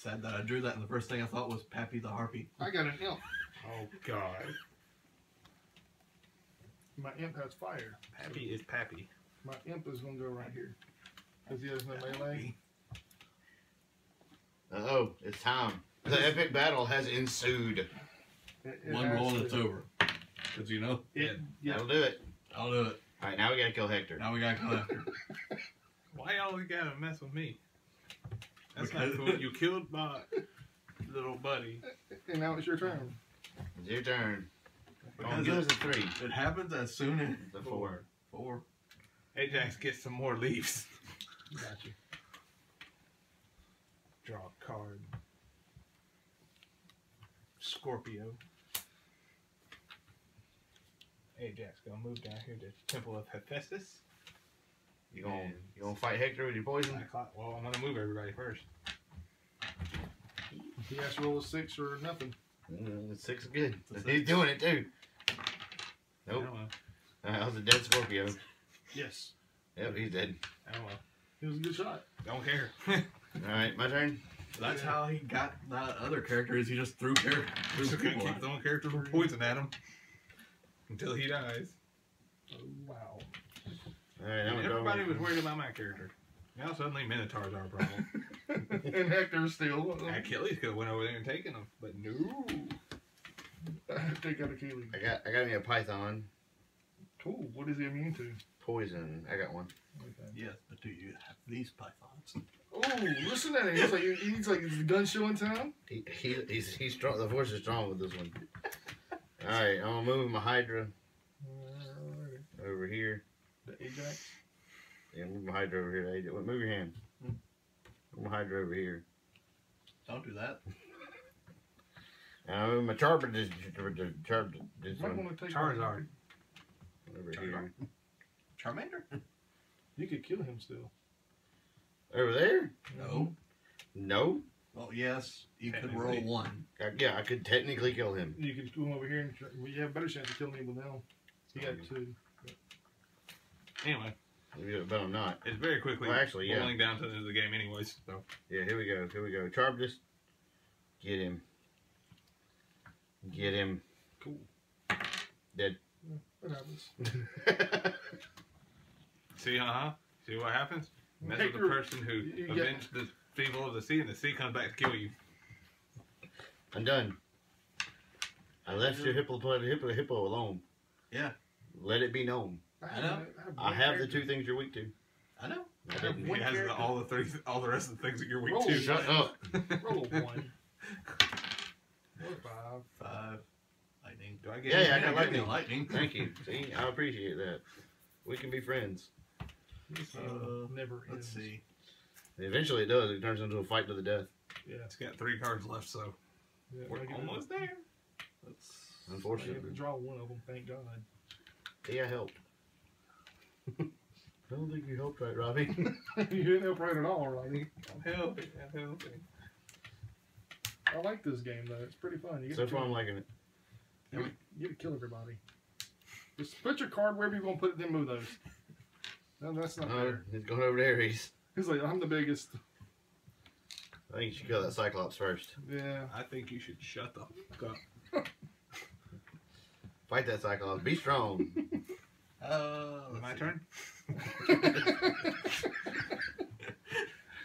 Speaker 3: Sad that I drew that, and the first thing I thought was Pappy the Harpy.
Speaker 1: I got an imp.
Speaker 2: Oh God.
Speaker 1: My imp has fire.
Speaker 2: Pappy is Pappy.
Speaker 1: My imp is gonna go right here. Cause he has no melee.
Speaker 4: Uh oh, it's time. The epic battle has ensued.
Speaker 1: It- it
Speaker 3: One
Speaker 1: has
Speaker 3: roll and
Speaker 1: to.
Speaker 3: it's over. Cause you know,
Speaker 1: It, yeah.
Speaker 4: That'll do it.
Speaker 3: I'll do it.
Speaker 4: All right, now we gotta kill Hector.
Speaker 3: Now we gotta come after.
Speaker 2: Why y'all always gotta mess with me? That's not cool. You killed my little buddy.
Speaker 1: And now it's your turn.
Speaker 4: It's your turn.
Speaker 3: Because
Speaker 4: give
Speaker 3: it,
Speaker 4: a three.
Speaker 3: it happens as soon as
Speaker 4: The four.
Speaker 3: four.
Speaker 2: Ajax gets some more leaves.
Speaker 1: Got you.
Speaker 2: Draw a card. Scorpio. Ajax gonna move down here to Temple of Hephaestus.
Speaker 4: You gonna you gonna fight Hector with your poison?
Speaker 2: Well, I'm gonna move everybody first.
Speaker 1: He has to roll a six or nothing.
Speaker 4: Mm, six is good.
Speaker 3: It's a
Speaker 4: He's doing it too. Nope.
Speaker 2: I don't.
Speaker 4: Uh, that was a dead Scorpio.
Speaker 1: Yes.
Speaker 4: Yep, he's dead.
Speaker 2: Oh well.
Speaker 1: It was a good shot.
Speaker 2: Don't care.
Speaker 4: All right, my turn.
Speaker 3: That's
Speaker 1: Yeah.
Speaker 3: how he got that other character. Is he just threw character threw
Speaker 2: Just gonna keep throwing characters with poison at him until he dies.
Speaker 1: Oh, wow.
Speaker 4: All right,
Speaker 2: Everybody was worried about my character. Now suddenly Minotaurs are a problem.
Speaker 1: and Hector still.
Speaker 2: Uh, Achilles could have went over there and taken them, but no.
Speaker 1: Take out Achilles.
Speaker 4: I got I got me a python.
Speaker 1: Cool. What is he immune to?
Speaker 4: Poison. I got one.
Speaker 1: Okay.
Speaker 3: Yes, but do you have these pythons?
Speaker 1: Oh, listen to him. He's like, he's like, is the gun show in town?
Speaker 4: He, he he's he's strong. The force is strong with this one. All right, I'm gonna move my Hydra
Speaker 1: Alrighty.
Speaker 4: over here.
Speaker 1: The Ajax.
Speaker 4: Yeah, move my Hydra over here. Hey, Move your hand.
Speaker 3: Hmm.
Speaker 4: Move my Hydra over here.
Speaker 3: Don't do that.
Speaker 4: And I move my Charger. This, Char, this
Speaker 1: Might
Speaker 4: one
Speaker 1: want to take
Speaker 2: Charizard.
Speaker 4: over here.
Speaker 3: Charmander?
Speaker 1: You could kill him still.
Speaker 4: Over there?
Speaker 3: No.
Speaker 4: No.
Speaker 3: Well, yes, you could roll one.
Speaker 4: I, yeah, I could technically kill him.
Speaker 1: You could do him over here, and try, well, you have a better chance of killing him with him. He got two.
Speaker 2: Anyway,
Speaker 4: But I'm not.
Speaker 2: it's very quickly
Speaker 4: Well, actually, yeah.
Speaker 2: rolling down to the end of the game, anyways. So
Speaker 4: Yeah, here we go. Here we go. Charybdis. Get him. Get him.
Speaker 1: Cool.
Speaker 4: Dead.
Speaker 1: That happens.
Speaker 2: see, uh huh. See what happens? Mess with the person who
Speaker 1: you
Speaker 2: avenged the evil of the sea, and the sea comes back to kill you.
Speaker 4: I'm done. I left your hippo, hippo, hippo alone.
Speaker 3: Yeah.
Speaker 4: Let it be known.
Speaker 3: I know.
Speaker 4: I have the two things you're weak to.
Speaker 3: I know.
Speaker 4: I
Speaker 1: have
Speaker 4: didn't.
Speaker 2: He has the, all the three, all the rest of the things that you're weak
Speaker 1: Roll
Speaker 2: to.
Speaker 4: Shut up.
Speaker 1: Roll a one. Or five.
Speaker 3: Five. Lightning.
Speaker 2: Do I get?
Speaker 4: Yeah, yeah, I got
Speaker 3: give me
Speaker 4: lightning.
Speaker 3: lightning.
Speaker 4: Thank you. See, I appreciate that. We can be friends.
Speaker 1: This
Speaker 3: Uh,
Speaker 1: game never
Speaker 3: Let's
Speaker 1: ends.
Speaker 3: see.
Speaker 4: Eventually, it does. It turns into a fight to the death.
Speaker 1: Yeah.
Speaker 2: It's got three cards left, so
Speaker 1: yeah
Speaker 2: we're
Speaker 1: I it-
Speaker 2: almost there.
Speaker 3: Let's.
Speaker 1: I have to draw one of them. Thank God.
Speaker 4: yeah, I helped. I don't think you helped right, Robbie.
Speaker 1: you didn't help right at all, Robbie.
Speaker 2: I'm helping. I'm helping.
Speaker 1: I like this game though. It's pretty fun. You get
Speaker 4: So
Speaker 1: to
Speaker 4: far, I'm liking it.
Speaker 1: you get, you get to kill everybody. Just put your card wherever you want to put it, then move those. No, that's not
Speaker 4: Oh,
Speaker 1: fair.
Speaker 4: he's going over to Ares.
Speaker 1: He's like, I'm the biggest.
Speaker 4: I think you should kill that Cyclops first.
Speaker 1: Yeah.
Speaker 2: I think you should shut the fuck up.
Speaker 4: Fight that Cyclops. Be strong.
Speaker 3: Uh,
Speaker 2: My turn?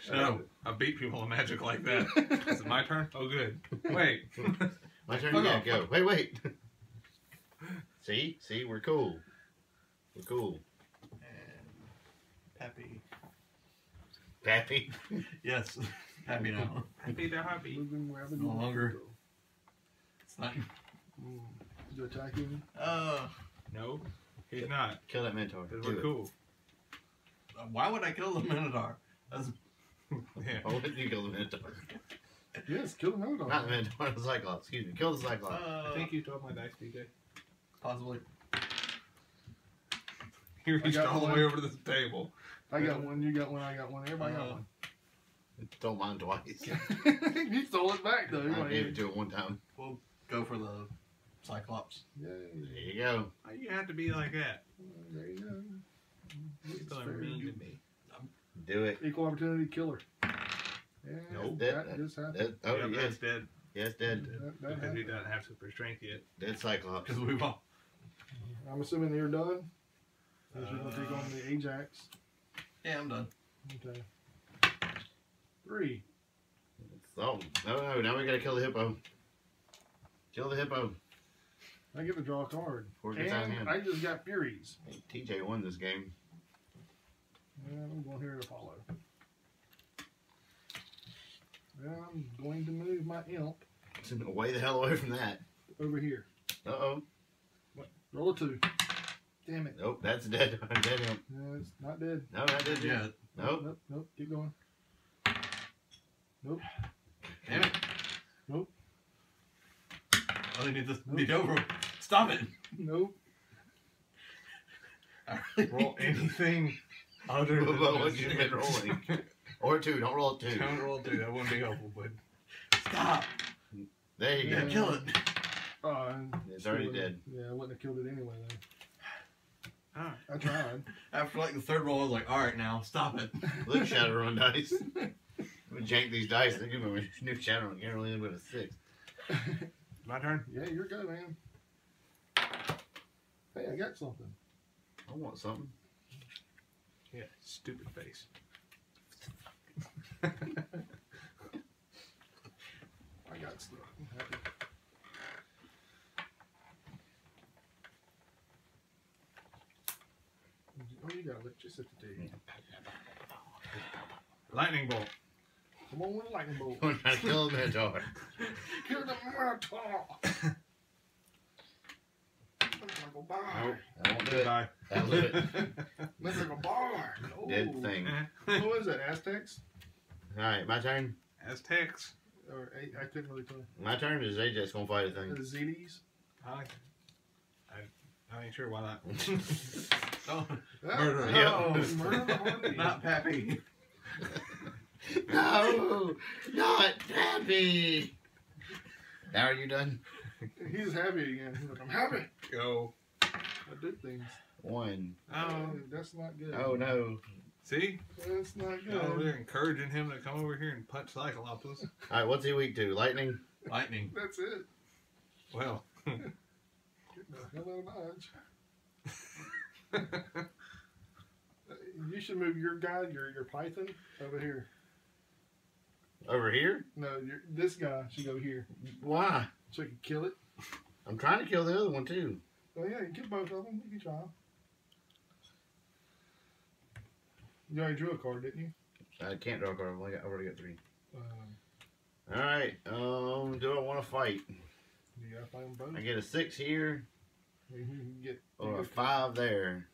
Speaker 3: Shut
Speaker 2: No. I beat people in magic like that. Is it my turn? Oh, good. Wait.
Speaker 4: My turn.
Speaker 2: Fuck
Speaker 4: Yeah, go. Wait, wait. See, see, we're cool. We're cool.
Speaker 3: And Pappy.
Speaker 4: Pappy.
Speaker 3: Yes, Happy now.
Speaker 2: Happy to happy.
Speaker 1: Moving
Speaker 3: No longer. It's not.
Speaker 1: Mm. You attacking?
Speaker 3: Uh,
Speaker 2: No, he's not.
Speaker 4: Kill that Minotaur.
Speaker 2: Because
Speaker 4: Do
Speaker 2: we're
Speaker 4: it.
Speaker 2: cool.
Speaker 3: why would I kill the Minotaur? That's
Speaker 2: Yeah.
Speaker 4: Why wouldn't you kill the Minotaur?
Speaker 1: Yes, kill the Minotaur.
Speaker 4: Not the Minotaur, the Cyclops. Excuse me. Kill the Cyclops.
Speaker 3: uh,
Speaker 2: I think you told my dice, DJ.
Speaker 3: possibly.
Speaker 2: You
Speaker 1: I
Speaker 2: reached
Speaker 1: got
Speaker 2: all the way over to the table.
Speaker 1: I got one. You got one. I got one. Everybody got
Speaker 3: Uh,
Speaker 1: one.
Speaker 4: Don't mind twice.
Speaker 1: you stole it back though. You
Speaker 4: I gave it to it one time.
Speaker 3: Well, go for the Cyclops.
Speaker 1: Yay.
Speaker 4: There you go.
Speaker 2: Why you have to be like that?
Speaker 1: There you go.
Speaker 2: You're
Speaker 1: It's
Speaker 2: still mean to me.
Speaker 4: Do it.
Speaker 1: Equal opportunity killer. Yeah,
Speaker 4: Nope.
Speaker 1: that,
Speaker 4: That-
Speaker 1: just happened.
Speaker 4: That, oh,
Speaker 2: yep,
Speaker 4: yes.
Speaker 2: that's dead.
Speaker 4: Yes, dead.
Speaker 1: That, that
Speaker 2: Because he
Speaker 1: happened.
Speaker 2: doesn't have super strength yet.
Speaker 4: Dead Cyclops.
Speaker 3: Because we've all.
Speaker 1: I'm assuming you're done. Because you're gonna uh, take on the Ajax.
Speaker 3: Yeah, I'm done.
Speaker 1: Okay. Three.
Speaker 4: Oh, no, no. Now we gotta kill the hippo. Kill the hippo.
Speaker 1: I get to draw a card.
Speaker 4: Before gets out of
Speaker 1: And. I just got Furies.
Speaker 4: Hey, TJ won this game.
Speaker 1: And I'm going here to follow. And I'm going to move my imp
Speaker 4: Way the hell away from that.
Speaker 1: over here.
Speaker 4: Uh oh.
Speaker 1: Roll a two. Damn it.
Speaker 4: Nope, that's dead. dead imp.
Speaker 1: No, it's not dead.
Speaker 4: No, that did
Speaker 3: Yeah.
Speaker 4: yet. Nope.
Speaker 1: Nope. Nope. Keep going. Nope.
Speaker 3: Damn it.
Speaker 1: Nope.
Speaker 3: I really need this to
Speaker 1: Nope.
Speaker 3: be over. Stop it.
Speaker 1: Nope.
Speaker 3: I
Speaker 2: Roll anything other than
Speaker 4: But what you've been rolling. or two. Don't roll two.
Speaker 2: Don't roll two. That wouldn't be helpful, but
Speaker 3: Stop.
Speaker 4: There you
Speaker 3: Yeah,
Speaker 4: go.
Speaker 3: kill it.
Speaker 1: Uh,
Speaker 4: It's already dead.
Speaker 1: Yeah, I wouldn't have killed it anyway though.
Speaker 2: Alright.
Speaker 1: I tried.
Speaker 3: After like the third roll, I was like, all right, now stop it.
Speaker 4: Look, Shadowrun dice. We jank these dice. They give me a new Shadowrun. Can't really end with a six.
Speaker 2: my turn.
Speaker 1: yeah, you're good, man. Hey, I got something.
Speaker 4: I want something.
Speaker 2: Yeah, stupid face.
Speaker 1: I got stuff. I'm happy. Oh, you got electricity.
Speaker 2: Lightning bolt.
Speaker 1: Come on with a lightning bolt.
Speaker 4: I'm trying to kill the Minotaur.
Speaker 1: Kill the Minotaur! Mythical bar.
Speaker 4: Nope. I won't do it.
Speaker 2: Bye.
Speaker 4: That'll do it.
Speaker 1: Mythical bar. No.
Speaker 4: Dead thing.
Speaker 1: What is it? Aztecs?
Speaker 4: Alright, my turn.
Speaker 2: Aztecs.
Speaker 1: Or I couldn't really tell.
Speaker 4: My turn is AJ's gonna fight a
Speaker 1: The
Speaker 4: thing.
Speaker 1: ZDs?
Speaker 2: I, I, I ain't sure why not.
Speaker 3: No,
Speaker 1: Murder.
Speaker 4: Yep.
Speaker 1: Oh, murder the Harpy.
Speaker 3: not Pappy.
Speaker 4: no! Not Pappy! Now are you done?
Speaker 1: He's happy again. He's like, I'm happy.
Speaker 2: Go.
Speaker 1: I did things.
Speaker 4: One.
Speaker 2: Oh,
Speaker 1: that's not good.
Speaker 4: Oh no.
Speaker 2: see?
Speaker 1: That's not
Speaker 2: You're over
Speaker 1: good.
Speaker 2: there encouraging him to come over here and punch Cyclops.
Speaker 4: Alright, what's he weak to? Lightning?
Speaker 3: Lightning.
Speaker 1: That's it.
Speaker 2: Well,
Speaker 1: Get the hell out of Dodge. You should move your guy, your your Python, over here.
Speaker 4: Over here?
Speaker 1: No, your, this guy should go here
Speaker 4: Why?
Speaker 1: so he can kill it.
Speaker 4: I'm trying to kill the other one too.
Speaker 1: Oh yeah, you get both of them. You can try. You already drew a card, didn't you?
Speaker 4: I can't draw a card. I've only got- I've already got three.
Speaker 1: Um,
Speaker 4: Alright, um, do I want to fight?
Speaker 1: you gotta find them both.
Speaker 4: I get a six here
Speaker 1: You get
Speaker 4: or a
Speaker 1: get-
Speaker 4: five there.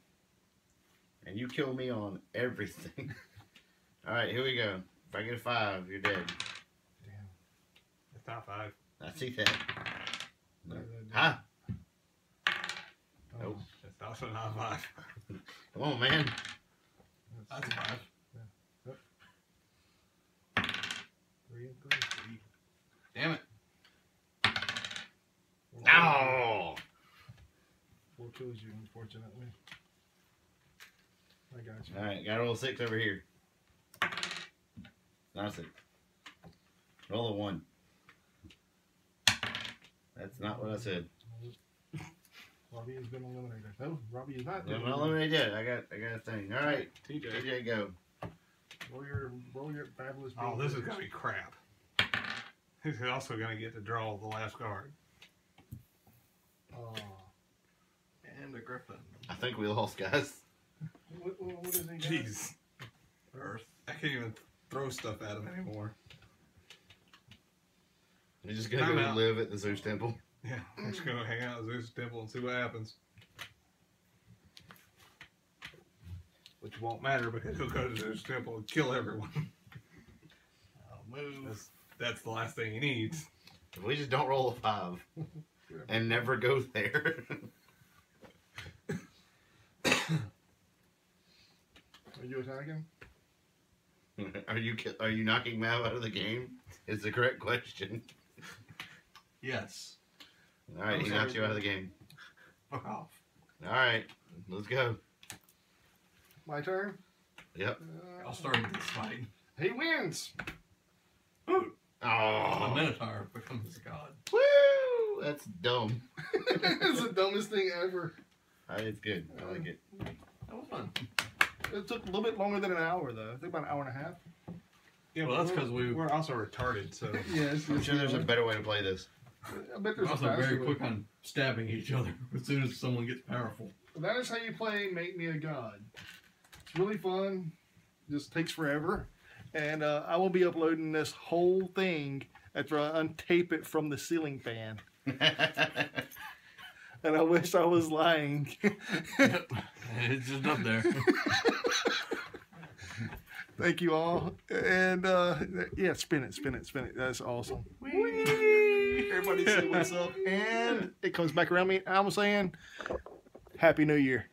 Speaker 4: And you kill me on everything. Alright, here we go. If I get a five, you're dead.
Speaker 1: Damn.
Speaker 2: it's not five.
Speaker 4: I see that.
Speaker 1: No! Oh,
Speaker 2: that's not five.
Speaker 4: Come on, man.
Speaker 3: That's, That's five.
Speaker 1: Three and three. three.
Speaker 3: Damn it.
Speaker 1: No. Oh. Four kills you, unfortunately. I got you.
Speaker 4: All right, got a roll six over here. That's it. Roll a one. That's not what I said.
Speaker 1: Robbie has been eliminated. No, Robbie is not.
Speaker 4: No,
Speaker 1: dead.
Speaker 4: no, eliminate yet. I got, I got a thing. All right,
Speaker 2: TJ.
Speaker 4: TJ, go.
Speaker 1: Roll your, roll your fabulous.
Speaker 2: Oh, this is gonna be crap. He's also gonna get to draw the last card.
Speaker 1: Oh.
Speaker 3: And a griffin.
Speaker 4: I think we lost, guys.
Speaker 1: What, what, what is he? got?
Speaker 2: Jeez,
Speaker 3: Earth.
Speaker 2: I can't even throw stuff at him anymore.
Speaker 4: We're just gonna
Speaker 2: Time
Speaker 4: go
Speaker 2: out.
Speaker 4: live at the Zeus Temple.
Speaker 2: Yeah, I'm just gonna hang out at Zeus Temple and see what happens. Which won't matter because he'll go to Zeus Temple and kill everyone.
Speaker 3: I'll move.
Speaker 2: That's, that's the last thing he needs.
Speaker 4: If we just don't roll a five and never go there.
Speaker 1: Are you attacking?
Speaker 4: are you are you knocking Mav out of the game? Is the correct question.
Speaker 3: Yes.
Speaker 4: All right, he knocks you out of the game.
Speaker 3: Fuck off.
Speaker 4: All right, let's go.
Speaker 1: My turn.
Speaker 4: Yep.
Speaker 1: Uh,
Speaker 3: I'll start this fight.
Speaker 1: He wins.
Speaker 3: The
Speaker 4: Oh,
Speaker 3: Minotaur becomes a god.
Speaker 4: woo! That's dumb.
Speaker 1: it's the dumbest thing ever.
Speaker 4: Uh, it's good. I like it.
Speaker 3: That was fun.
Speaker 1: It took a little bit longer than an hour, though. I think about an hour and a half.
Speaker 2: Yeah,
Speaker 3: Well, that's 'cause we-
Speaker 2: we're also retarded. So
Speaker 1: Yes.
Speaker 4: I'm sure there's a better way to play this.
Speaker 1: I bet
Speaker 3: We're
Speaker 1: there's
Speaker 3: also
Speaker 1: faster
Speaker 3: very
Speaker 1: way.
Speaker 3: quick on stabbing each other as soon as someone gets powerful.
Speaker 1: That is how you play Make Me a God. It's really fun. Just takes forever. And uh, I will be uploading this whole thing after I untape it from the ceiling fan. And I wish I was lying.
Speaker 3: it's just up there.
Speaker 1: Thank you all. And uh, yeah, spin it, spin it, spin it. That's awesome.
Speaker 4: Everybody say what's up.
Speaker 1: And it comes back around me. I'm saying, Happy New Year.